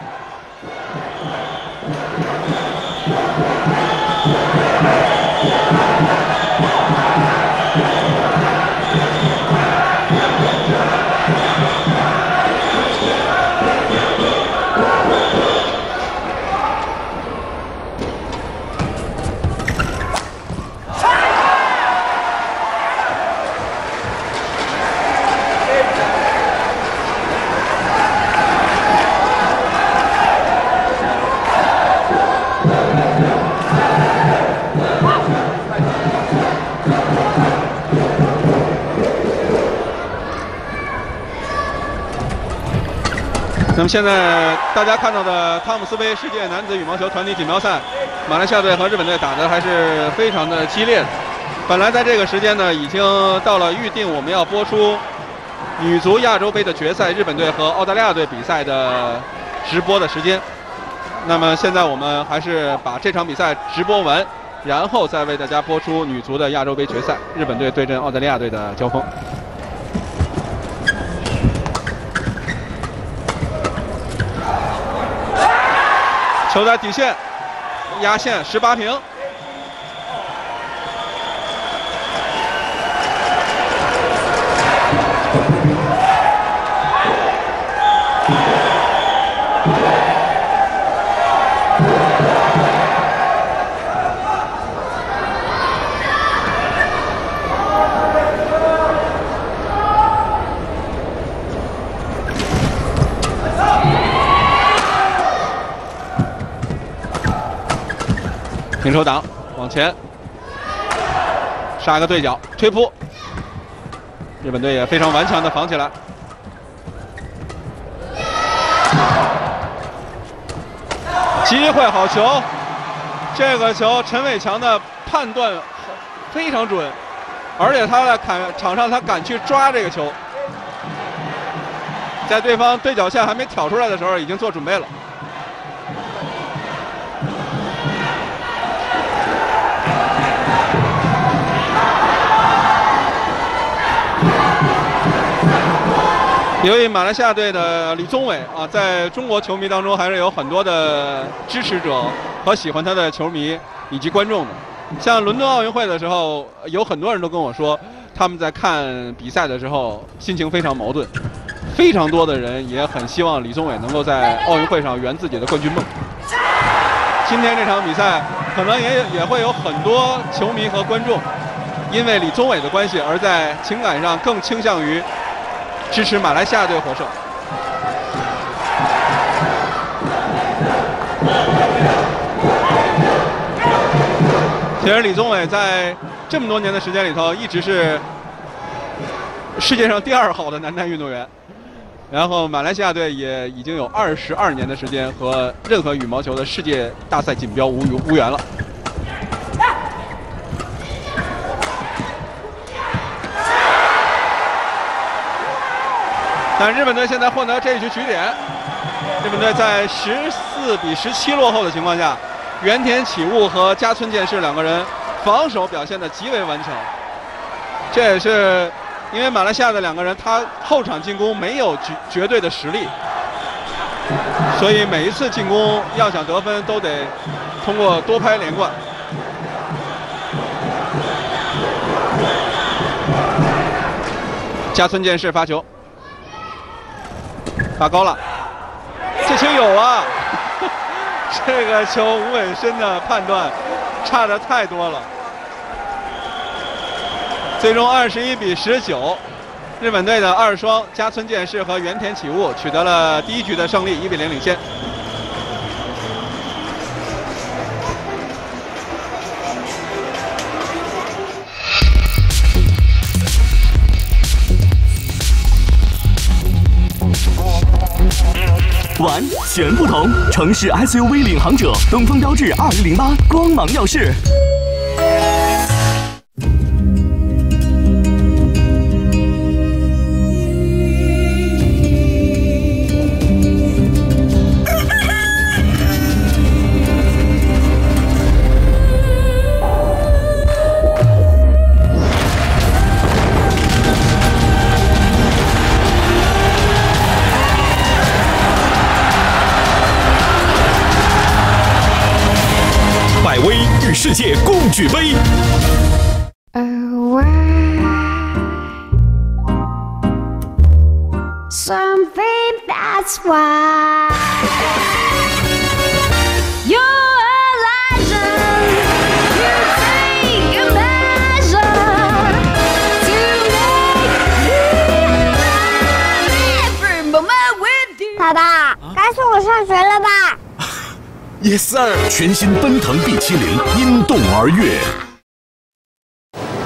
那么现在大家看到的汤姆斯杯世界男子羽毛球团体锦标赛，马来西亚队和日本队打的还是非常的激烈。本来在这个时间呢，已经到了预定我们要播出女足亚洲杯的决赛，日本队和澳大利亚队比赛的直播的时间。那么现在我们还是把这场比赛直播完，然后再为大家播出女足的亚洲杯决赛，日本队对阵澳大利亚队的交锋。球在底线，压线十八平。平手挡，往前，杀个对角，推扑。日本队也非常顽强的防起来。机会好球，这个球陈伟强的判断非常准，而且他在砍场上他敢去抓这个球，在对方对角线还没挑出来的时候已经做准备了。由于马来西亚队的李宗伟啊，在中国球迷当中还是有很多的支持者和喜欢他的球迷以及观众的。像伦敦奥运会的时候，有很多人都跟我说，他们在看比赛的时候心情非常矛盾。非常多的人也很希望李宗伟能够在奥运会上圆自己的冠军梦。今天这场比赛，可能也也会有很多球迷和观众，因为李宗伟的关系，而在情感上更倾向于。支持马来西亚队获胜。其实李宗伟在这么多年的时间里头，一直是世界上第二好的男单运动员。然后马来西亚队也已经有二十二年的时间和任何羽毛球的世界大赛锦标无无缘了。但日本队现在获得这一局局点，日本队在十四比十七落后的情况下，原田启悟和加村健士两个人防守表现的极为顽强。这也是因为马来西亚的两个人他后场进攻没有绝绝对的实力，所以每一次进攻要想得分都得通过多拍连贯。加村健士发球。打高了，这球有啊！这个球吴伟深的判断差的太多了。最终二十一比十九，日本队的二双加村健士和原田启悟取得了第一局的胜利，一比零领先。玩全不同，城市 SUV 领航者，东风标致二零零八光芒耀世。界共举杯。？Yes sir，全新奔腾 B 七零因动而悦。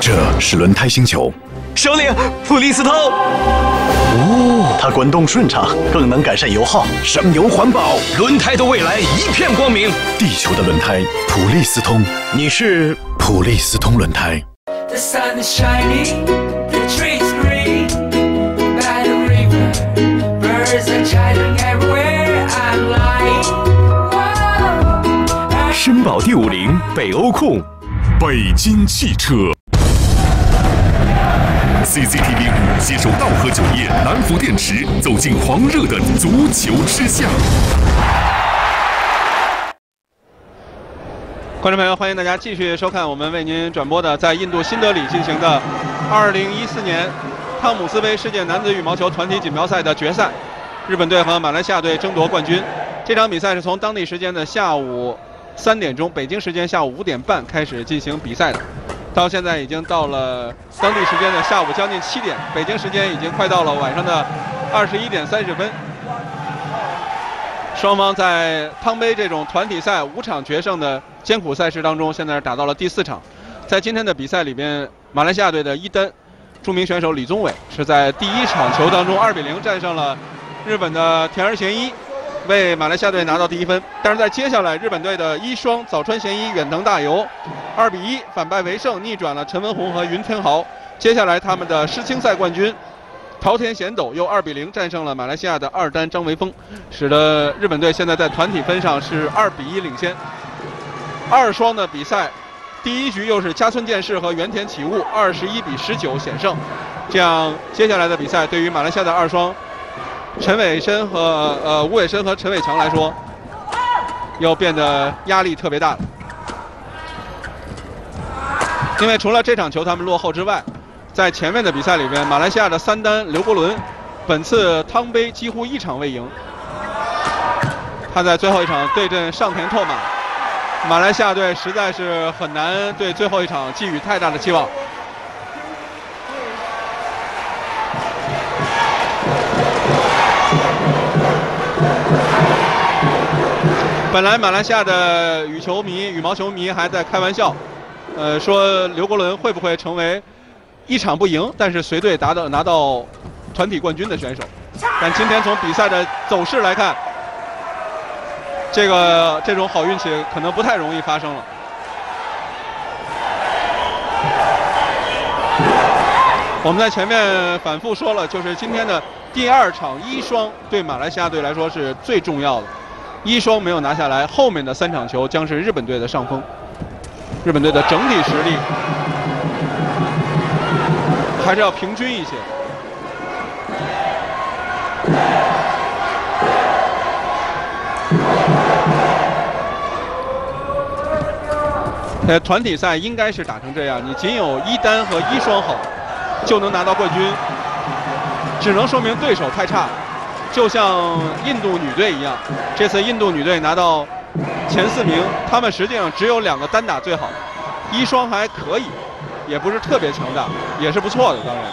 这是轮胎星球，首领普利司通。哦，它滚动顺畅，更能改善油耗，省油环保，轮胎的未来一片光明。地球的轮胎，普利司通。你是普利司通轮胎。The sun is shining, the trees green, by the river, birds are chiming 绅宝 D 五零北欧控，北京汽车。CCTV 五携手道和酒业、南孚电池，走进狂热的足球之夏。观众朋友，欢迎大家继续收看我们为您转播的在印度新德里进行的2014年汤姆斯杯世界男子羽毛球团体锦标赛的决赛，日本队和马来西亚队争夺冠军。这场比赛是从当地时间的下午三点钟，北京时间下午五点半开始进行比赛的。到现在已经到了当地时间的下午将近七点，北京时间已经快到了晚上的二十一点三十分。双方在汤杯这种团体赛五场决胜的艰苦赛事当中，现在打到了第四场。在今天的比赛里边，马来西亚队的一丹，著名选手李宗伟是在第一场球当中二比零战胜了日本的田儿贤一，为马来西亚队拿到第一分。但是在接下来，日本队的一双早川贤一、远藤大由二比一反败为胜，逆转了陈文宏和云天豪。接下来他们的世青赛冠军桃田贤斗又二比零战胜了马来西亚的二单张维峰，使得日本队现在在团体分上是二比一领先。二双的比赛，第一局又是加村健士和原田启悟二十一比十九险胜，这样接下来的比赛对于马来西亚的二双陈伟申和呃吴伟申和陈伟强来说，又变得压力特别大了。因为除了这场球他们落后之外，在前面的比赛里边，马来西亚的三单刘国伦本次汤杯几乎一场未赢。他在最后一场对阵上田拓马，马来西亚队实在是很难对最后一场寄予太大的期望。本来马来西亚的羽球迷、羽毛球迷还在开玩笑，呃，说刘国伦会不会成为一场不赢，但是随队达到拿到团体冠军的选手。但今天从比赛的走势来看，这个这种好运气可能不太容易发生了。我们在前面反复说了，就是今天的第二场一双对马来西亚队来说是最重要的，一双没有拿下来，后面的三场球将是日本队的上风。日本队的整体实力还是要平均一些。呃，团体赛应该是打成这样，你仅有一单和一双好，就能拿到冠军，只能说明对手太差。就像印度女队一样，这次印度女队拿到前四名，他们实际上只有两个单打最好，一双还可以，也不是特别强大，也是不错的，当然。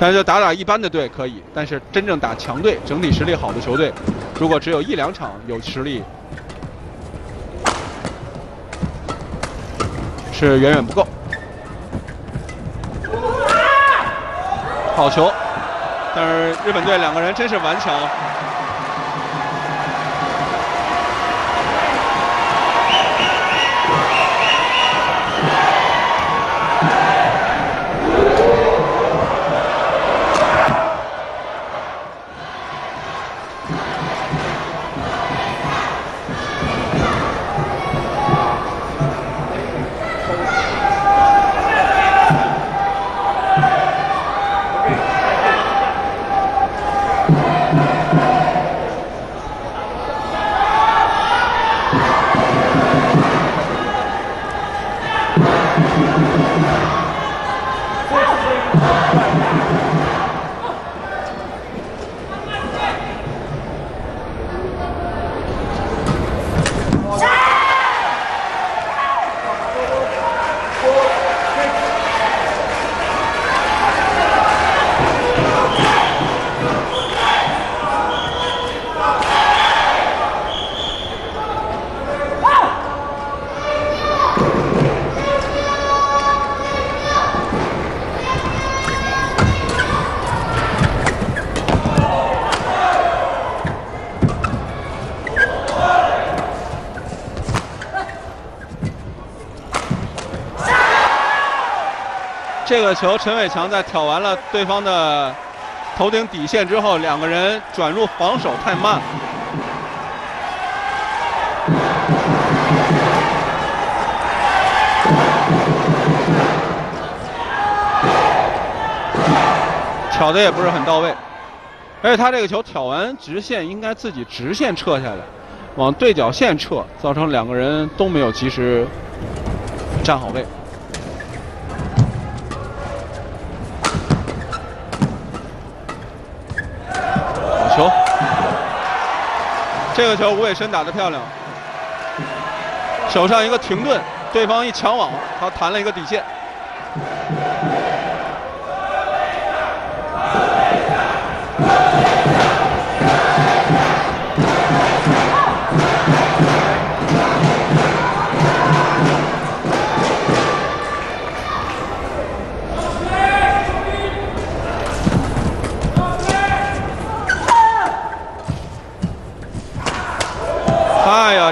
但是打打一般的队可以，但是真正打强队、整体实力好的球队，如果只有一两场有实力，是远远不够。好球，但是日本队两个人真是顽强。这个球陈伟强在挑完了对方的头顶底线之后，两个人转入防守太慢。挑的也不是很到位，而且他这个球挑完直线应该自己直线撤下来，往对角线撤，造成两个人都没有及时站好位。这个球吴伟深打得漂亮，手上一个停顿，对方一抢网，他弹了一个底线。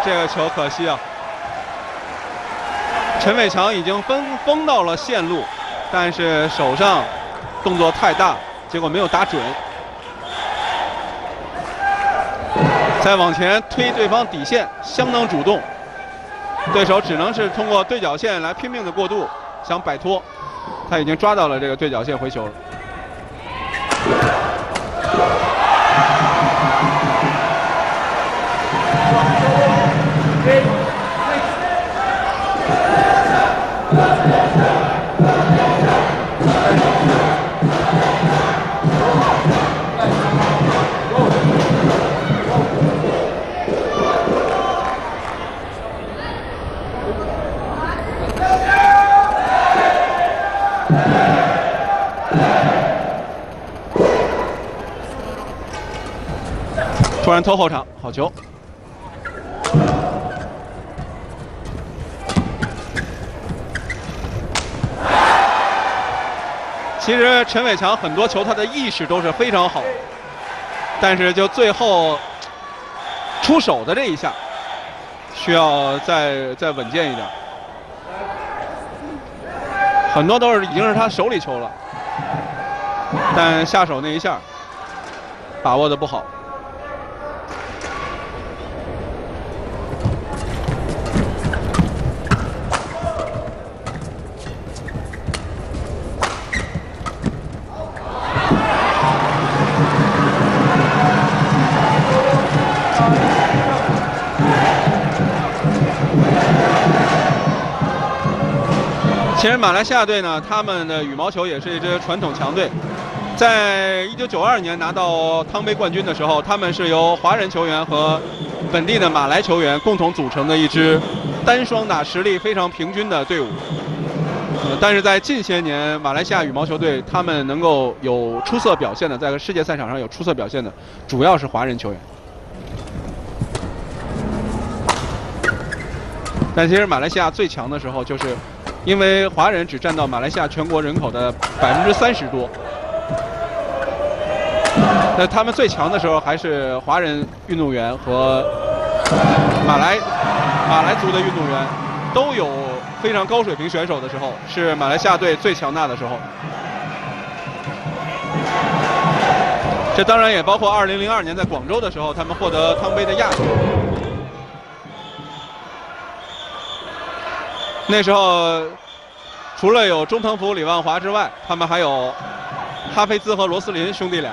这个球可惜啊！陈伟强已经封封到了线路，但是手上动作太大，结果没有打准。再往前推对方底线，相当主动，对手只能是通过对角线来拼命的过渡，想摆脱。他已经抓到了这个对角线回球了。突然拖后场，好球！其实陈伟强很多球他的意识都是非常好，但是就最后出手的这一下，需要再再稳健一点。很多都是已经是他手里球了，但下手那一下把握的不好。其实马来西亚队呢，他们的羽毛球也是一支传统强队。在一九九二年拿到汤杯冠军的时候，他们是由华人球员和本地的马来球员共同组成的一支单双打实力非常平均的队伍。但是在近些年，马来西亚羽毛球队他们能够有出色表现的，在世界赛场上有出色表现的，主要是华人球员。但其实马来西亚最强的时候，就是因为华人只占到马来西亚全国人口的百分之三十多。那他们最强的时候，还是华人运动员和马来马来族的运动员都有非常高水平选手的时候，是马来西亚队最强大的时候。这当然也包括2002年在广州的时候，他们获得汤杯的亚军。那时候，除了有钟腾福、李万华之外，他们还有哈菲兹和罗斯林兄弟俩。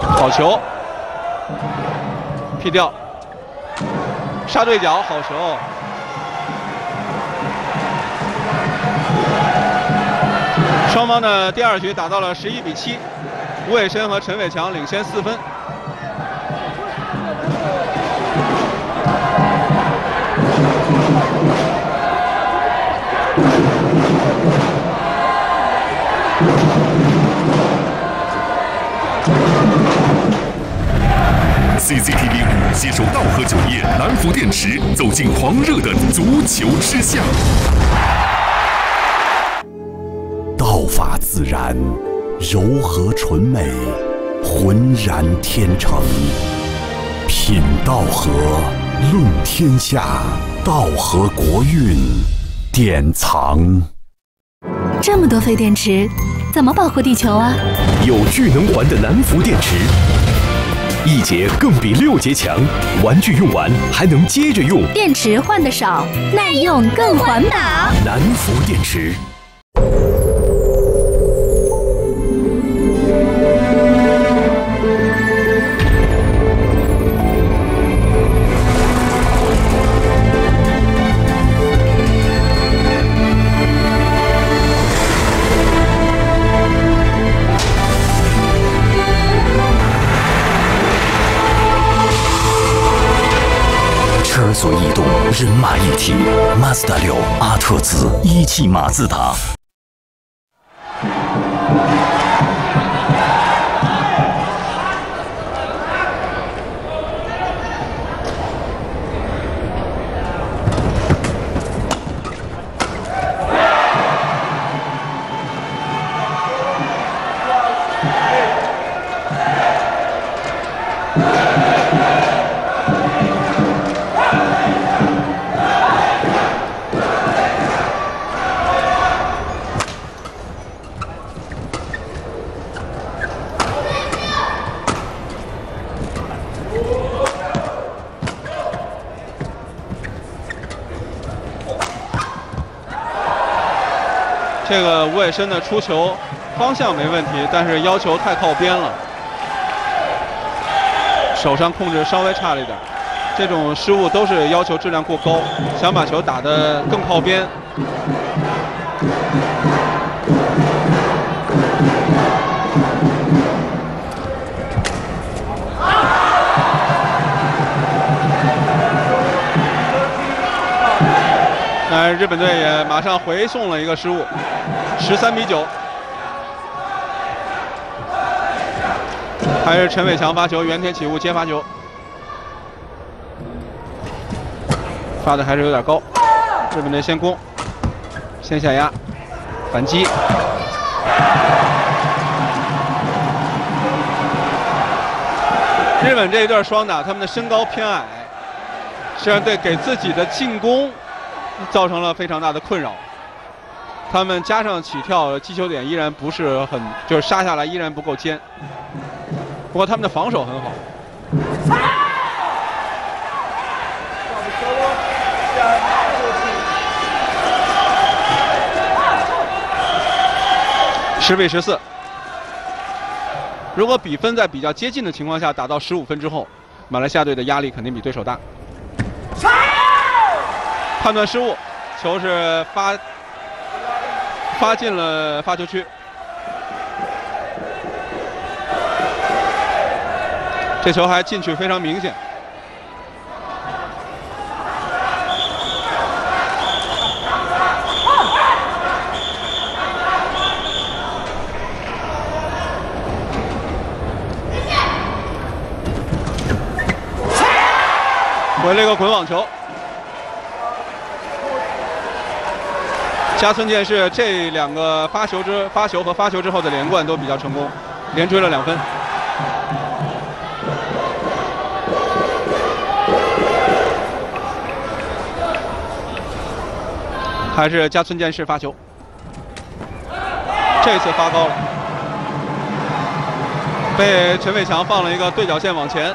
好球，劈掉，杀对角，好球。双方的第二局打到了十一比七，吴伟申和陈伟强领先四分。CCTV 五携手道和酒业、南孚电池，走进狂热的足球之巷。道法自然，柔和纯美，浑然天成。品道合，论天下，道合国运典藏。这么多废电池，怎么保护地球啊？有聚能环的南孚电池，一节更比六节强，玩具用完还能接着用。电池换的少，耐用更环保。南孚电池。人马一体。马自达六阿特兹一汽马自达。这个吴伟申的出球方向没问题，但是要求太靠边了，手上控制稍微差了一点。这种失误都是要求质量过高，想把球打得更靠边。日本队也马上回送了一个失误，十三比九。还是陈伟强发球，原田启悟接发球，发的还是有点高。日本队先攻，先下压，反击。日本这一段双打，他们的身高偏矮，实际上对给自己的进攻造成了非常大的困扰。他们加上起跳击球点依然不是很，就是杀下来依然不够尖。不过他们的防守很好。十比十四。如果比分在比较接近的情况下打到十五分之后，马来西亚队的压力肯定比对手大。判断失误，球是发发进了发球区。这球还进去非常明显。回了一个滚网球。加村健士这两个发球之发球和发球之后的连贯都比较成功，连追了两分。还是加村健士发球，这次发高了，被陈伟强放了一个对角线往前。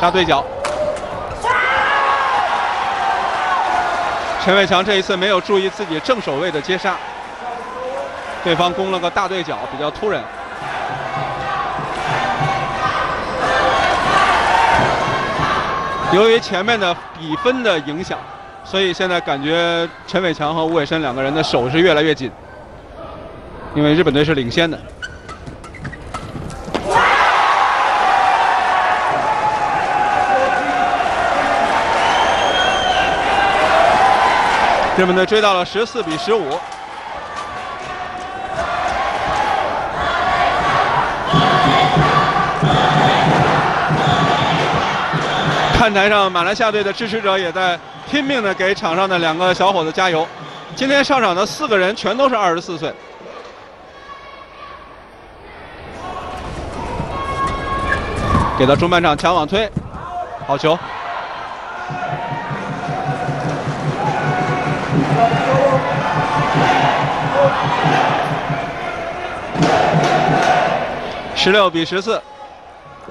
杀对角，陈伟强这一次没有注意自己正手位的接杀，对方攻了个大对角，比较突然。由于前面的比分的影响，所以现在感觉陈伟强和吴伟申两个人的手是越来越紧，因为日本队是领先的。日本队追到了十四比十五。看台上，马来西亚队的支持者也在拼命的给场上的两个小伙子加油。今天上场的四个人全都是二十四岁。给到中半场强网推，好球。十六比十四，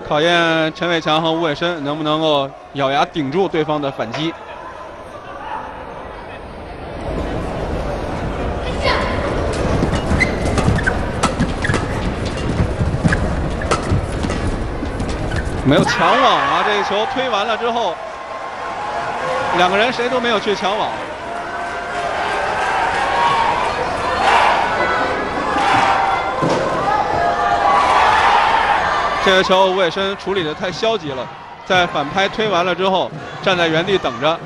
考验陈伟强和吴伟申能不能够咬牙顶住对方的反击。没有抢网啊！这个球推完了之后，两个人谁都没有去抢网。这个球吴伟申处理的太消极了，在反拍推完了之后，站在原地等着，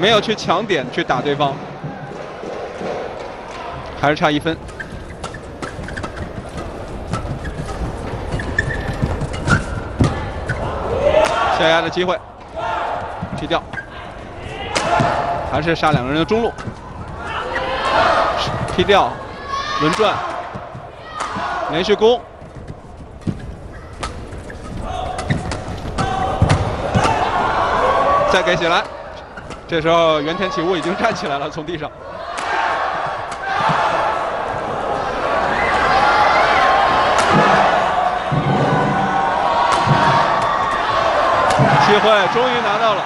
没有去抢点去打对方，还是差一分。下压的机会，踢掉，还是杀两个人的中路，踢掉，轮转，连续攻，再给起来。这时候原田启悟已经站起来了，从地上。机会终于拿到了，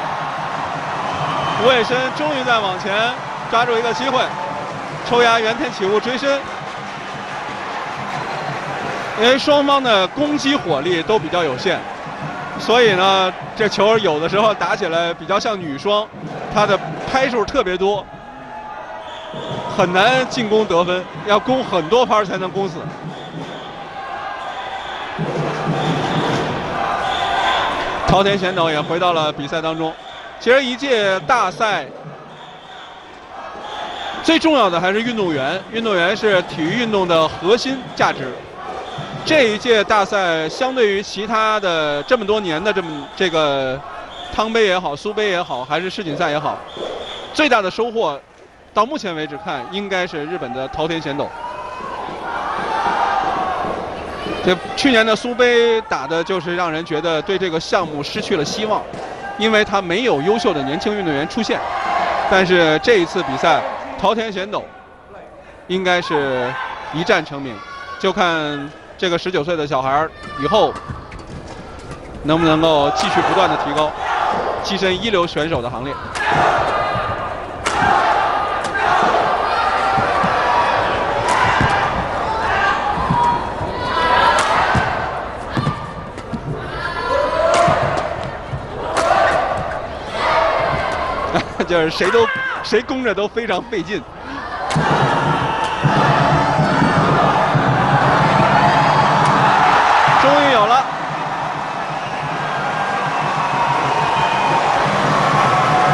吴伟申终于在往前抓住一个机会，抽压原田启悟追身。因为双方的攻击火力都比较有限，所以呢，这球有的时候打起来比较像女双，她的拍数特别多，很难进攻得分，要攻很多拍才能攻死。朝田贤斗也回到了比赛当中。其实一届大赛最重要的还是运动员，运动员是体育运动的核心价值。这一届大赛相对于其他的这么多年的这么这个汤杯也好、苏杯也好，还是世锦赛也好，最大的收获，到目前为止看，应该是日本的桃田贤斗。这去年的苏杯打的就是让人觉得对这个项目失去了希望，因为他没有优秀的年轻运动员出现。但是这一次比赛，桃田贤斗应该是一战成名，就看这个十九岁的小孩以后能不能够继续不断的提高，跻身一流选手的行列。就是谁都谁攻着都非常费劲。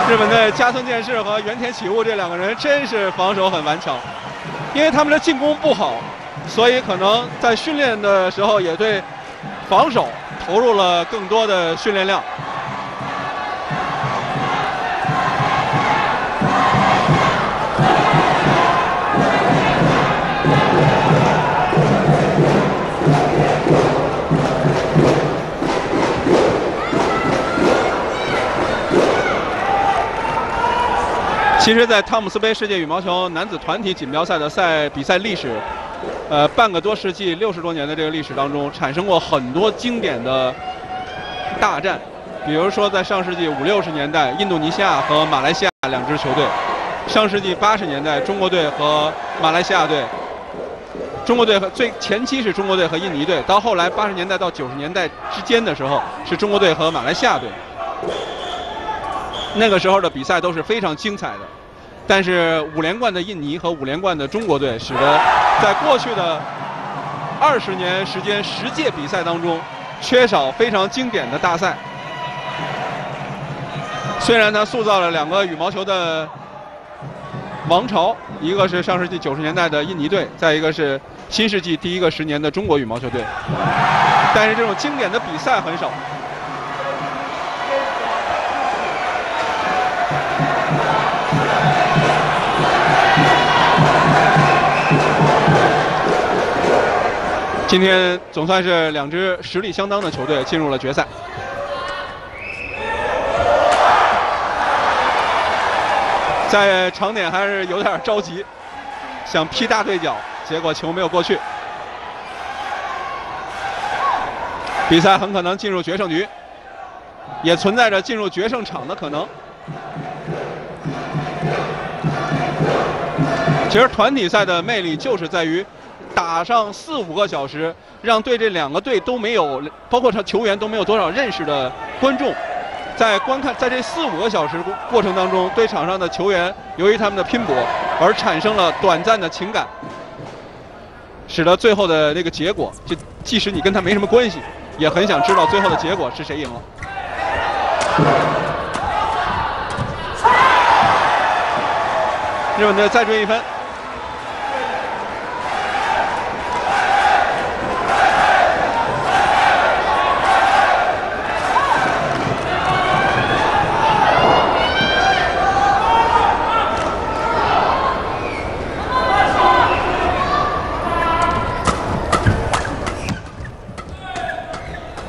日本队加藤健士和原田启悟这两个人真是防守很顽强，因为他们的进攻不好，所以可能在训练的时候也对防守投入了更多的训练量。其实，在汤姆斯杯世界羽毛球男子团体锦标赛的赛比赛历史，呃，半个多世纪、六十多年的这个历史当中，产生过很多经典的大战。比如说，在上世纪五六十年代，印度尼西亚和马来西亚两支球队；上世纪八十年代，中国队和马来西亚队。中国队和最前期是中国队和印尼队，到后来八十年代到九十年代之间的时候，是中国队和马来西亚队。那个时候的比赛都是非常精彩的。但是五连冠的印尼和五连冠的中国队，使得在过去的二十年时间十届比赛当中，缺少非常经典的大赛。虽然它塑造了两个羽毛球的王朝，一个是上世纪九十年代的印尼队，再一个是新世纪第一个十年的中国羽毛球队，但是这种经典的比赛很少。今天总算是两支实力相当的球队进入了决赛。在场点还是有点着急，想劈大对角，结果球没有过去。比赛很可能进入决胜局，也存在着进入决胜场的可能。其实团体赛的魅力就是在于打上四五个小时，让对这两个队都没有，包括他球员都没有多少认识的观众，在观看在这四五个小时过过程当中，对场上的球员由于他们的拼搏而产生了短暂的情感，使得最后的那个结果，就即使你跟他没什么关系，也很想知道最后的结果是谁赢了。日本队再追一分。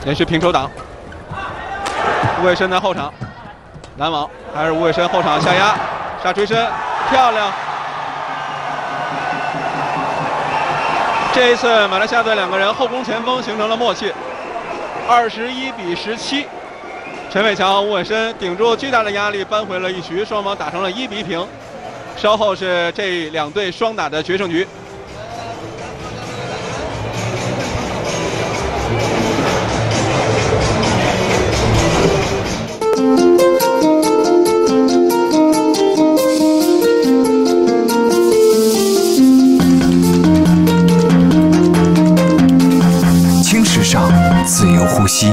连续平手挡，吴伟申在后场拦网，还是吴伟申后场下压，杀追身，漂亮！这一次马来西亚队两个人后攻前锋形成了默契，二十一比十七，陈伟强吴伟申顶住巨大的压力扳回了一局，双方打成了一比平。稍后是这两队双打的决胜局。自由呼吸，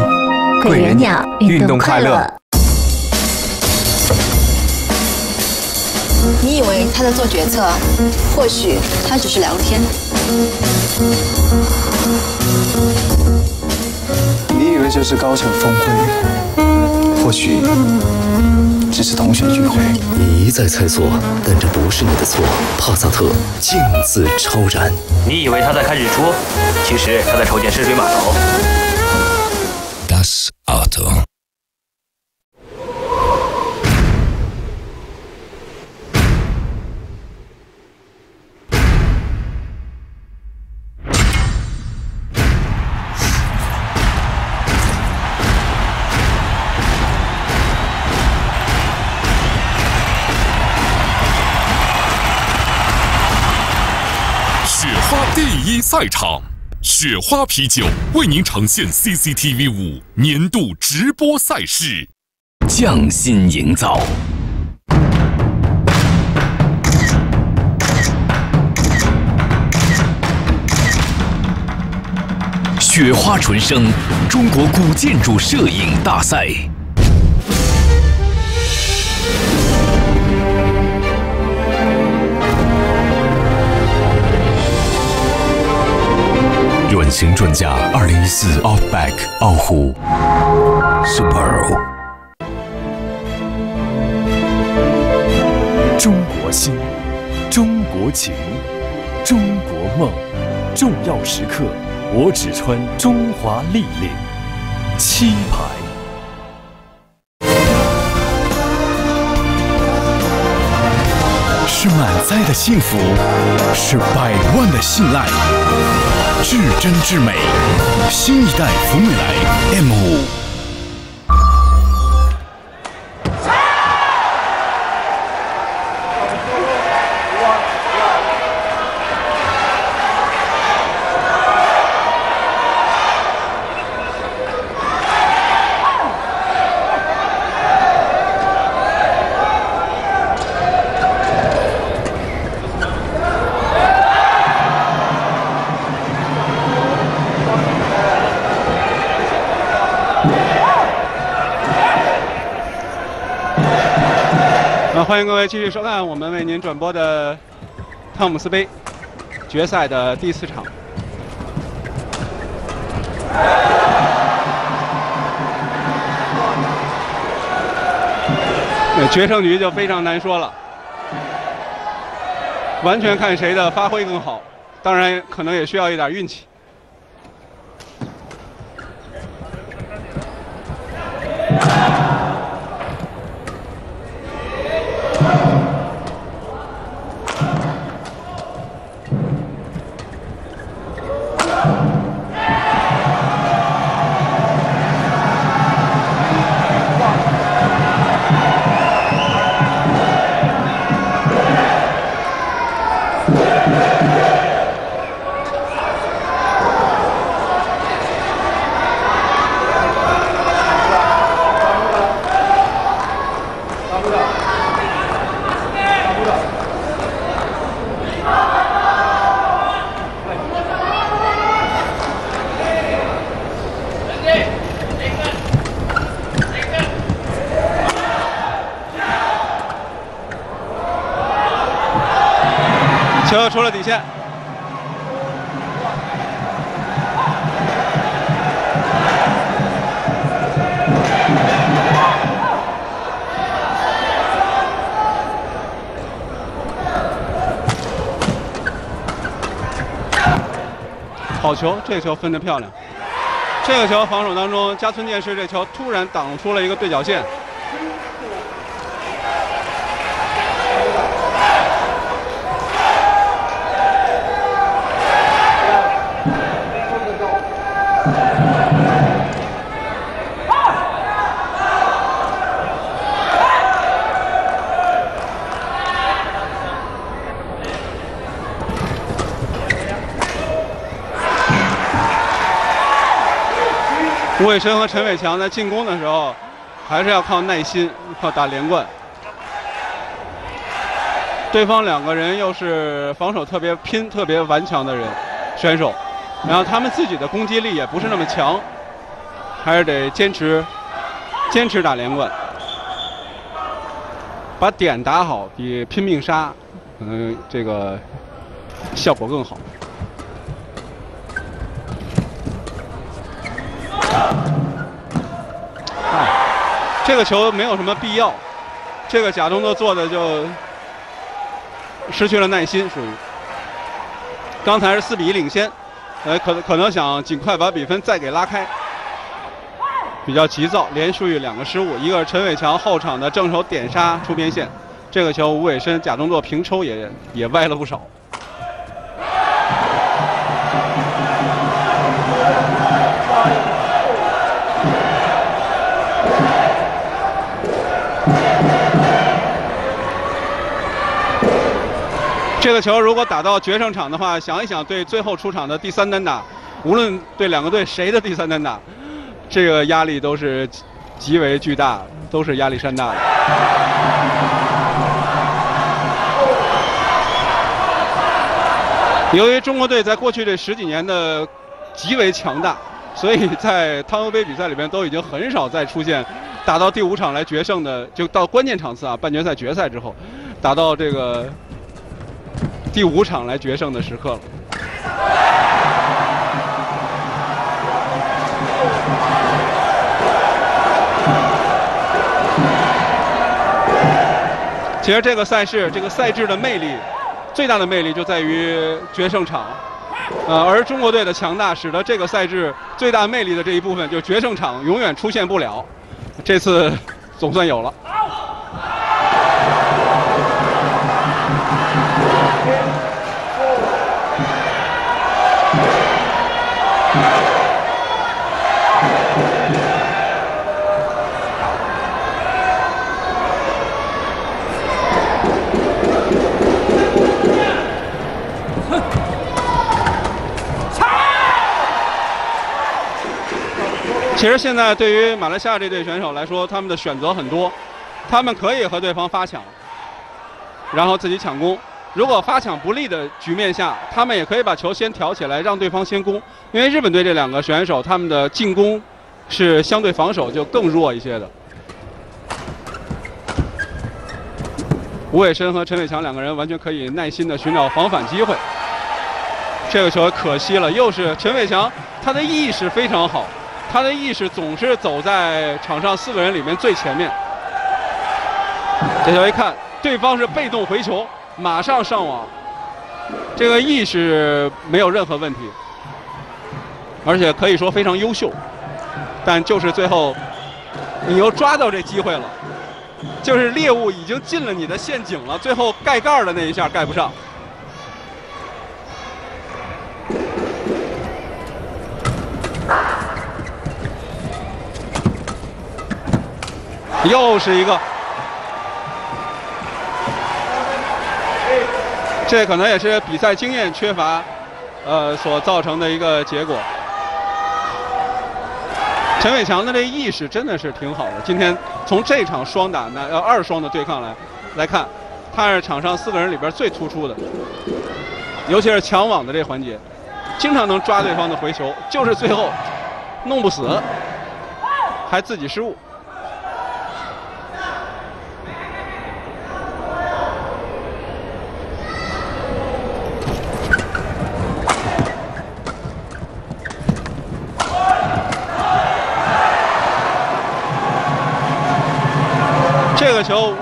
贵人鸟运动快乐。你以为他在做决策，或许他只是聊天。你以为这是高层峰会，或许只是同学聚会。你一再猜错，但这不是你的错。帕萨特镜自超然。你以为他在看日出，其实他在筹建深水码头。则雪花第一赛场。雪花啤酒为您呈现 CCTV 五年度直播赛事。匠心营造，雪花纯生中国古建筑摄影大赛。转型专家二零一四 Outback 傲虎 Super，。中国心，中国情，中国梦，重要时刻，我只穿中华立领七牌。是满载的幸福，是百万的信赖，至真至美，新一代福美来 M 五。欢迎各位继续收看我们为您转播的汤姆斯杯决赛的第四场。那决胜局就非常难说了，完全看谁的发挥更好，当然可能也需要一点运气。球，这球分得漂亮。这个球防守当中，加村健士这球突然挡出了一个对角线。吴伟生和陈伟强在进攻的时候，还是要靠耐心，靠打连贯。对方两个人又是防守特别拼、特别顽强的人选手，然后他们自己的攻击力也不是那么强，还是得坚持坚持打连贯，把点打好，比拼命杀可能这个效果更好。这个球没有什么必要，这个假动作做的就失去了耐心，属于。刚才是四比一领先，呃，可可能想尽快把比分再给拉开，比较急躁，连续两个失误，一个是陈伟强后场的正手点杀出边线，这个球吴伟申假动作平抽也也歪了不少。球如果打到决胜场的话，想一想对最后出场的第三单打，无论对两个队谁的第三单打，这个压力都是极为巨大，都是压力山大的。由于中国队在过去这十几年的极为强大，所以在汤尤杯比赛里边都已经很少再出现打到第五场来决胜的，就到关键场次啊，半决赛、决赛之后，打到这个。第五场来决胜的时刻了。其实这个赛事，这个赛制的魅力，最大的魅力就在于决胜场。呃，而中国队的强大，使得这个赛制最大魅力的这一部分，就决胜场永远出现不了。这次总算有了。其实现在对于马来西亚这队选手来说，他们的选择很多，他们可以和对方发抢，然后自己抢攻。如果发抢不利的局面下，他们也可以把球先挑起来，让对方先攻。因为日本队这两个选手，他们的进攻是相对防守就更弱一些的。吴伟申和陈伟强两个人完全可以耐心的寻找防反机会。这个球可惜了，又是陈伟强，他的意识非常好。他的意识总是走在场上四个人里面最前面。这球一看，对方是被动回球，马上上网，这个意识没有任何问题，而且可以说非常优秀。但就是最后，你又抓到这机会了，就是猎物已经进了你的陷阱了，最后盖盖的那一下盖不上。又是一个，这可能也是比赛经验缺乏，呃，所造成的一个结果。陈伟强的这意识真的是挺好的。今天从这场双打呢呃二双的对抗来来看，他是场上四个人里边最突出的，尤其是抢网的这环节，经常能抓对方的回球，就是最后弄不死，还自己失误。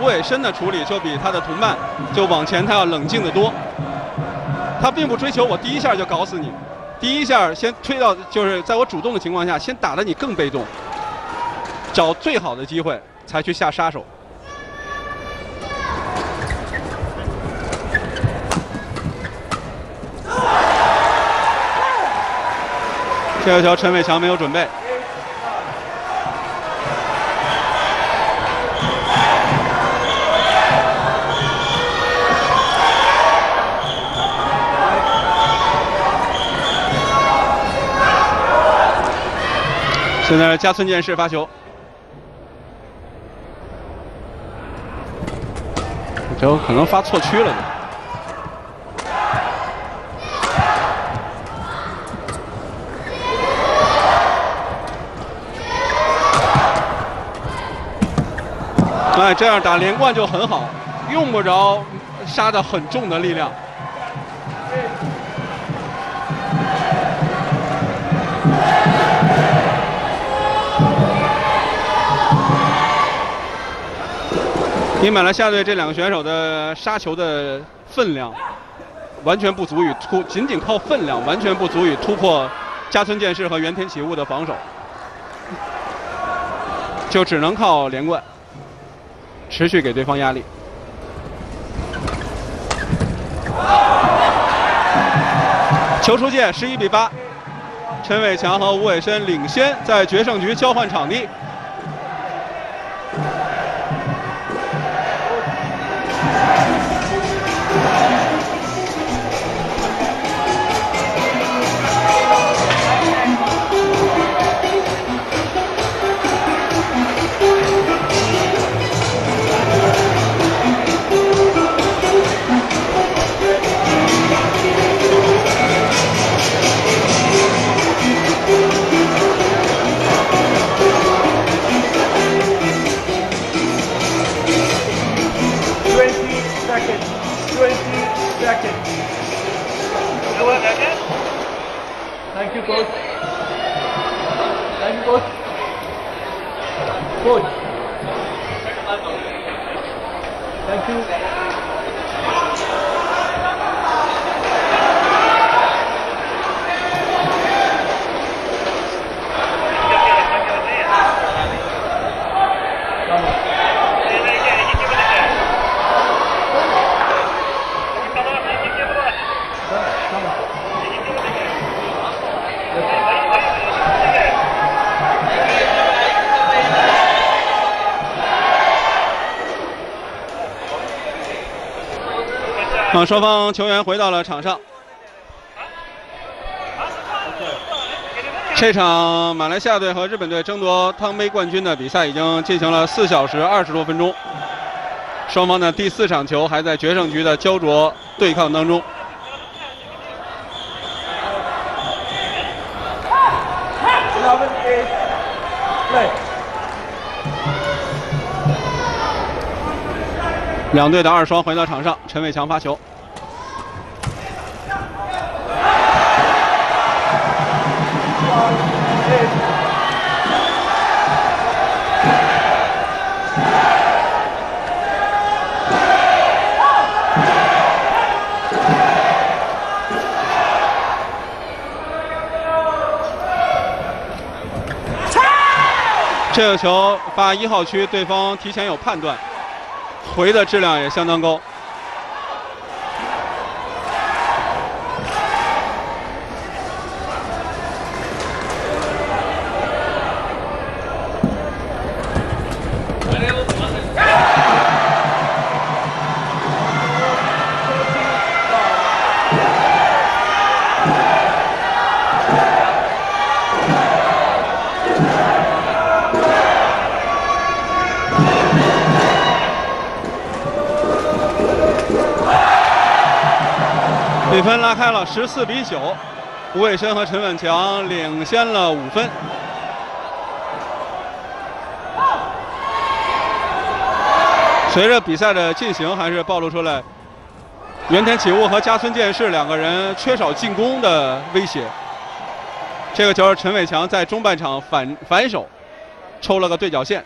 球吴伟申的处理就比他的同伴就往前他要冷静的多。他并不追求我第一下就搞死你，第一下先推到就是在我主动的情况下，先打得你更被动，找最好的机会才去下杀手。这个球陈伟强没有准备。现在加村健士发球，这球可能发错区了。哎，这样打连贯就很好，用不着杀的很重的力量。因为马来西亚队这两个选手的杀球的分量，完全不足以突，仅仅靠分量完全不足以突破加村健士和原田启悟的防守，就只能靠连贯，持续给对方压力。球出界，十一比八，陈伟强和吴伟申领先，在决胜局交换场地。双方球员回到了场上。这场马来西亚队和日本队争夺汤杯冠军的比赛已经进行了四小时二十多分钟，双方的第四场球还在决胜局的焦灼对抗当中。两队的二双回到场上，陈伟强发球。这个球发一号区，对方提前有判断，回的质量也相当高。分拉开了十四比九，吴伟轩和陈伟强领先了五分。随着比赛的进行，还是暴露出来原田启悟和加村健士两个人缺少进攻的威胁。这个球陈伟强在中半场反反手抽了个对角线，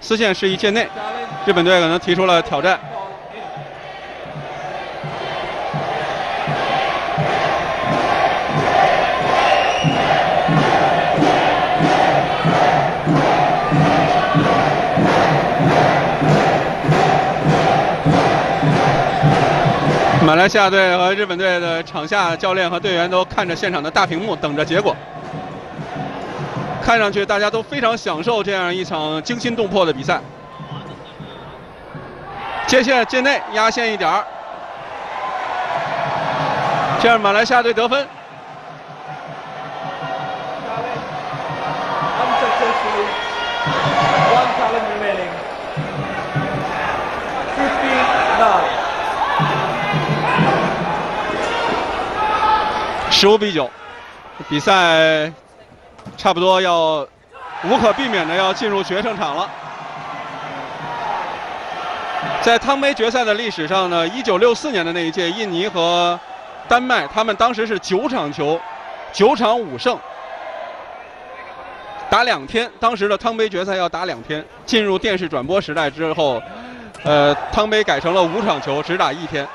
丝线示意界内，日本队可能提出了挑战。马来西亚队和日本队的场下教练和队员都看着现场的大屏幕，等着结果。看上去大家都非常享受这样一场惊心动魄的比赛。接线界内压线一点，这样马来西亚队得分。十五比九，比赛差不多要无可避免的要进入决胜场了。在汤杯决赛的历史上呢，一九六四年的那一届，印尼和丹麦，他们当时是九场球，九场五胜，打两天。当时的汤杯决赛要打两天。进入电视转播时代之后，呃，汤杯改成了五场球，只打一天。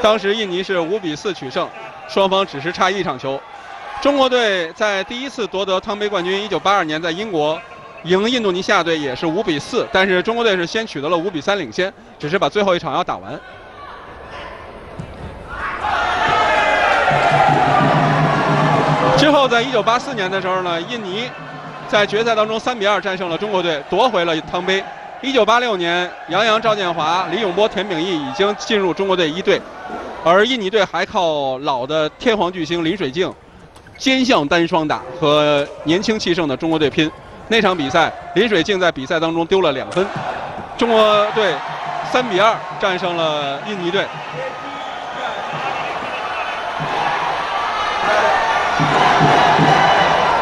当时印尼是五比四取胜，双方只是差一场球。中国队在第一次夺得汤杯冠军，一九八二年在英国赢印度尼西亚队也是五比四，但是中国队是先取得了五比三领先，只是把最后一场要打完。之后，在一九八四年的时候呢，印尼在决赛当中三比二战胜了中国队，夺回了汤杯。一九八六年，杨洋、赵建华、李永波、田秉义已经进入中国队一队，而印尼队还靠老的天皇巨星林水镜兼项单双打和年轻气盛的中国队拼。那场比赛，林水镜在比赛当中丢了两分，中国队三比二战胜了印尼队。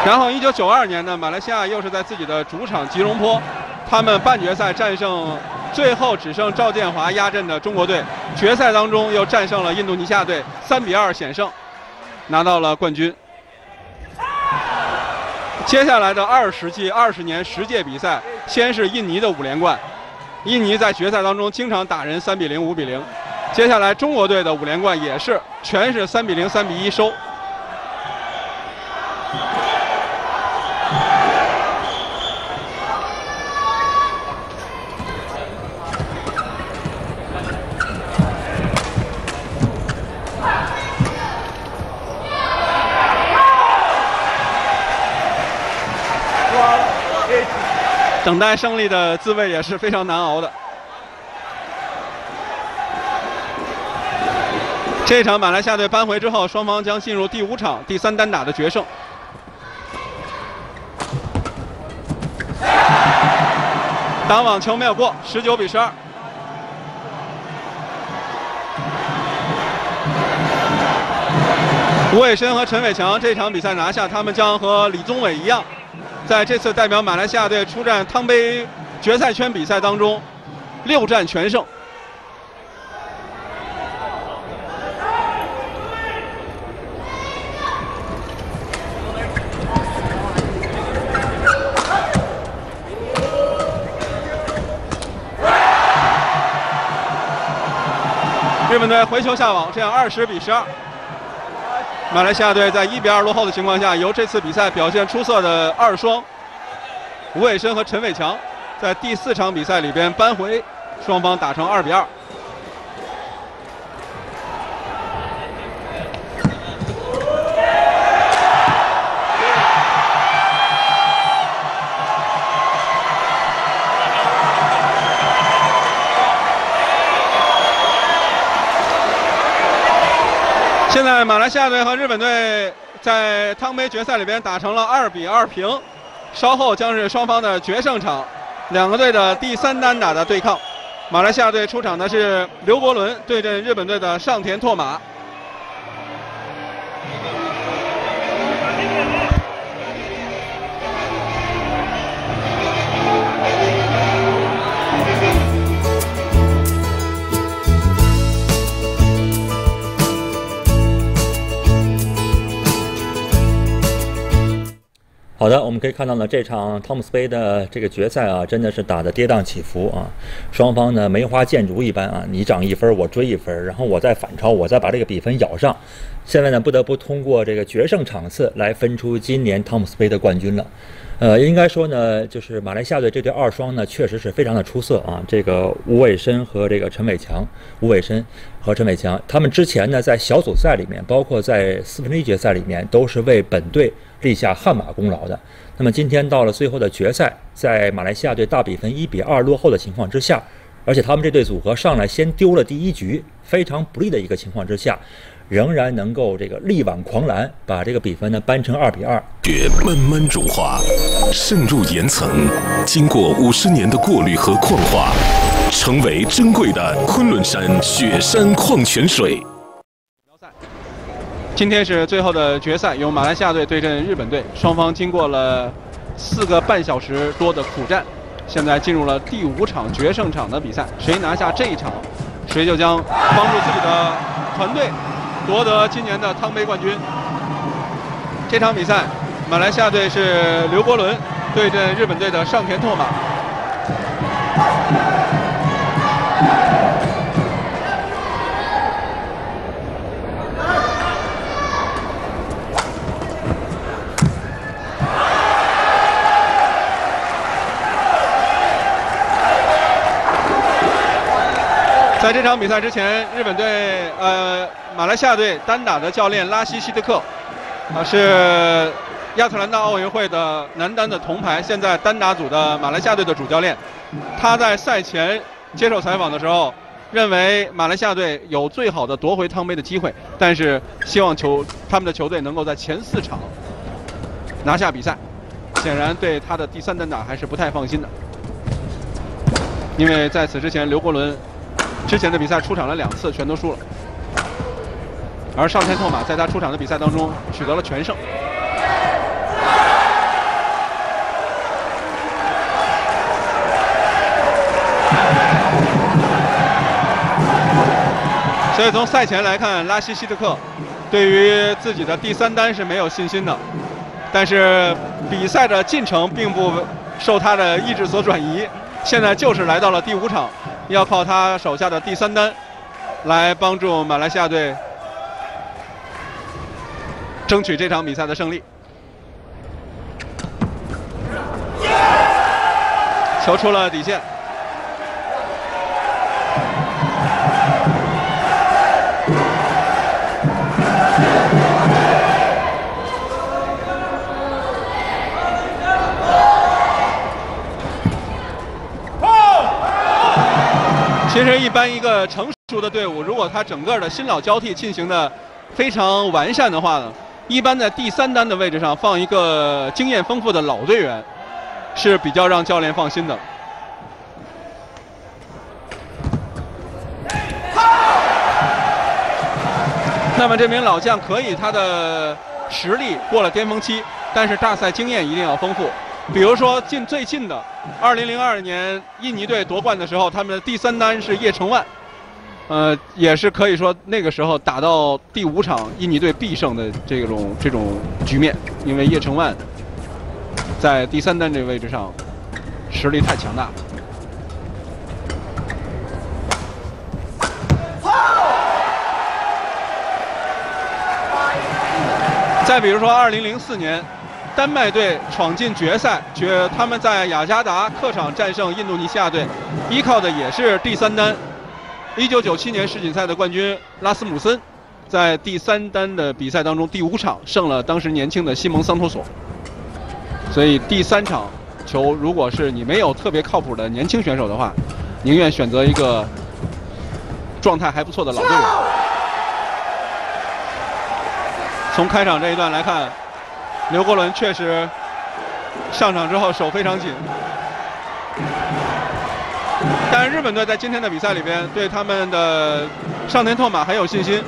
然后，一九九二年呢，马来西亚又是在自己的主场吉隆坡，他们半决赛战胜最后只剩赵建华压阵的中国队，决赛当中又战胜了印度尼西亚队，三比二险胜，拿到了冠军。接下来的二十届、二十年十届比赛，先是印尼的五连冠，印尼在决赛当中经常打人三比零、五比零。接下来中国队的五连冠也是全是三比零、三比一收。等待胜利的滋味也是非常难熬的。这场马来西亚队扳回之后，双方将进入第五场第三单打的决胜。打网球没有过，十九比十二。吴伟申和陈伟强这场比赛拿下，他们将和李宗伟一样，在这次代表马来西亚队出战汤杯决赛圈比赛当中，六战全胜。日本队回球下网，这样二十比十二。马来西亚队在一比二落后的情况下，由这次比赛表现出色的二双吴伟申和陈伟强，在第四场比赛里边扳回，双方打成二比二。马来西亚队和日本队在汤杯决赛里边打成了二比二平，稍后将是双方的决胜场，两个队的第三单打的对抗。马来西亚队出场的是刘伯伦对阵日本队的上田拓马。好，的，我们可以看到呢，这场汤姆斯杯的这个决赛啊，真的是打的跌宕起伏啊，双方呢梅花剑竹一般啊，你涨一分，我追一分，然后我再反超，我再把这个比分咬上。现在呢，不得不通过这个决胜场次来分出今年汤姆斯杯的冠军了。呃，应该说呢，就是马来西亚队这对二双呢，确实是非常的出色啊。这个吴伟申和这个陈伟强，吴伟申和陈伟强，他们之前呢在小组赛里面，包括在四分之一决赛里面，都是为本队立下汗马功劳的。那么今天到了最后的决赛，在马来西亚队大比分一比二落后的情况之下，而且他们这对组合上来先丢了第一局，非常不利的一个情况之下。仍然能够这个力挽狂澜，把这个比分呢扳成二比二。雪慢慢融化，渗入岩层，经过五十年的过滤和矿化，成为珍贵的昆仑山雪山矿泉水。今天是最后的决赛，由马来西亚队对阵日本队，双方经过了四个半小时多的苦战，现在进入了第五场决胜场的比赛。谁拿下这一场，谁就将帮助自己的团队。夺得今年的汤杯冠军。这场比赛，马来西亚队是刘伯伦对阵日本队的上田拓马。在这场比赛之前，日本队呃。马来西亚队单打的教练拉希希特克，啊是亚特兰大奥运会的男单的铜牌，现在单打组的马来西亚队的主教练。他在赛前接受采访的时候，认为马来西亚队有最好的夺回汤杯的机会，但是希望球他们的球队能够在前四场拿下比赛。显然对他的第三单打还是不太放心的，因为在此之前刘国伦之前的比赛出场了两次，全都输了。而上天拓马在他出场的比赛当中取得了全胜，所以从赛前来看，拉希希特克对于自己的第三单是没有信心的，但是比赛的进程并不受他的意志所转移，现在就是来到了第五场，要靠他手下的第三单来帮助马来西亚队。争取这场比赛的胜利。球出了底线。其实，一般一个成熟的队伍，如果他整个的新老交替进行的非常完善的话呢？一般在第三单的位置上放一个经验丰富的老队员，是比较让教练放心的。那么这名老将可以他的实力过了巅峰期，但是大赛经验一定要丰富。比如说近最近的2002年印尼队夺冠的时候，他们的第三单是叶成万。呃，也是可以说那个时候打到第五场印尼队必胜的这种这种局面，因为叶成万在第三单这个位置上实力太强大了。再比如说，二零零四年丹麦队闯进决赛，决他们在雅加达客场战胜印度尼西亚队，依靠的也是第三单。一九九七年世锦赛的冠军拉斯姆森，在第三单的比赛当中第五场胜了当时年轻的西蒙桑托索。所以第三场球，如果是你没有特别靠谱的年轻选手的话，宁愿选择一个状态还不错的老队员。从开场这一段来看，刘国伦确实上场之后手非常紧。但是日本队在今天的比赛里边，对他们的上田拓马很有信心。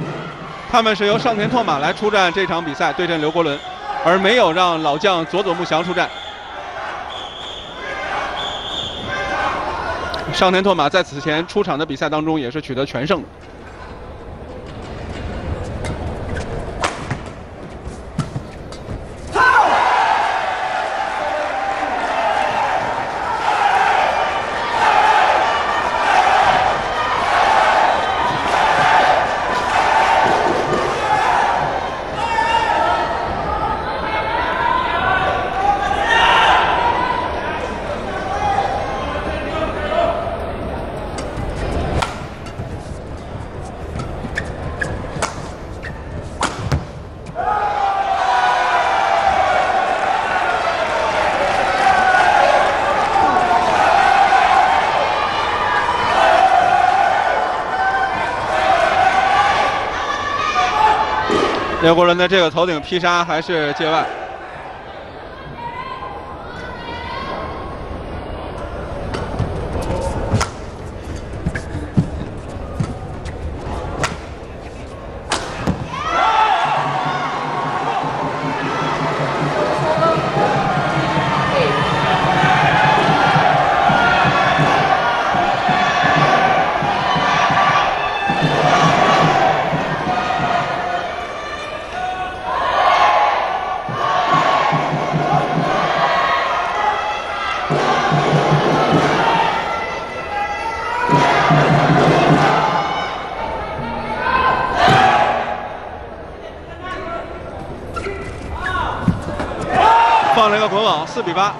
他们是由上田拓马来出战这场比赛，对阵刘国伦，而没有让老将佐佐木翔出战。上田拓马在此前出场的比赛当中也是取得全胜的。刘国伦的这个头顶劈杀还是界外。四比八。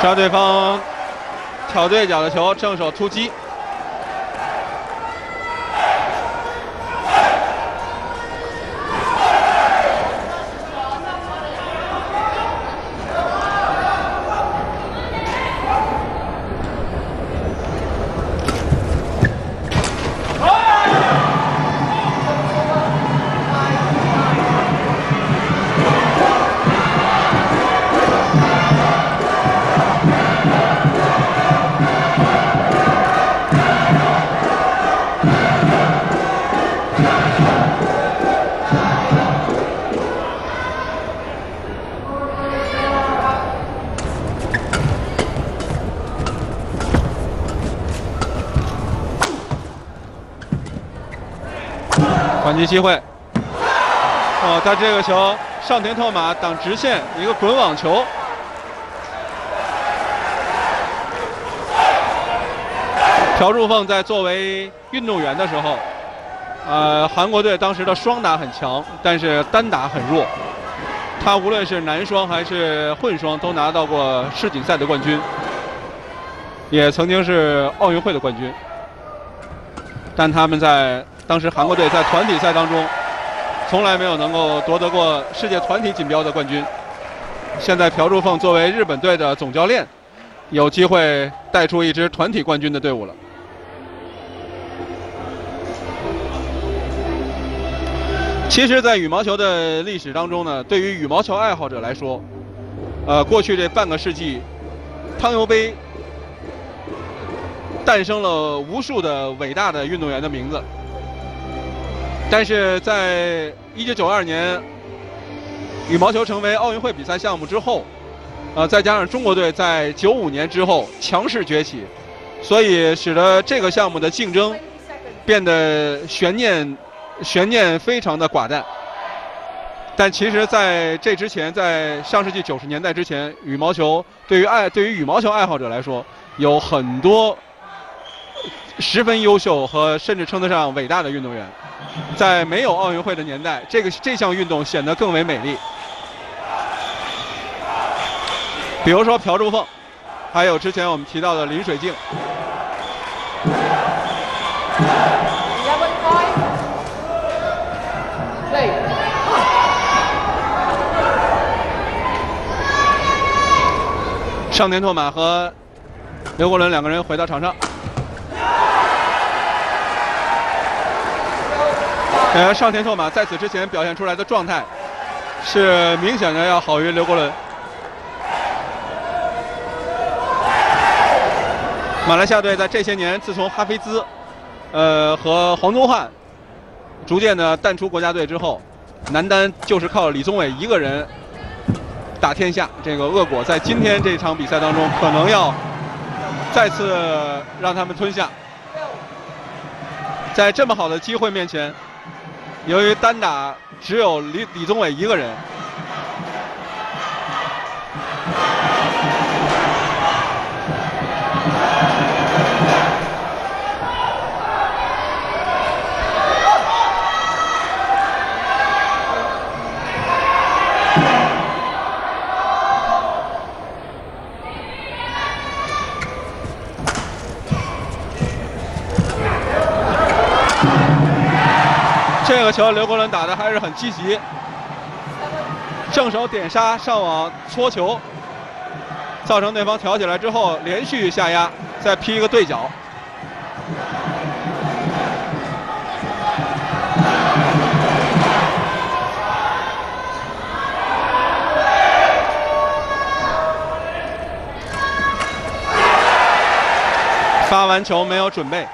抓对方挑对角的球，正手突击。击机会。哦，他这个球上田拓马挡直线，一个滚网球。朴柱凤在作为运动员的时候，呃，韩国队当时的双打很强，但是单打很弱。他无论是男双还是混双都拿到过世锦赛的冠军，也曾经是奥运会的冠军。但他们在当时韩国队在团体赛当中，从来没有能够夺得过世界团体锦标的冠军。现在朴柱凤作为日本队的总教练，有机会带出一支团体冠军的队伍了。其实，在羽毛球的历史当中呢，对于羽毛球爱好者来说，呃，过去这半个世纪，汤尤杯诞生了无数的伟大的运动员的名字。但是在1992年，羽毛球成为奥运会比赛项目之后，呃，再加上中国队在95年之后强势崛起，所以使得这个项目的竞争变得悬念。悬念非常的寡淡，但其实在这之前，在上世纪九十年代之前，羽毛球对于爱对于羽毛球爱好者来说，有很多十分优秀和甚至称得上伟大的运动员。在没有奥运会的年代，这个这项运动显得更为美丽。比如说朴柱凤，还有之前我们提到的林水静。上田拓马和刘国伦两个人回到场上。呃，上田拓马在此之前表现出来的状态是明显的要好于刘国伦。马来西亚队在这些年，自从哈菲兹，呃和黄宗翰逐渐的淡出国家队之后，男单就是靠李宗伟一个人打天下。这个恶果在今天这场比赛当中，可能要再次让他们吞下。在这么好的机会面前，由于单打只有李李宗伟一个人。个球刘国伦打的还是很积极，正手点杀上网搓球，造成对方挑起来之后连续下压，再劈一个对角。发完球没有准备，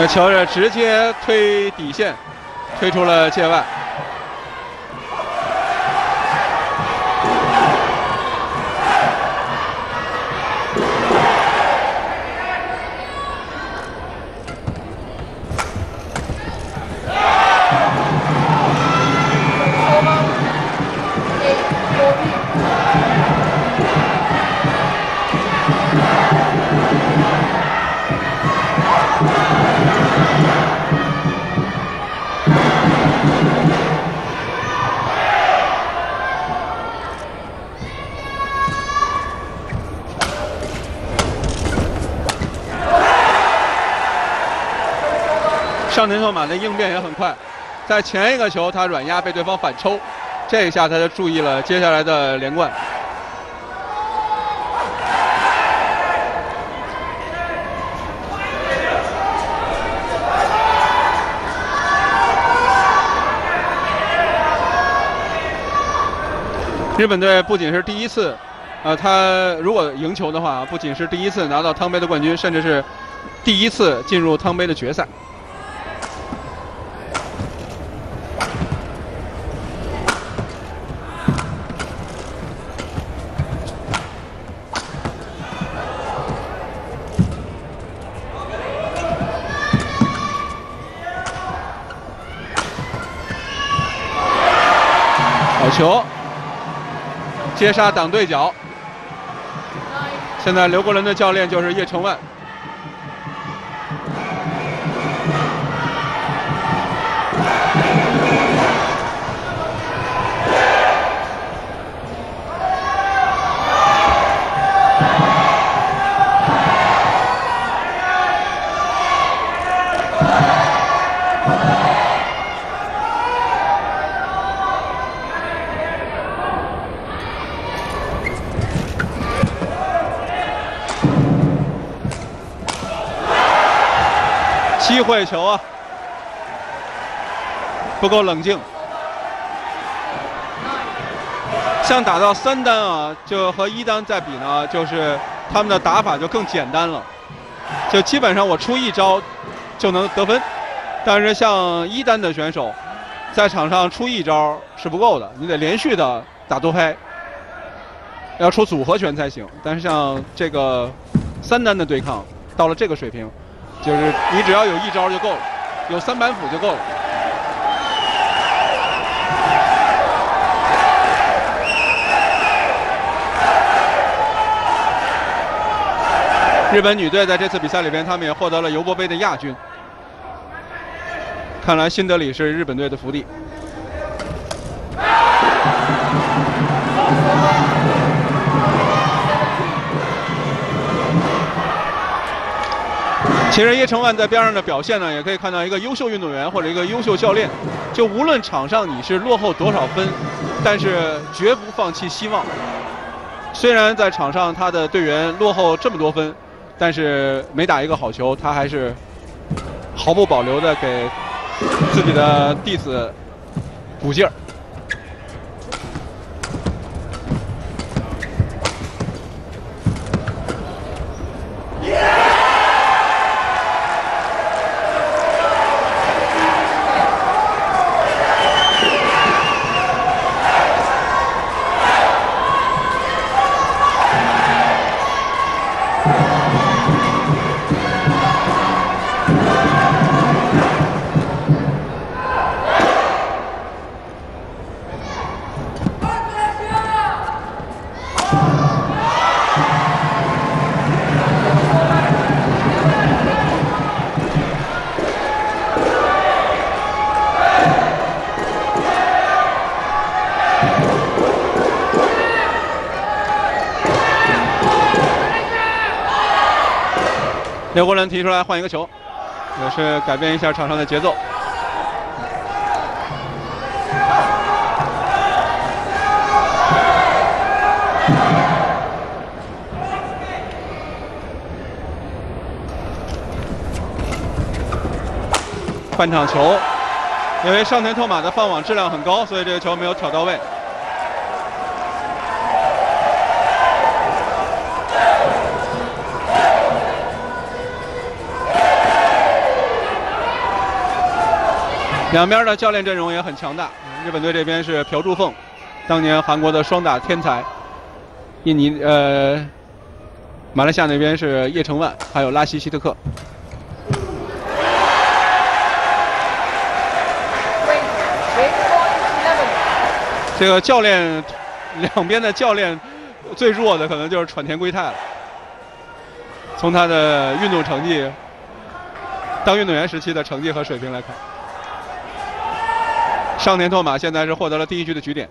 这球是直接推底线，推出了界外。上田拓马的应变也很快，在前一个球他软压被对方反抽，这一下他就注意了接下来的连贯。日本队不仅是第一次，呃，他如果赢球的话，不仅是第一次拿到汤杯的冠军，甚至是第一次进入汤杯的决赛。好球，接杀挡对角。现在刘国伦的教练就是叶成万。机会球啊，不够冷静。像打到三单啊，就和一单再比呢，就是他们的打法就更简单了，就基本上我出一招就能得分。但是像一单的选手，在场上出一招是不够的，你得连续的打多拍，要出组合拳才行。但是像这个三单的对抗，到了这个水平。就是你只要有一招就够了，有三板斧就够了。日本女队在这次比赛里边，她们也获得了尤伯杯的亚军。看来新德里是日本队的福地。其实叶成万在边上的表现呢，也可以看到一个优秀运动员或者一个优秀教练。就无论场上你是落后多少分，但是绝不放弃希望。虽然在场上他的队员落后这么多分，但是每打一个好球，他还是毫不保留的给自己的弟子鼓劲儿。伦提出来换一个球，也是改变一下场上的节奏。半场球，因为上田拓马的放网质量很高，所以这个球没有挑到位。两边的教练阵容也很强大。日本队这边是朴柱凤，当年韩国的双打天才；印尼呃，马来西亚那边是叶成万，还有拉希希特克。这个教练，两边的教练最弱的可能就是川田圭太了。从他的运动成绩，当运动员时期的成绩和水平来看。上田拓马现在是获得了第一局的局点。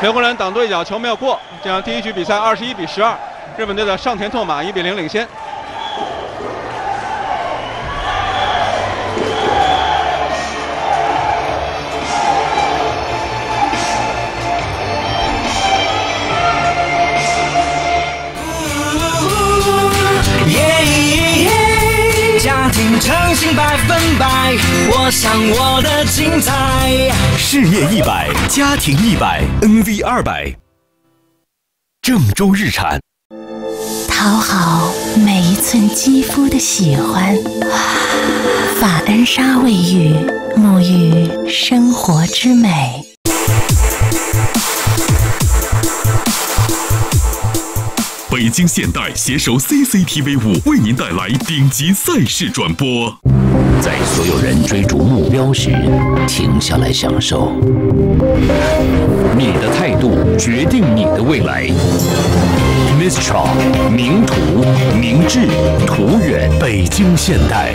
刘国伦挡对角，球没有过，这样第一局比赛二十一比十二，日本队的上田拓马一比零领先。庭诚信百分百，我想我的精彩。事业一百，家庭一百，NV 二百。郑州日产，讨好每一寸肌肤的喜欢。法恩莎卫浴，沐浴生活之美。北京现代携手 CCTV 五，为您带来顶级赛事转播。在所有人追逐目标时，停下来享受。你的态度决定你的未来。Mistral 名图、明智、途远，北京现代。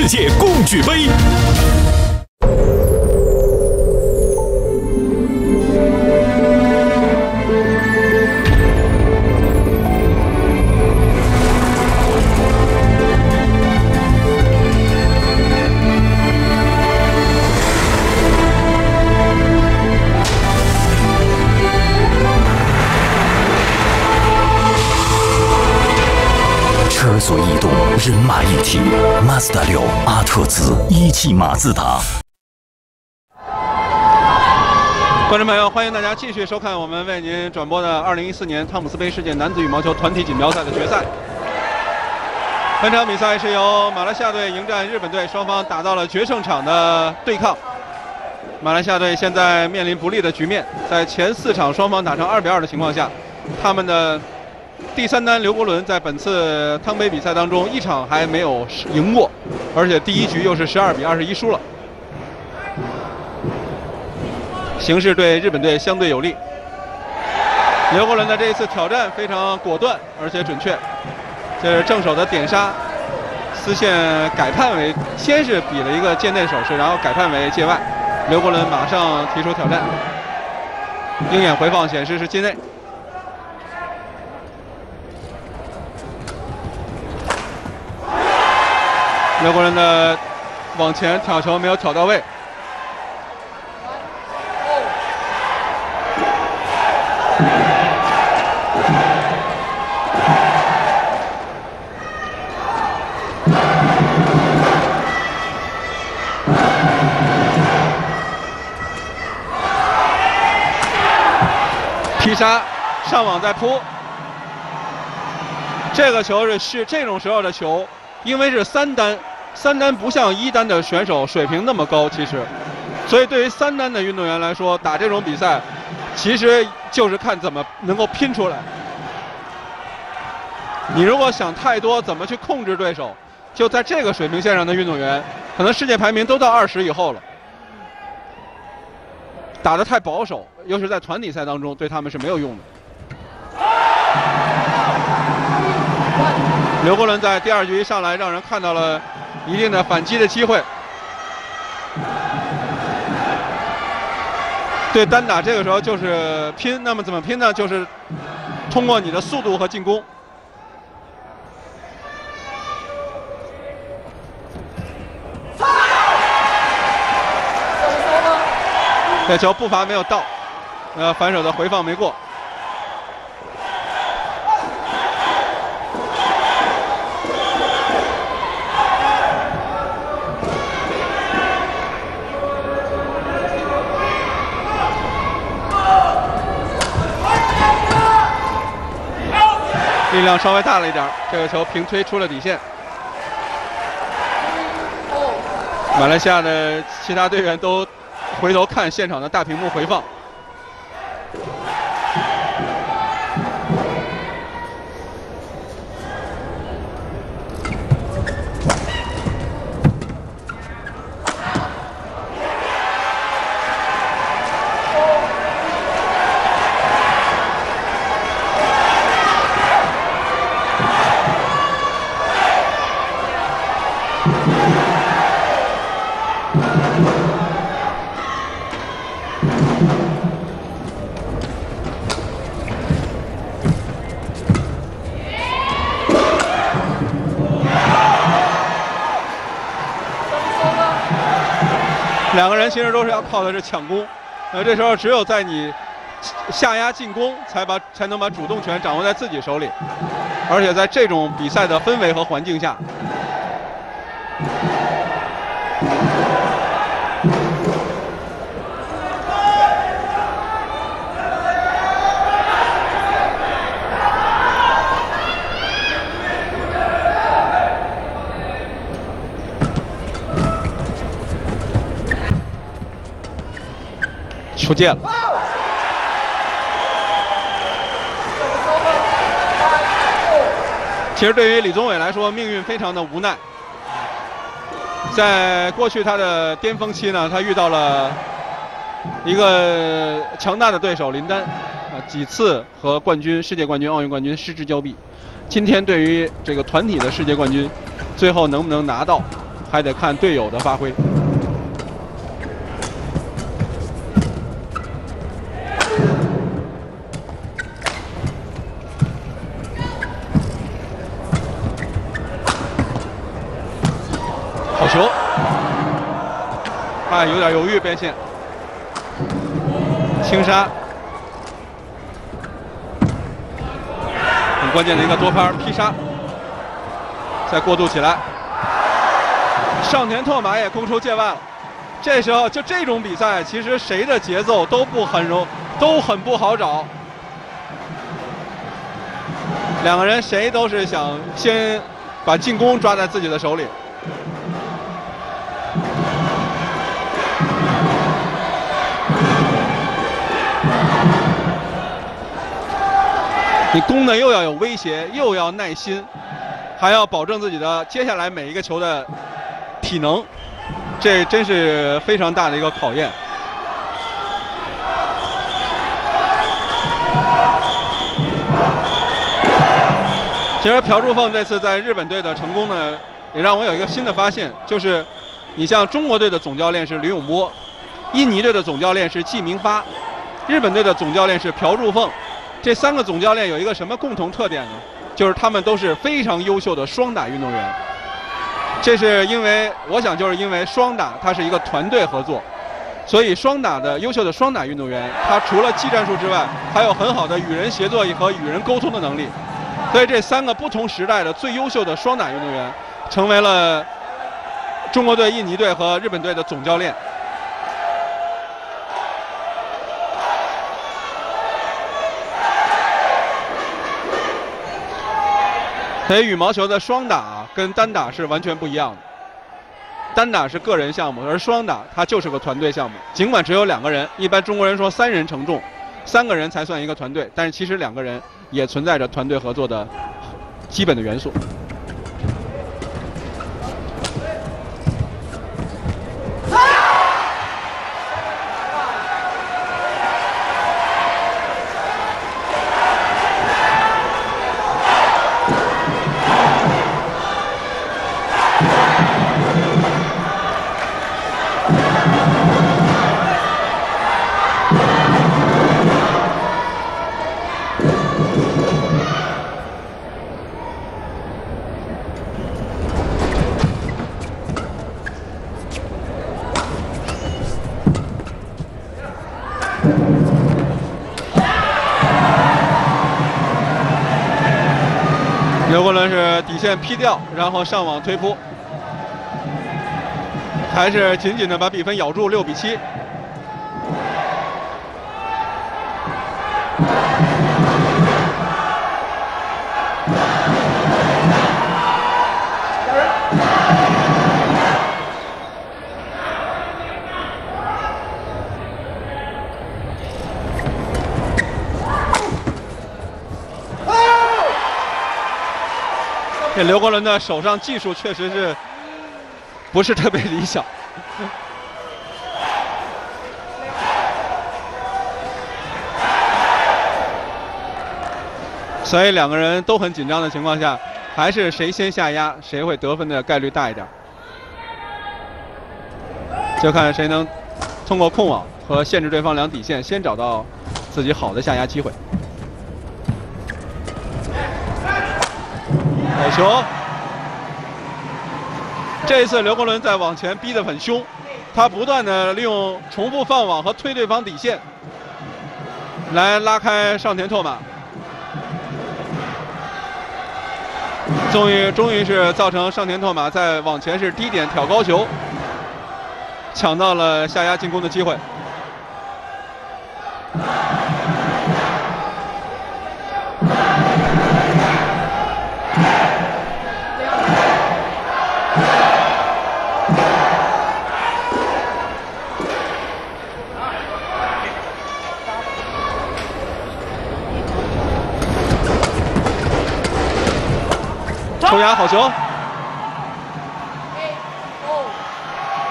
世界共举杯。车所异动，人马一体。马自达六阿特兹一汽马自达。观众朋友，欢迎大家继续收看我们为您转播的2014年汤姆斯杯世界男子羽毛球团体锦标赛的决赛。本场比赛是由马来西亚队迎战日本队，双方打到了决胜场的对抗。马来西亚队现在面临不利的局面，在前四场双方打成2比2的情况下，他们的第三单刘国伦在本次汤杯比赛当中一场还没有赢过，而且第一局又是12比21输了。形势对日本队相对有利。刘国伦的这一次挑战非常果断而且准确，这是正手的点杀，丝线改判为先是比了一个界内手势，然后改判为界外。刘国伦马上提出挑战，鹰眼回放显示是界内。德国人的往前挑球没有挑到位。劈杀，上网再扑。这个球是是这种时候的球，因为是三单。三单不像一单的选手水平那么高，其实，所以对于三单的运动员来说，打这种比赛，其实就是看怎么能够拼出来。你如果想太多，怎么去控制对手？就在这个水平线上的运动员，可能世界排名都到二十以后了。打得太保守，又是在团体赛当中，对他们是没有用的。刘国伦在第二局一上来，让人看到了一定的反击的机会。对单打这个时候就是拼，那么怎么拼呢？就是通过你的速度和进攻。这球步伐没有到，呃，反手的回放没过。力量稍微大了一点，这个球平推出了底线。马来西亚的其他队员都回头看现场的大屏幕回放。其实都是要靠的是抢攻，那，这时候只有在你下压进攻，才把才能把主动权掌握在自己手里，而且在这种比赛的氛围和环境下，出界了。其实对于李宗伟来说，命运非常的无奈。在过去他的巅峰期呢，他遇到了一个强大的对手林丹，啊，几次和冠军、世界冠军、奥运冠军失之交臂。今天对于这个团体的世界冠军，最后能不能拿到，还得看队友的发挥。有点犹豫边线，轻杀，很关键的一个多拍劈杀，再过渡起来，上田拓马也攻出界外了。这时候就这种比赛，其实谁的节奏都不很容，都很不好找。两个人谁都是想先把进攻抓在自己的手里。你攻呢又要有威胁，又要耐心，还要保证自己的接下来每一个球的体能，这真是非常大的一个考验。其实朴柱凤这次在日本队的成功呢，也让我有一个新的发现，就是你像中国队的总教练是李永波，印尼队的总教练是季明发，日本队的总教练是朴柱凤。这三个总教练有一个什么共同特点呢？就是他们都是非常优秀的双打运动员。这是因为，我想就是因为双打它是一个团队合作，所以双打的优秀的双打运动员，他除了技战术之外，还有很好的与人协作和与人沟通的能力。所以这三个不同时代的最优秀的双打运动员，成为了中国队、印尼队和日本队的总教练。所以羽毛球的双打跟单打是完全不一样的。单打是个人项目，而双打它就是个团队项目。尽管只有两个人，一般中国人说三人承重，三个人才算一个团队，但是其实两个人也存在着团队合作的基本的元素。线劈掉，然后上网推扑，还是紧紧的把比分咬住，六比七。刘国伦的手上技术确实是不是特别理想。所以两个人都很紧张的情况下，还是谁先下压，谁会得分的概率大一点。就看谁能通过控网和限制对方两底线，先找到自己好的下压机会。球！这一次刘国伦在往前逼得很凶，他不断的利用重复放网和推对方底线，来拉开上田拓马。终于，终于是造成上田拓马在往前是低点挑高球，抢到了下压进攻的机会。球，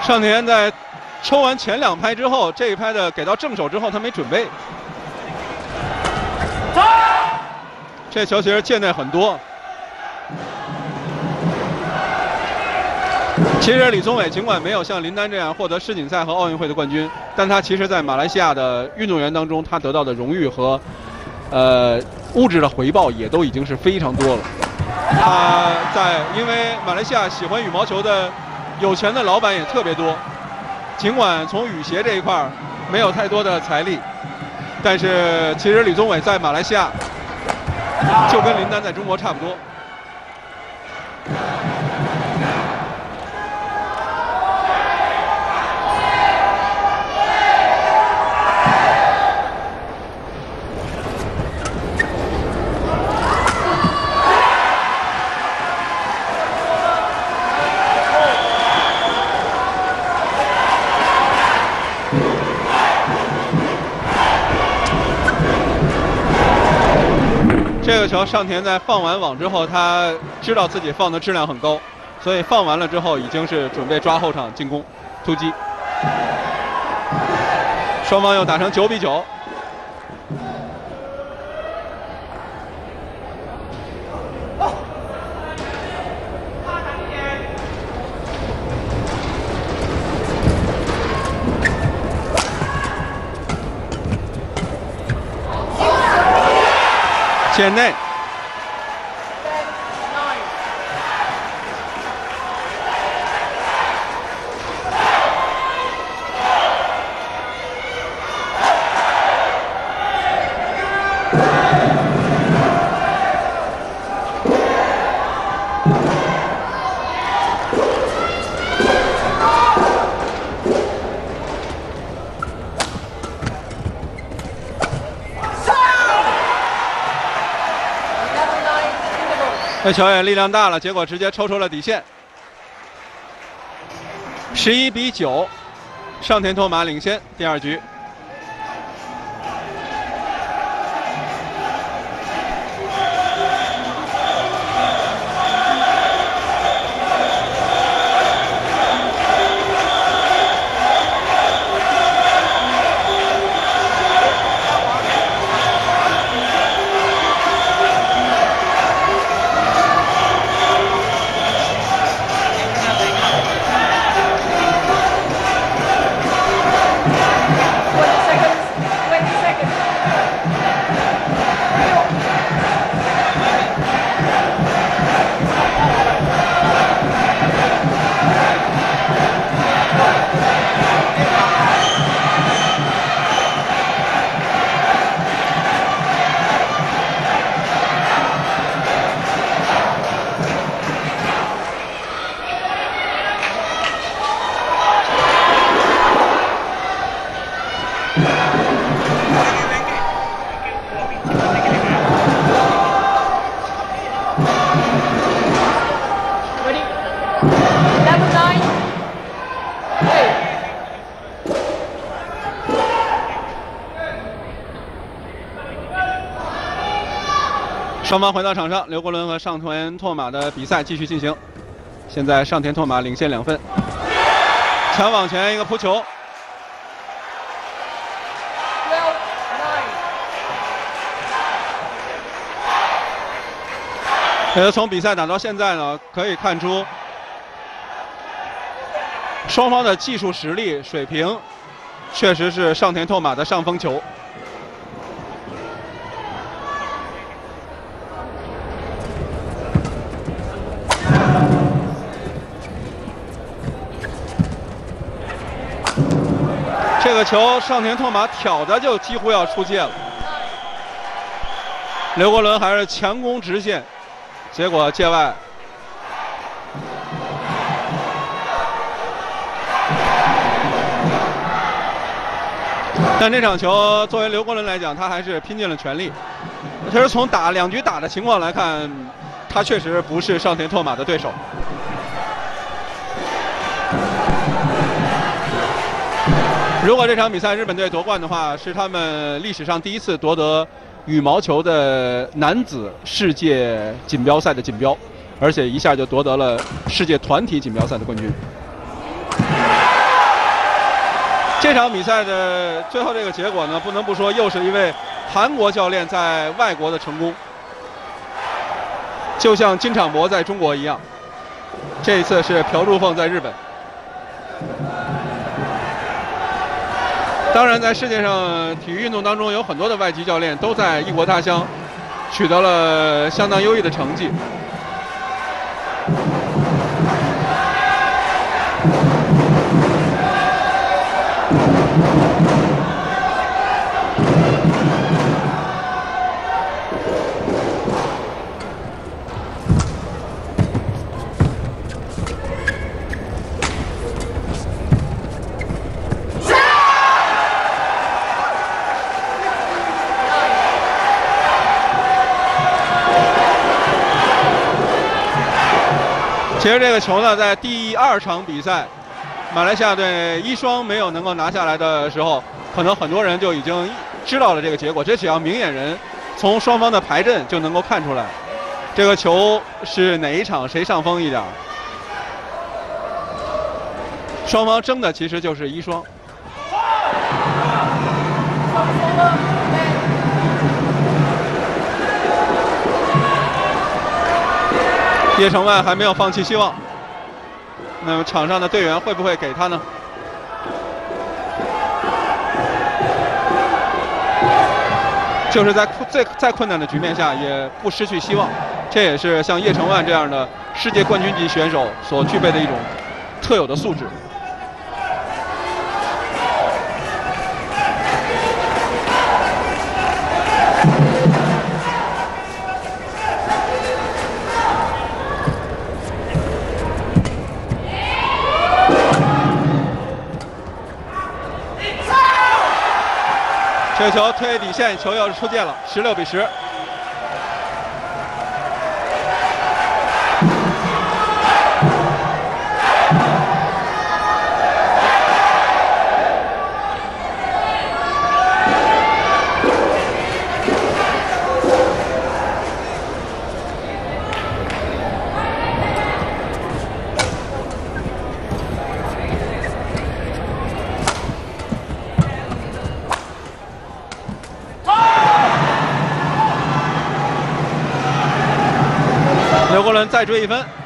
上田在抽完前两拍之后，这一拍的给到正手之后，他没准备。这球其实见的很多。其实李宗伟尽管没有像林丹这样获得世锦赛和奥运会的冠军，但他其实在马来西亚的运动员当中，他得到的荣誉和呃物质的回报也都已经是非常多了。他在因为马来西亚喜欢羽毛球的有钱的老板也特别多，尽管从羽鞋这一块没有太多的财力，但是其实李宗伟在马来西亚就跟林丹在中国差不多。个球上田在放完网之后，他知道自己放的质量很高，所以放完了之后已经是准备抓后场进攻突击。双方又打成九比九。线内。这球也力量大了，结果直接抽出了底线。十一比九，上田拓马领先第二局。双方回到场上，刘国伦和上田拓马的比赛继续进行。现在上田拓马领先两分，抢网前一个扑球，呃，从比赛打到现在呢，可以看出双方的技术实力水平确实是上田拓马的上风球。球上田拓马挑的就几乎要出界了，刘国伦还是强攻直线，结果界外。但这场球作为刘国伦来讲，他还是拼尽了全力。其实从打两局打的情况来看，他确实不是上田拓马的对手。如果这场比赛日本队夺冠的话，是他们历史上第一次夺得羽毛球的男子世界锦标赛的锦标，而且一下就夺得了世界团体锦标赛的冠军。这场比赛的最后这个结果呢，不能不说又是一位韩国教练在外国的成功，就像金场博在中国一样，这一次是朴柱凤在日本。当然，在世界上体育运动当中，有很多的外籍教练都在异国他乡取得了相当优异的成绩。其实这个球呢，在第二场比赛，马来西亚队一双没有能够拿下来的时候，可能很多人就已经知道了这个结果。这只要明眼人从双方的排阵就能够看出来，这个球是哪一场谁上风一点。双方争的其实就是一双。叶成万还没有放弃希望，那么场上的队员会不会给他呢？就是在最再困难的局面下，也不失去希望，这也是像叶成万这样的世界冠军级选手所具备的一种特有的素质。这球推底线，球又是出界了，十六比十。再追一分。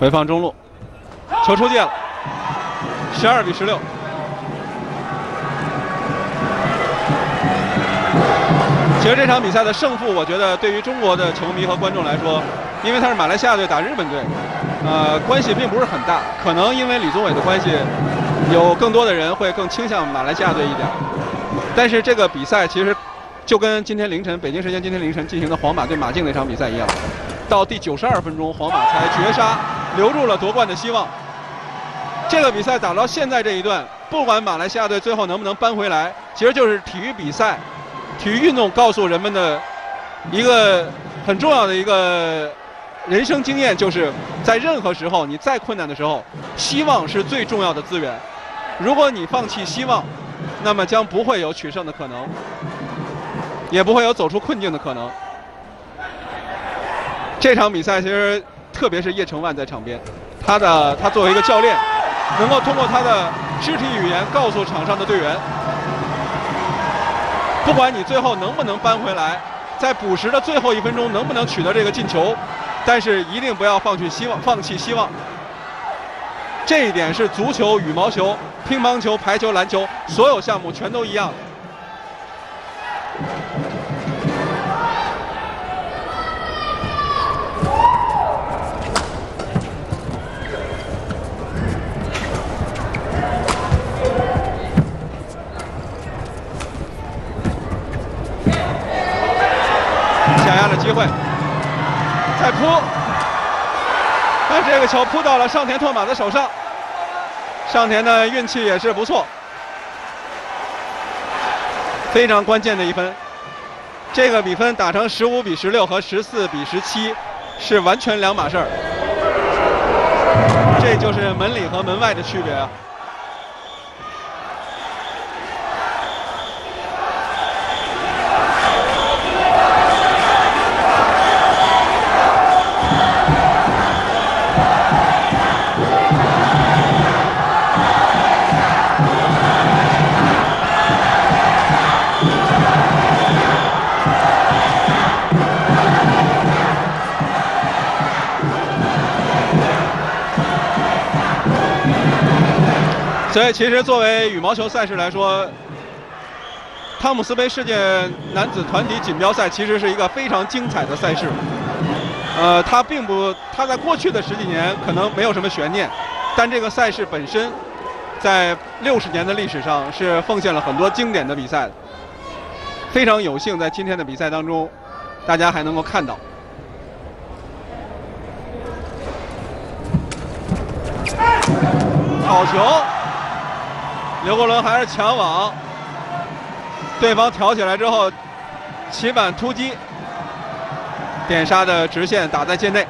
回放中路，球出界了，十二比十六。其实这场比赛的胜负，我觉得对于中国的球迷和观众来说，因为他是马来西亚队打日本队，呃，关系并不是很大。可能因为李宗伟的关系，有更多的人会更倾向马来西亚队一点。但是这个比赛其实就跟今天凌晨北京时间今天凌晨进行的皇马对马竞那场比赛一样，到第九十二分钟，皇马才绝杀。留住了夺冠的希望。这个比赛打到现在这一段，不管马来西亚队最后能不能扳回来，其实就是体育比赛、体育运动告诉人们的一个很重要的一个人生经验，就是在任何时候，你再困难的时候，希望是最重要的资源。如果你放弃希望，那么将不会有取胜的可能，也不会有走出困境的可能。这场比赛其实。特别是叶成万在场边，他的他作为一个教练，能够通过他的肢体语言告诉场上的队员，不管你最后能不能扳回来，在补时的最后一分钟能不能取得这个进球，但是一定不要放弃希望，放弃希望。这一点是足球、羽毛球、乒乓球、排球、篮球所有项目全都一样。机扑，但这个球扑到了上田拓马的手上。上田的运气也是不错，非常关键的一分。这个比分打成十五比十六和十四比十七，是完全两码事儿。这就是门里和门外的区别啊。所以，其实作为羽毛球赛事来说，汤姆斯杯世界男子团体锦标赛其实是一个非常精彩的赛事。呃，它并不，它在过去的十几年可能没有什么悬念，但这个赛事本身，在六十年的历史上是奉献了很多经典的比赛的。非常有幸在今天的比赛当中，大家还能够看到。好球！刘国伦还是抢网，对方挑起来之后，起板突击，点杀的直线打在界内。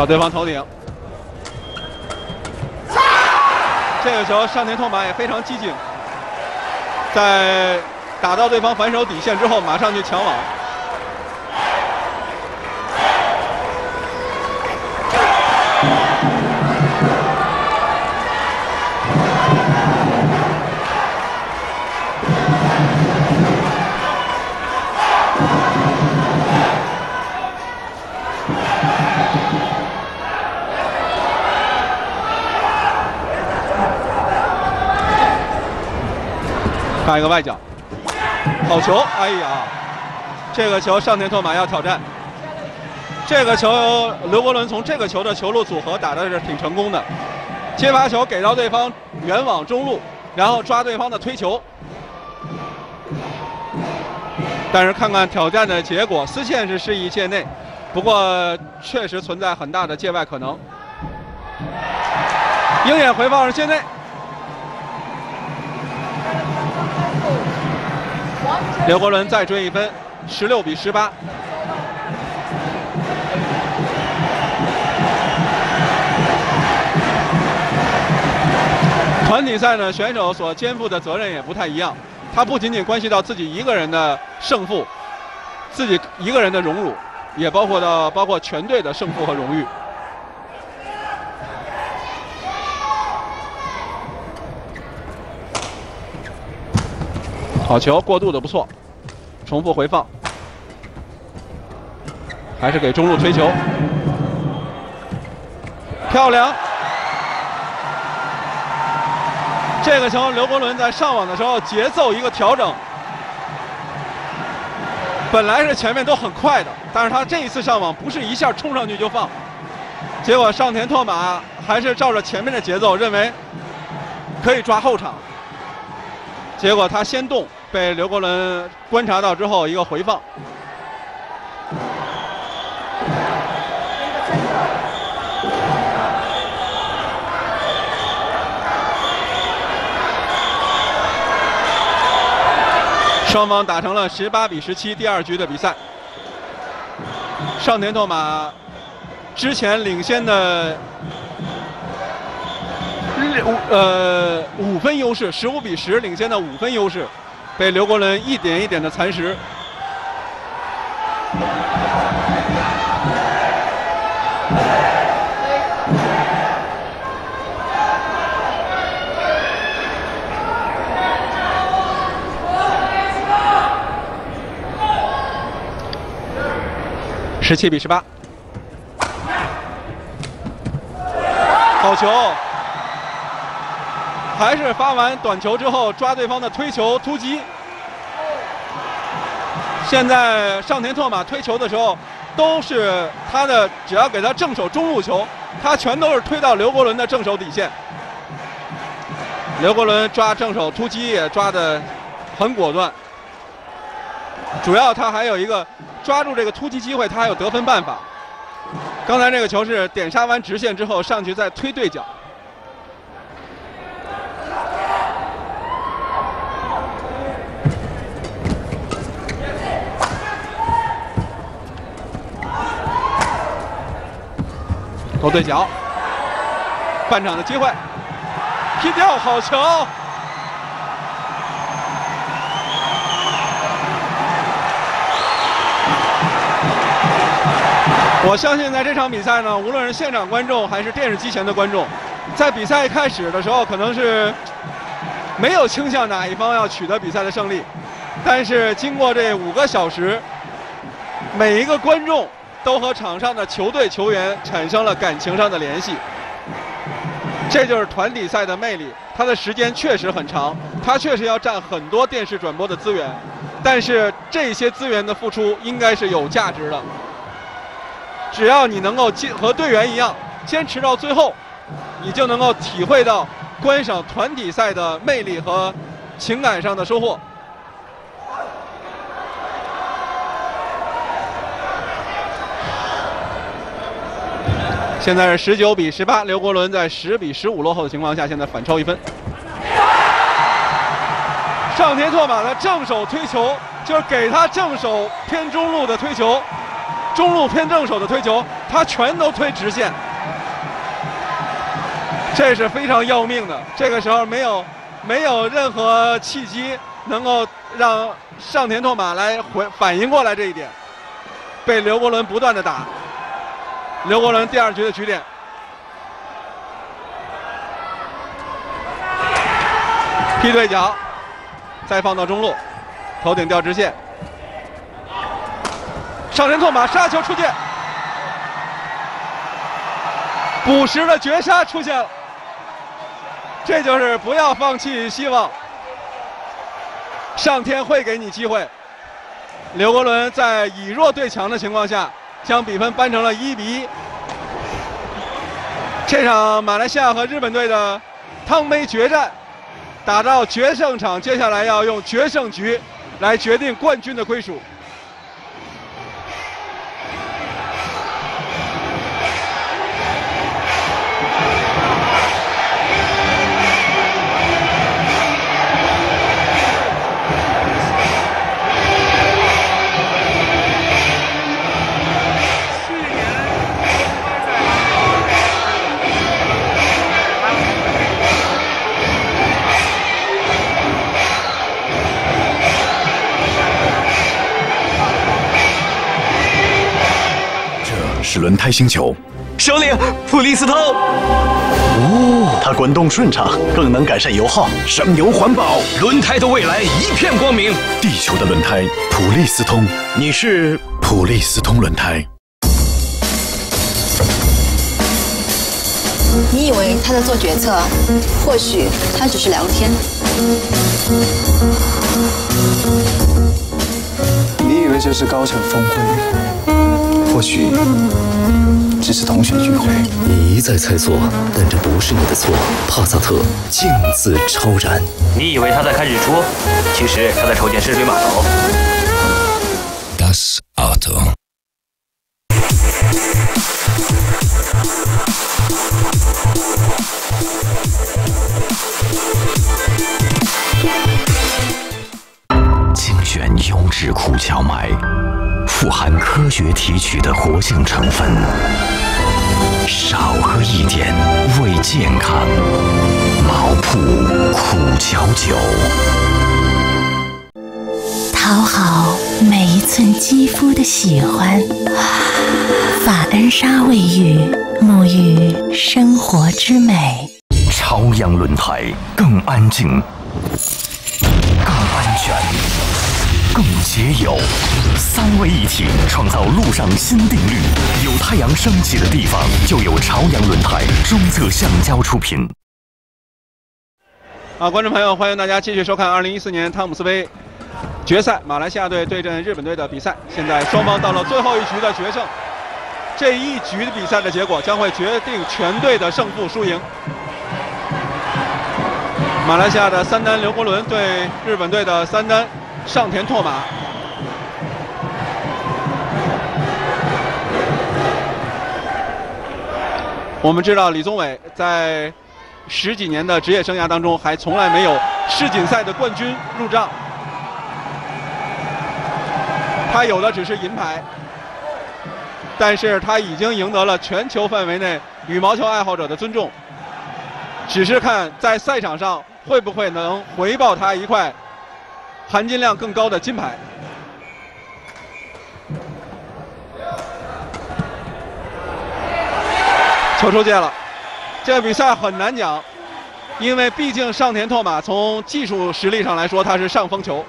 挑对方头顶，这个球上田拓马也非常机警，在打到对方反手底线之后，马上去抢网。插一个外角，好球！哎呀，这个球上田拓马要挑战。这个球刘国伦从这个球的球路组合打的是挺成功的，接发球给到对方远网中路，然后抓对方的推球。但是看看挑战的结果，丝线是示意界内，不过确实存在很大的界外可能。鹰眼回放是界内，刘国伦再追一分，十六比十八。团体赛呢，选手所肩负的责任也不太一样，他不仅仅关系到自己一个人的胜负，自己一个人的荣辱，也包括到包括全队的胜负和荣誉。好球，过渡的不错，重复回放，还是给中路推球，漂亮。这个球，刘国伦在上网的时候节奏一个调整，本来是前面都很快的，但是他这一次上网不是一下冲上去就放，结果上田拓马还是照着前面的节奏，认为可以抓后场，结果他先动，被刘国伦观察到之后一个回放。双方打成了十八比十七，第二局的比赛。上田拓马之前领先的五呃五分优势，十五比十领先的五分优势，被刘国伦一点一点的蚕食。十七比十八，好球！还是发完短球之后抓对方的推球突击。现在上田拓马推球的时候，都是他的，只要给他正手中路球，他全都是推到刘国伦的正手底线。刘国伦抓正手突击也抓的很果断，主要他还有一个。抓住这个突击机会，他还有得分办法。刚才这个球是点杀完直线之后上去再推对角。勾对角，半场的机会，踢掉好球。我相信在这场比赛呢，无论是现场观众还是电视机前的观众，在比赛开始的时候可能是没有倾向哪一方要取得比赛的胜利，但是经过这五个小时，每一个观众都和场上的球队球员产生了感情上的联系，这就是团体赛的魅力。它的时间确实很长，它确实要占很多电视转播的资源，但是这些资源的付出应该是有价值的。只要你能够坚和队员一样坚持到最后，你就能够体会到观赏团体赛的魅力和情感上的收获。现在是十九比十八，刘国伦在十比十五落后的情况下，现在反超一分。上田拓马的正手推球，就是给他正手偏中路的推球。中路偏正手的推球，他全都推直线，这是非常要命的。这个时候没有没有任何契机能够让上田拓马来回反应过来这一点，被刘国伦不断的打。刘国伦第二局的局点，劈对角，再放到中路，头顶吊直线。上田拓马杀球出界，补时的绝杀出现了，这就是不要放弃希望。上天会给你机会。刘国伦在以弱对强的情况下，将比分扳成了一比一。这场马来西亚和日本队的汤杯决战打到决胜场，接下来要用决胜局来决定冠军的归属。轮胎星球，首领普利司通。哦，它滚动顺畅，更能改善油耗，省油环保，轮胎的未来一片光明。地球的轮胎，普利司通。你是普利司通轮胎。你以为他在做决策，或许他只是聊天。你以为这是高层峰会，或许只是同学聚会。你一再猜错，但这不是你的错。帕萨特，镜自超然。你以为他在看日出，其实他在筹建深水码头。Das Auto。精选优质苦荞麦，富含科学提取的活性成分，少喝一点为健康。毛铺苦荞酒。讨好每一寸肌肤的喜欢。法恩莎卫浴，沐浴生活之美。朝阳轮胎更安静、更安全、更节油，三位一体创造路上新定律。有太阳升起的地方，就有朝阳轮胎。中侧橡胶出品。啊，观众朋友，欢迎大家继续收看2014年汤姆斯杯决赛，马来西亚队对阵日本队的比赛。现在双方到了最后一局的决胜，这一局的比赛的结果将会决定全队的胜负输赢。马来西亚的三单刘国伦对日本队的三单上田拓马。我们知道李宗伟在十几年的职业生涯当中，还从来没有世锦赛的冠军入账。他有的只是银牌，但是他已经赢得了全球范围内羽毛球爱好者的尊重。只是看在赛场上会不会能回报他一块含金量更高的金牌。球出界了，这个比赛很难讲，因为毕竟上田拓马从技术实力上来说他是上风球，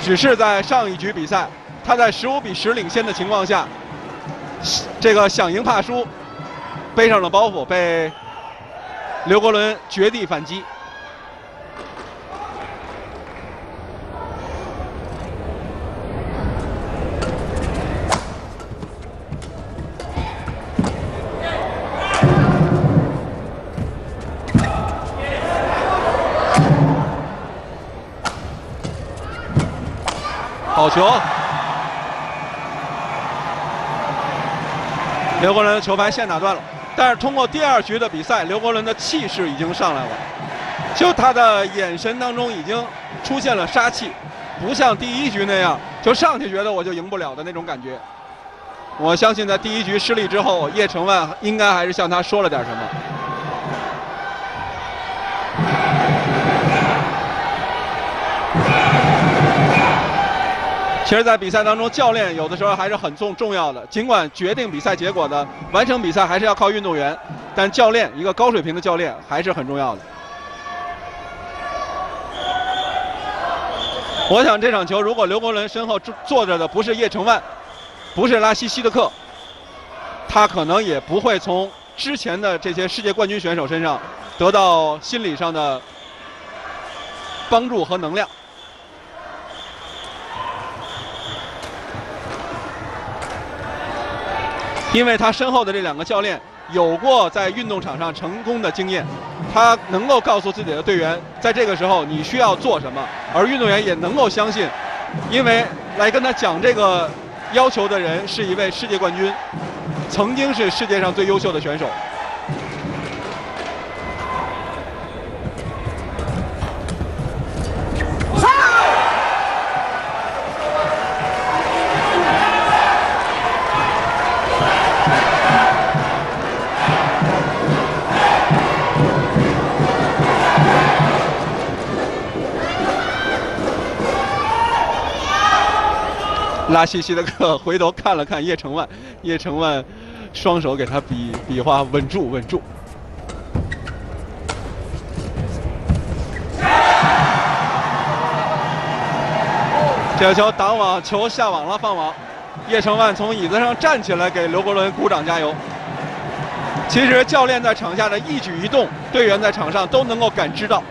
只是在上一局比赛他在十五比十领先的情况下，这个想赢怕输，背上了包袱，被刘国伦绝地反击。好球！刘国伦的球拍线打断了，但是通过第二局的比赛，刘国伦的气势已经上来了，就他的眼神当中已经出现了杀气，不像第一局那样就上去觉得我就赢不了的那种感觉。我相信在第一局失利之后，叶成万应该还是向他说了点什么。其实，在比赛当中，教练有的时候还是很重重要的。尽管决定比赛结果的、完成比赛还是要靠运动员，但教练一个高水平的教练还是很重要的。我想这场球，如果刘国伦身后坐坐着的不是叶成万，不是拉希希德克，他可能也不会从之前的这些世界冠军选手身上得到心理上的帮助和能量。因为他身后的这两个教练有过在运动场上成功的经验，他能够告诉自己的队员，在这个时候你需要做什么，而运动员也能够相信，因为来跟他讲这个要求的人是一位世界冠军，曾经是世界上最优秀的选手。拉西西的克回头看了看叶成万，叶成万双手给他比比划稳住稳住。这个球挡网，球下网了，放网。叶成万从椅子上站起来，给刘国伦鼓掌加油。其实教练在场下的一举一动，队员在场上都能够感知到。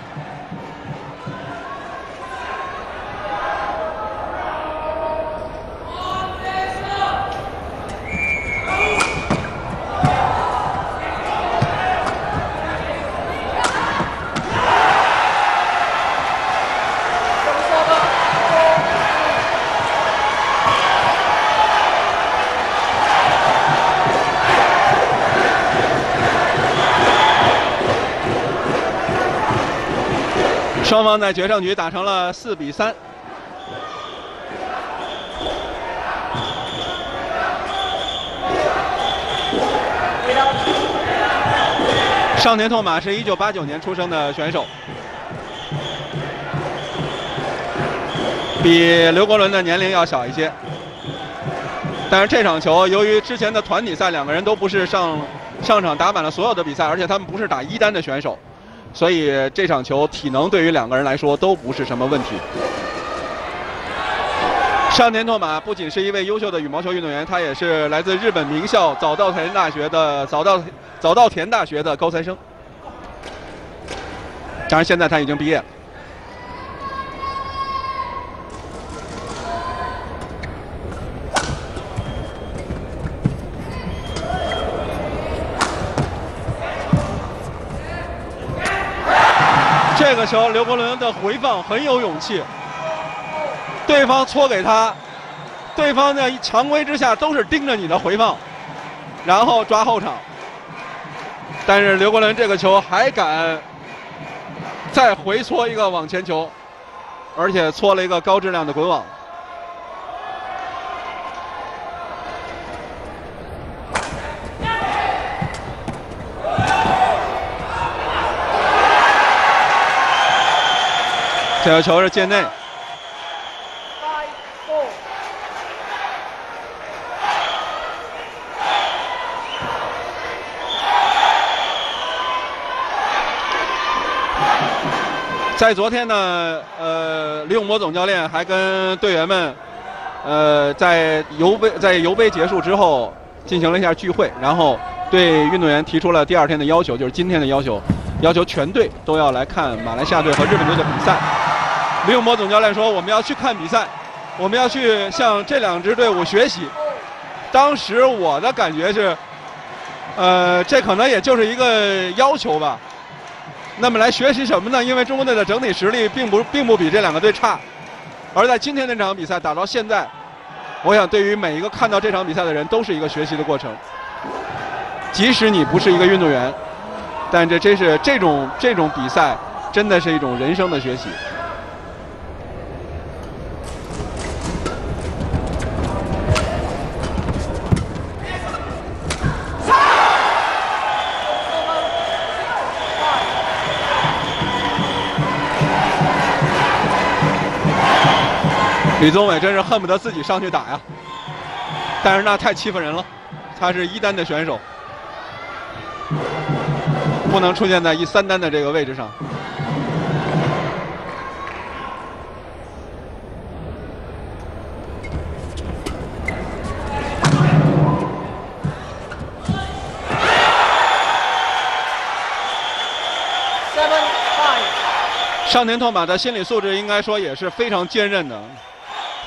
双方在决胜局打成了四比三。上田拓马是一九八九年出生的选手，比刘国伦的年龄要小一些。但是这场球，由于之前的团体赛两个人都不是上上场打满了所有的比赛，而且他们不是打一单的选手。所以这场球体能对于两个人来说都不是什么问题。上田拓马不仅是一位优秀的羽毛球运动员，他也是来自日本名校早稻田大学的早稻早稻田大学的高材生。当然，现在他已经毕业了。这个球，刘国伦的回放很有勇气。对方搓给他，对方在常规之下都是盯着你的回放，然后抓后场。但是刘国伦这个球还敢再回搓一个网前球，而且搓了一个高质量的滚网。这个球是界内。在昨天呢，呃，李永波总教练还跟队员们，呃，在游杯在游杯结束之后进行了一下聚会，然后对运动员提出了第二天的要求，就是今天的要求，要求全队都要来看马来西亚队和日本队的比赛。李永波总教练说：“我们要去看比赛，我们要去向这两支队伍学习。”当时我的感觉是，呃，这可能也就是一个要求吧。那么来学习什么呢？因为中国队的整体实力并不并不比这两个队差，而在今天这场比赛打到现在，我想对于每一个看到这场比赛的人都是一个学习的过程。即使你不是一个运动员，但这真是这种这种比赛真的是一种人生的学习。李宗伟真是恨不得自己上去打呀，但是那太欺负人了，他是一单的选手，不能出现在一三单的这个位置上。上田拓马的心理素质应该说也是非常坚韧的。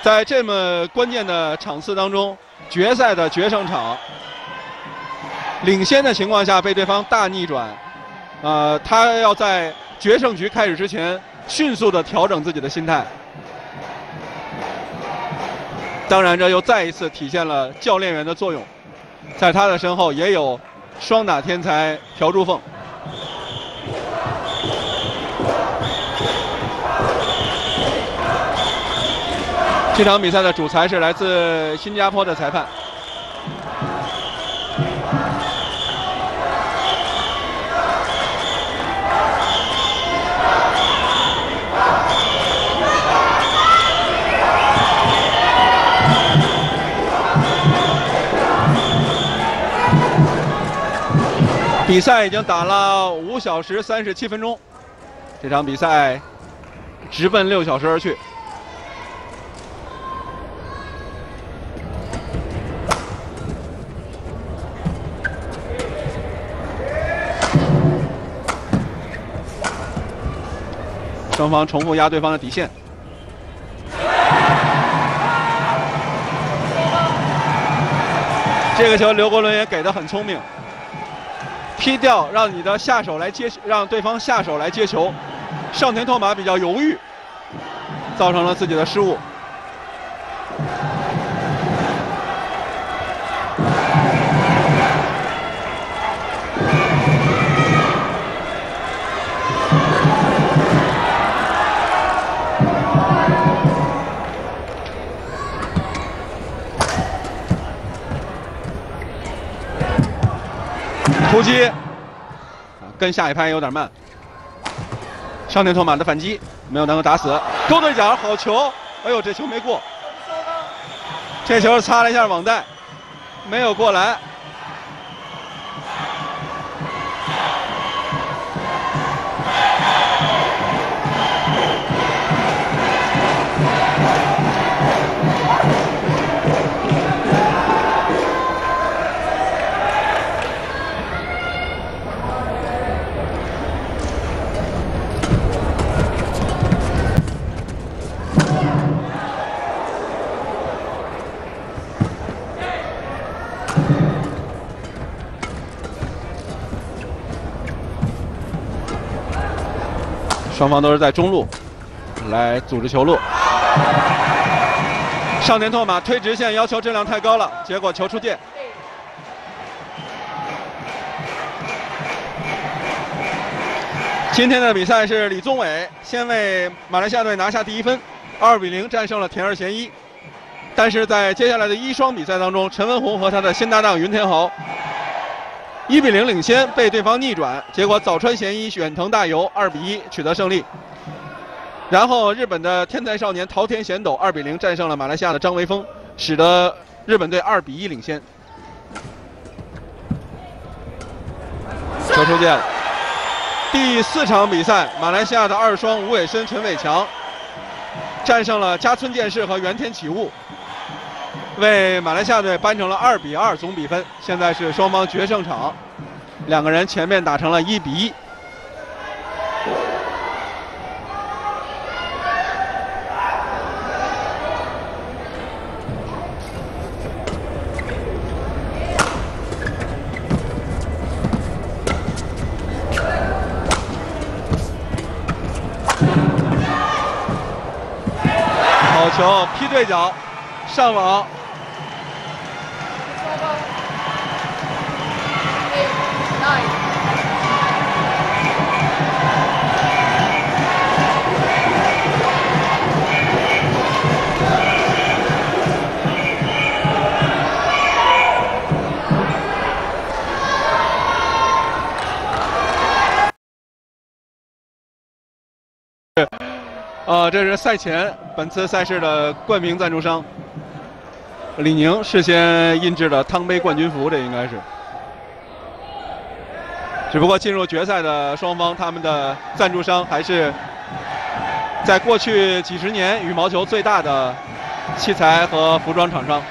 在这么关键的场次当中，决赛的决胜场，领先的情况下被对方大逆转，呃，他要在决胜局开始之前迅速的调整自己的心态。当然，这又再一次体现了教练员的作用，在他的身后也有双打天才朴柱凤。这场比赛的主裁是来自新加坡的裁判。比赛已经打了五小时三十七分钟，这场比赛直奔六小时而去。双方重复压对方的底线。这个球刘国伦也给的很聪明，踢掉让你的下手来接，让对方下手来接球。上田拓马比较犹豫，造成了自己的失误。突击，跟下一拍有点慢。上田拓马的反击没有能够打死，勾对角，好球！哎呦，这球没过，这球擦了一下网带，没有过来。双方都是在中路来组织球路。上田拓马推直线要求质量太高了，结果球出界。今天的比赛是李宗伟先为马来西亚队拿下第一分，二比零战胜了田二贤一。但是在接下来的一双比赛当中，陈文宏和他的新搭档云天豪一比零领先，被对方逆转，结果早川贤一远藤大由二比一取得胜利。然后日本的天才少年桃田贤斗二比零战胜了马来西亚的张维峰，使得日本队二比一领先。球出界了。第四场比赛，马来西亚的二双吴伟森、陈伟强战胜了加村健士和原田启悟，为马来西亚队扳成了二比二总比分。现在是双方决胜场，两个人前面打成了一比一。好球，劈对角，上网。呃，这是赛前本次赛事的冠名赞助商李宁事先印制的汤杯冠军服，这应该是。只不过进入决赛的双方，他们的赞助商还是在过去几十年羽毛球最大的器材和服装厂商。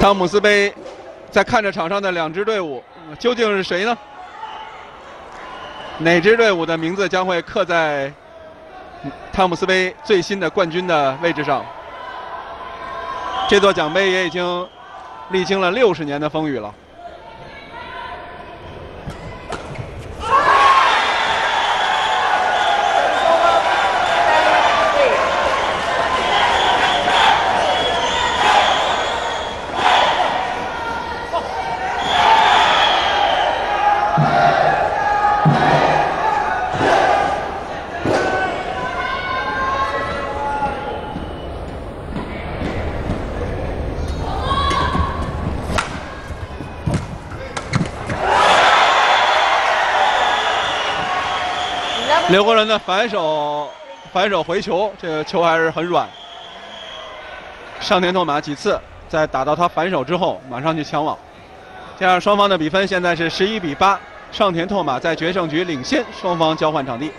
汤姆斯杯，在看着场上的两支队伍，究竟是谁呢？哪支队伍的名字将会刻在汤姆斯杯最新的冠军的位置上？这座奖杯也已经历经了六十年的风雨了。刘国伦的反手反手回球，这个球还是很软。上田拓马几次在打到他反手之后，马上去抢网。这样双方的比分现在是十一比八，上田拓马在决胜局领先，双方交换场地。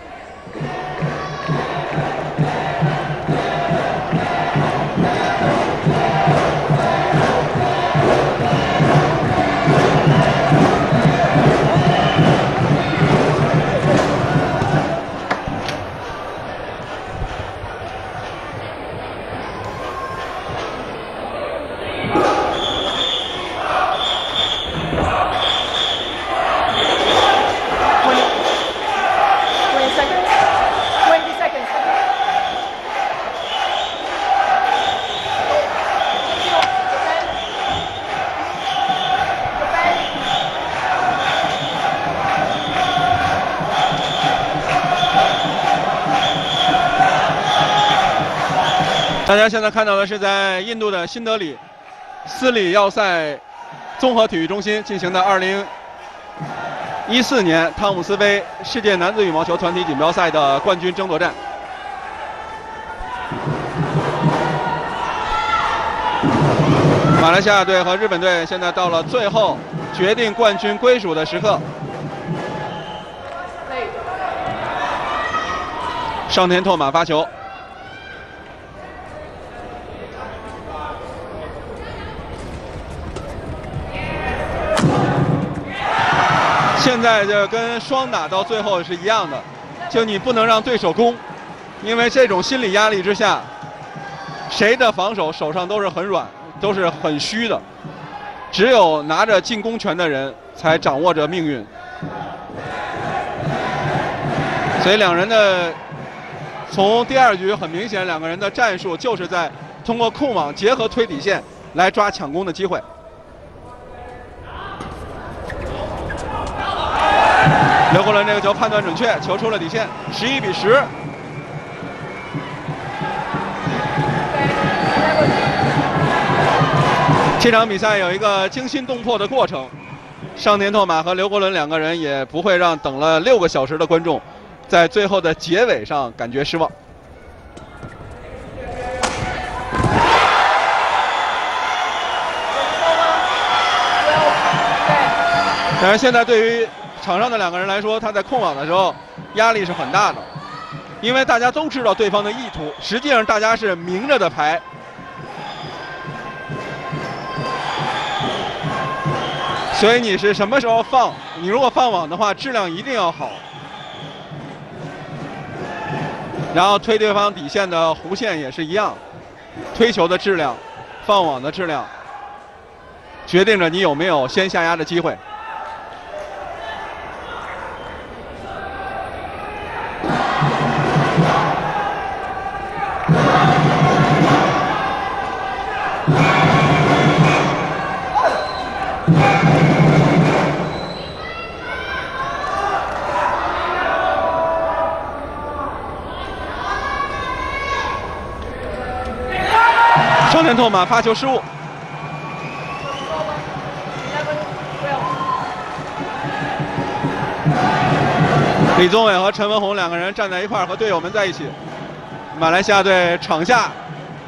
大家现在看到的是在印度的新德里斯里要塞综合体育中心进行的2014年汤姆斯杯世界男子羽毛球团体锦标赛的冠军争夺战。马来西亚队和日本队现在到了最后决定冠军归属的时刻。上田拓马发球。在就跟双打到最后是一样的，就你不能让对手攻，因为这种心理压力之下，谁的防守手上都是很软，都是很虚的，只有拿着进攻权的人才掌握着命运。所以两人的从第二局很明显，两个人的战术就是在通过控网结合推底线来抓抢攻的机会。刘国伦这个球判断准确，球出了底线，十一比十。这场比赛有一个惊心动魄的过程，上田拓马和刘国伦两个人也不会让等了六个小时的观众，在最后的结尾上感觉失望。但是现在对于场上的两个人来说，他在控网的时候压力是很大的，因为大家都知道对方的意图，实际上大家是明着的牌。所以你是什么时候放？你如果放网的话，质量一定要好，然后推对方底线的弧线也是一样，推球的质量、放网的质量，决定着你有没有先下压的机会。托马发球失误，李宗伟和陈文宏两个人站在一块儿，和队友们在一起。马来西亚队场下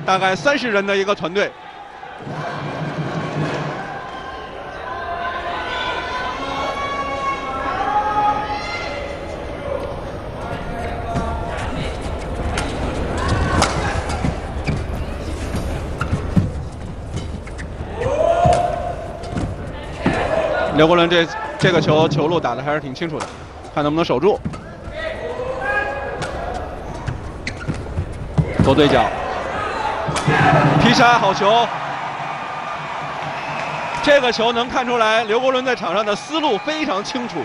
大概三十人的一个团队。刘国伦这这个球球路打的还是挺清楚的，看能不能守住。左对角，劈杀好球，这个球能看出来刘国伦在场上的思路非常清楚，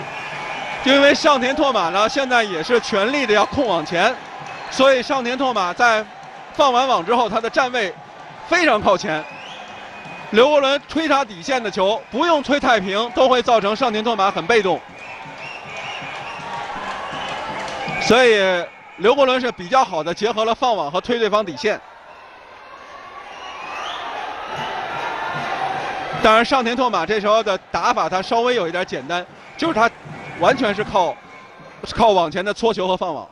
因为上田拓马呢现在也是全力的要控网前，所以上田拓马在放完网之后，他的站位非常靠前。刘国伦推他底线的球，不用吹太平，都会造成上田拓马很被动。所以刘国伦是比较好的结合了放网和推对方底线。当然，上田拓马这时候的打法他稍微有一点简单，就是他完全是靠靠网前的搓球和放网。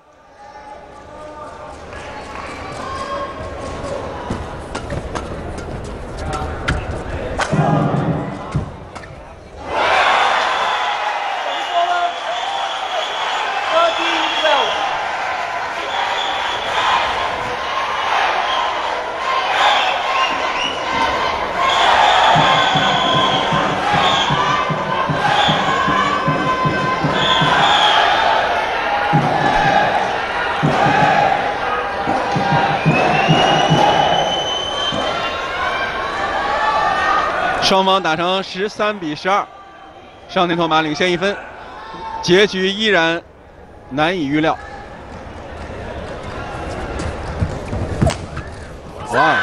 双方打成十三比十二，上田拓马领先一分，结局依然难以预料。哇！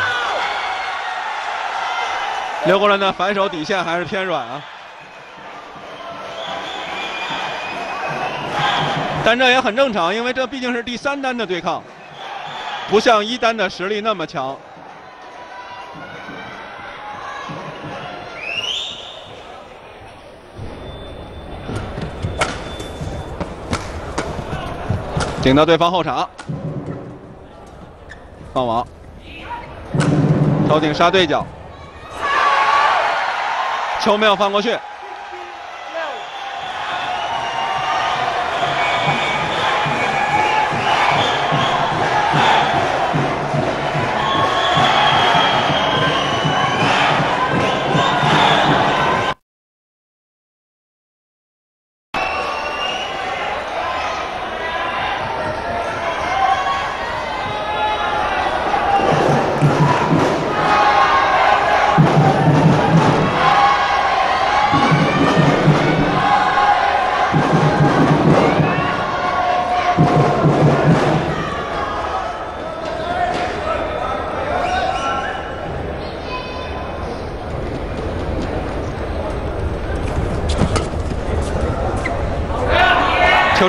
刘国伦的反手底线还是偏软啊，但这也很正常，因为这毕竟是第三单的对抗，不像一单的实力那么强。顶到对方后场，放网，头顶杀对角，球没有放过去。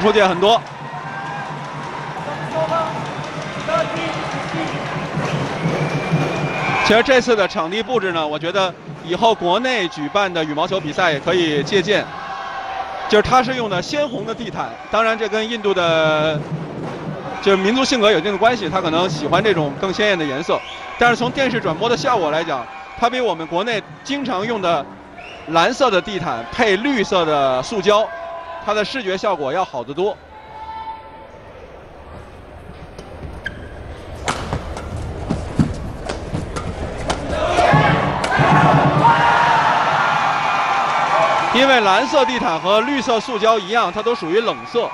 球出界很多。其实这次的场地布置呢，我觉得以后国内举办的羽毛球比赛也可以借鉴。就是它是用的鲜红的地毯，当然这跟印度的就是民族性格有一定的关系，他可能喜欢这种更鲜艳的颜色。但是从电视转播的效果来讲，它比我们国内经常用的蓝色的地毯配绿色的塑胶。它的视觉效果要好得多。因为蓝色地毯和绿色塑胶一样，它都属于冷色，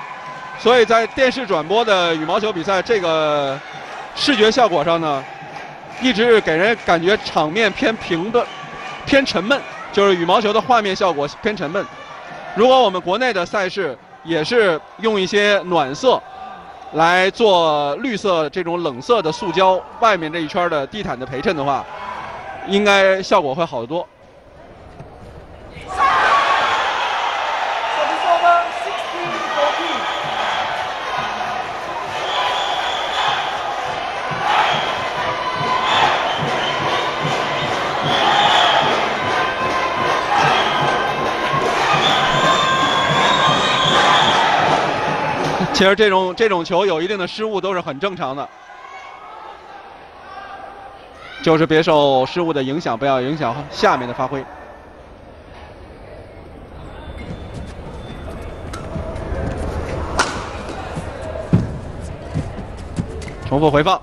所以在电视转播的羽毛球比赛这个视觉效果上呢，一直给人感觉场面偏平的、偏沉闷，就是羽毛球的画面效果偏沉闷。如果我们国内的赛事也是用一些暖色来做绿色这种冷色的塑胶外面这一圈的地毯的陪衬的话，应该效果会好得多。其实这种这种球有一定的失误都是很正常的，就是别受失误的影响，不要影响下面的发挥。重复回放，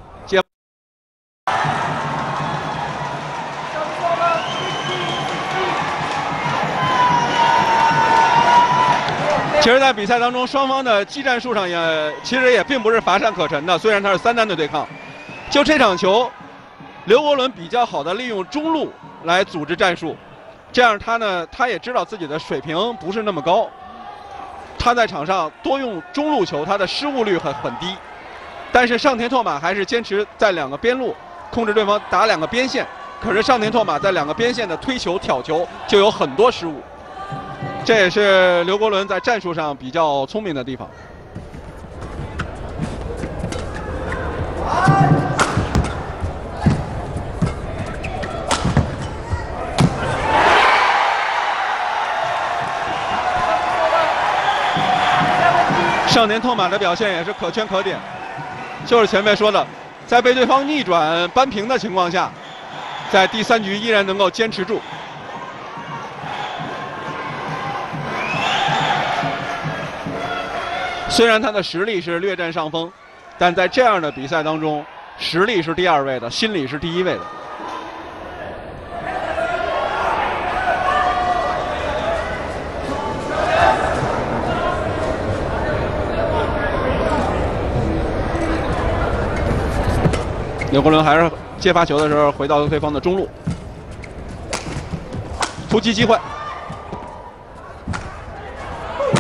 其实，在比赛当中，双方的技战术上也其实也并不是乏善可陈的。虽然它是三单的对抗，就这场球，刘国伦比较好的利用中路来组织战术，这样他呢，他也知道自己的水平不是那么高。他在场上多用中路球，他的失误率很很低。但是上田拓马还是坚持在两个边路控制对方打两个边线，可是上田拓马在两个边线的推球、挑球就有很多失误。这也是刘国伦在战术上比较聪明的地方。少年痛马的表现也是可圈可点，就是前面说的，在被对方逆转扳平的情况下，在第三局依然能够坚持住。虽然他的实力是略占上风，但在这样的比赛当中，实力是第二位的，心理是第一位的。刘国伦还是接发球的时候回到了对方的中路，突击机会，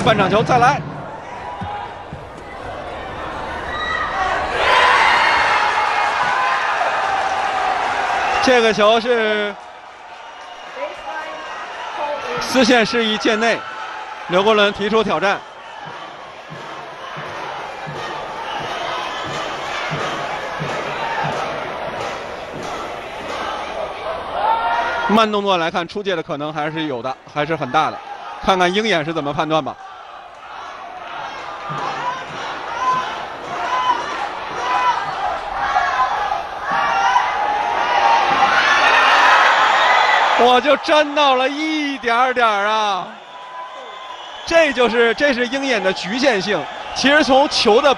半场球再来。这个球是丝线示意界内，刘国伦提出挑战。慢动作来看，出界的可能还是有的，还是很大的。看看鹰眼是怎么判断吧。我就沾到了一点点啊！这就是这是鹰眼的局限性。其实从球的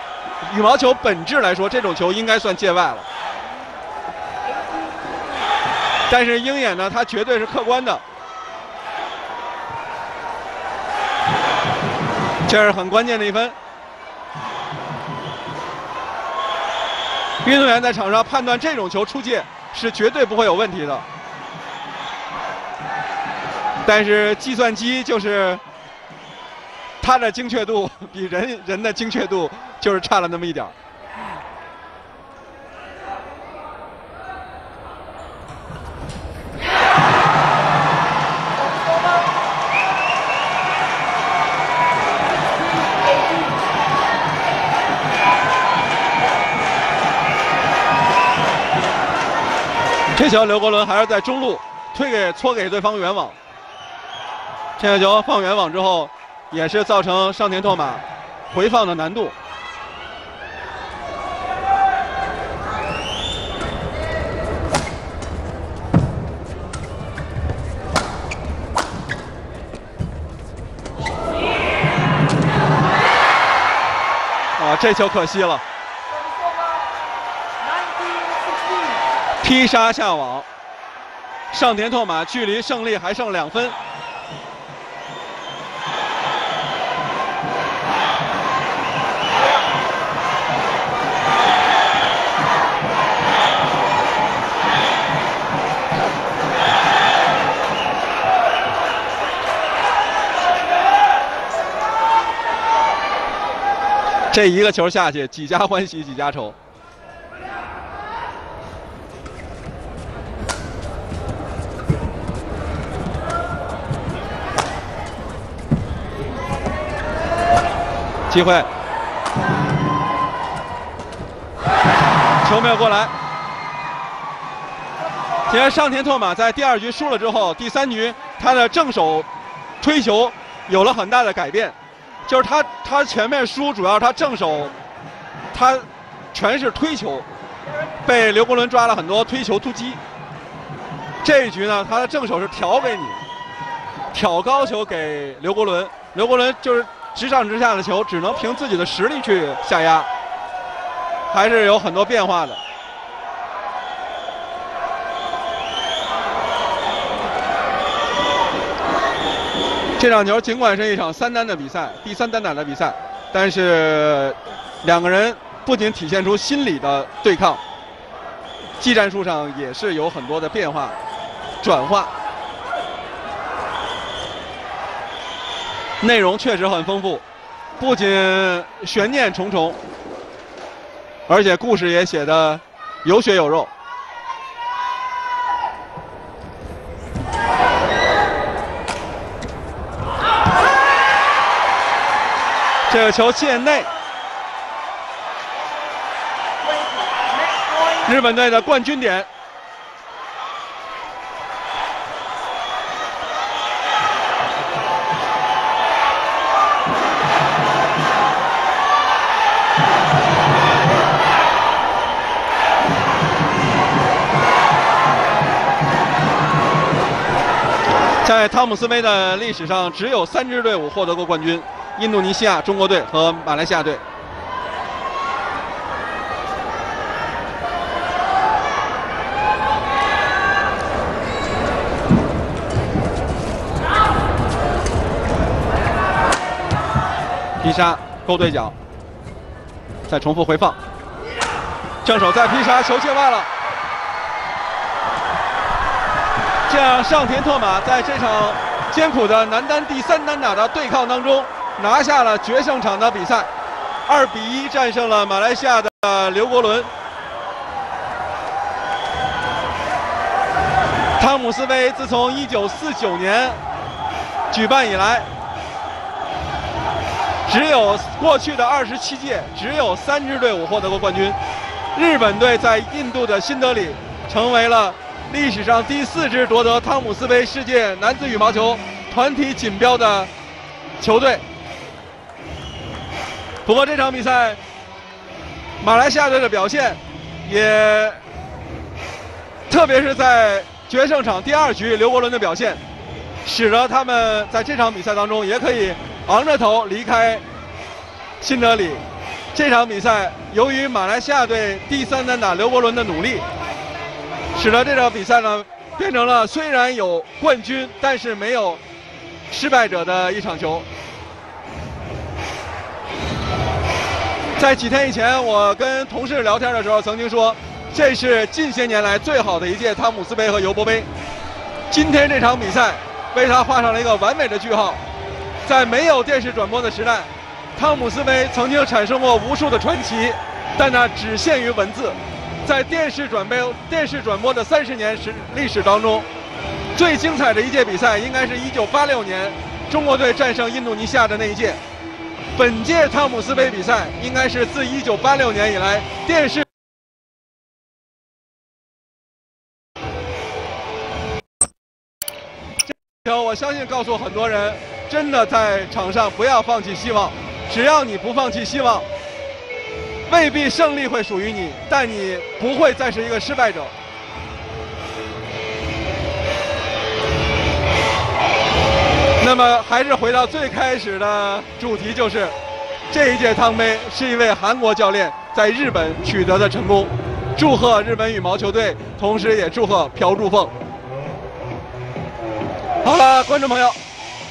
羽毛球本质来说，这种球应该算界外了。但是鹰眼呢，他绝对是客观的，这是很关键的一分。运动员在场上判断这种球出界是绝对不会有问题的，但是计算机就是它的精确度 比人人的精确度就是差了那么一点儿。这球刘国伦还是在中路推给搓给对方远网，这个球放远网之后，也是造成上田拓马回放的难度。啊，这球可惜了。劈杀下网，上田拓马距离胜利还剩两分。这一个球下去，几家欢喜几家愁。机会，球没有过来。其实上田拓马在第二局输了之后，第三局他的正手推球有了很大的改变，就是他他前面输主要他正手他全是推球，被刘国伦抓了很多推球突击。这一局呢，他的正手是挑给你，挑高球给刘国伦，刘国伦就是。直上直下的球，只能凭自己的实力去下压，还是有很多变化的。这场球尽管是一场三单的比赛第三单打的比赛但是两个人不仅体现出心理的对抗技战术上也是有很多的变化转化。内容确实很丰富不仅悬念重重而且故事也写的有血有肉。这个球线内，日本队的冠军点。在汤姆斯杯的历史上，只有三支队伍获得过冠军：印度尼西亚、中国队和马来西亚队。劈杀勾对角，再重复回放，正手再劈杀，球界外了。这样，上田拓马在这场艰苦的男单第三单打的对抗当中，拿下了决胜场的比赛，二比一战胜了马来西亚的刘国伦。汤姆斯杯自从1949年举办以来，只有过去的27届只有三支队伍获得过冠军，日本队在印度的新德里成为了。历史上第四支夺得汤姆斯杯世界男子羽毛球团体锦标的球队。不过这场比赛，马来西亚队的表现也，特别是在决胜场第二局刘国伦的表现，使得他们在这场比赛当中也可以昂着头离开新德里。这场比赛由于马来西亚队第三单打刘国伦的努力。使得这场比赛呢，变成了虽然有冠军，但是没有失败者的一场球。在几天以前，我跟同事聊天的时候，曾经说，这是近些年来最好的一届汤姆斯杯和尤伯杯。今天这场比赛，为他画上了一个完美的句号。在没有电视转播的时代，汤姆斯杯曾经产生过无数的传奇，但那只限于文字。在电视转播、电视转播的三十年史历史当中，最精彩的一届比赛，应该是一九八六年中国队战胜印度尼西亚的那一届。本届汤姆斯杯比赛，应该是自一九八六年以来电视。这球，我相信告诉很多人，真的在场上不要放弃希望，只要你不放弃希望。未必胜利会属于你，但你不会再是一个失败者。那么，还是回到最开始的主题，就是这一届汤杯是一位韩国教练在日本取得的成功。祝贺日本羽毛球队，同时也祝贺朴柱凤。好了，观众朋友，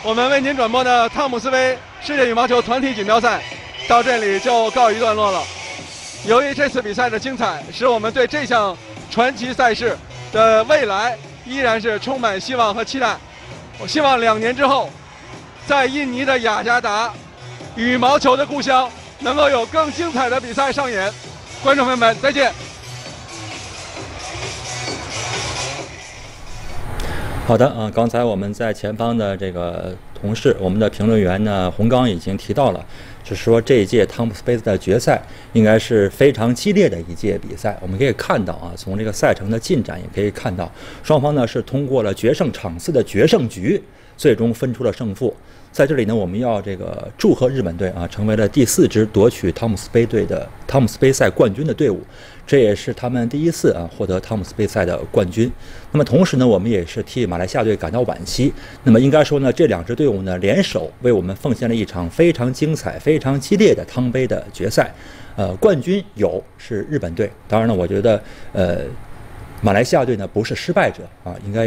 我们为您转播的汤姆斯杯世界羽毛球团体锦标赛到这里就告一段落了。由于这次比赛的精彩，使我们对这项传奇赛事的未来依然是充满希望和期待。我希望两年之后，在印尼的雅加达，羽毛球的故乡，能够有更精彩的比赛上演。观众朋友们，再见。好的，啊，刚才我们在前方的这个同事，我们的评论员呢，洪刚已经提到了。就是说，这一届汤姆斯杯的决赛应该是非常激烈的一届比赛。我们可以看到啊，从这个赛程的进展也可以看到，双方呢是通过了决胜场次的决胜局，最终分出了胜负。在这里呢，我们要这个祝贺日本队啊，成为了第四支夺取汤姆斯杯队的汤姆斯杯赛冠军的队伍，这也是他们第一次啊获得汤姆斯杯赛的冠军。那么同时呢，我们也是替马来西亚队感到惋惜。那么应该说呢，这两支队伍呢联手为我们奉献了一场非常精彩、非常激烈的汤杯的决赛。呃，冠军有是日本队，当然了，我觉得呃，马来西亚队呢不是失败者啊，应该。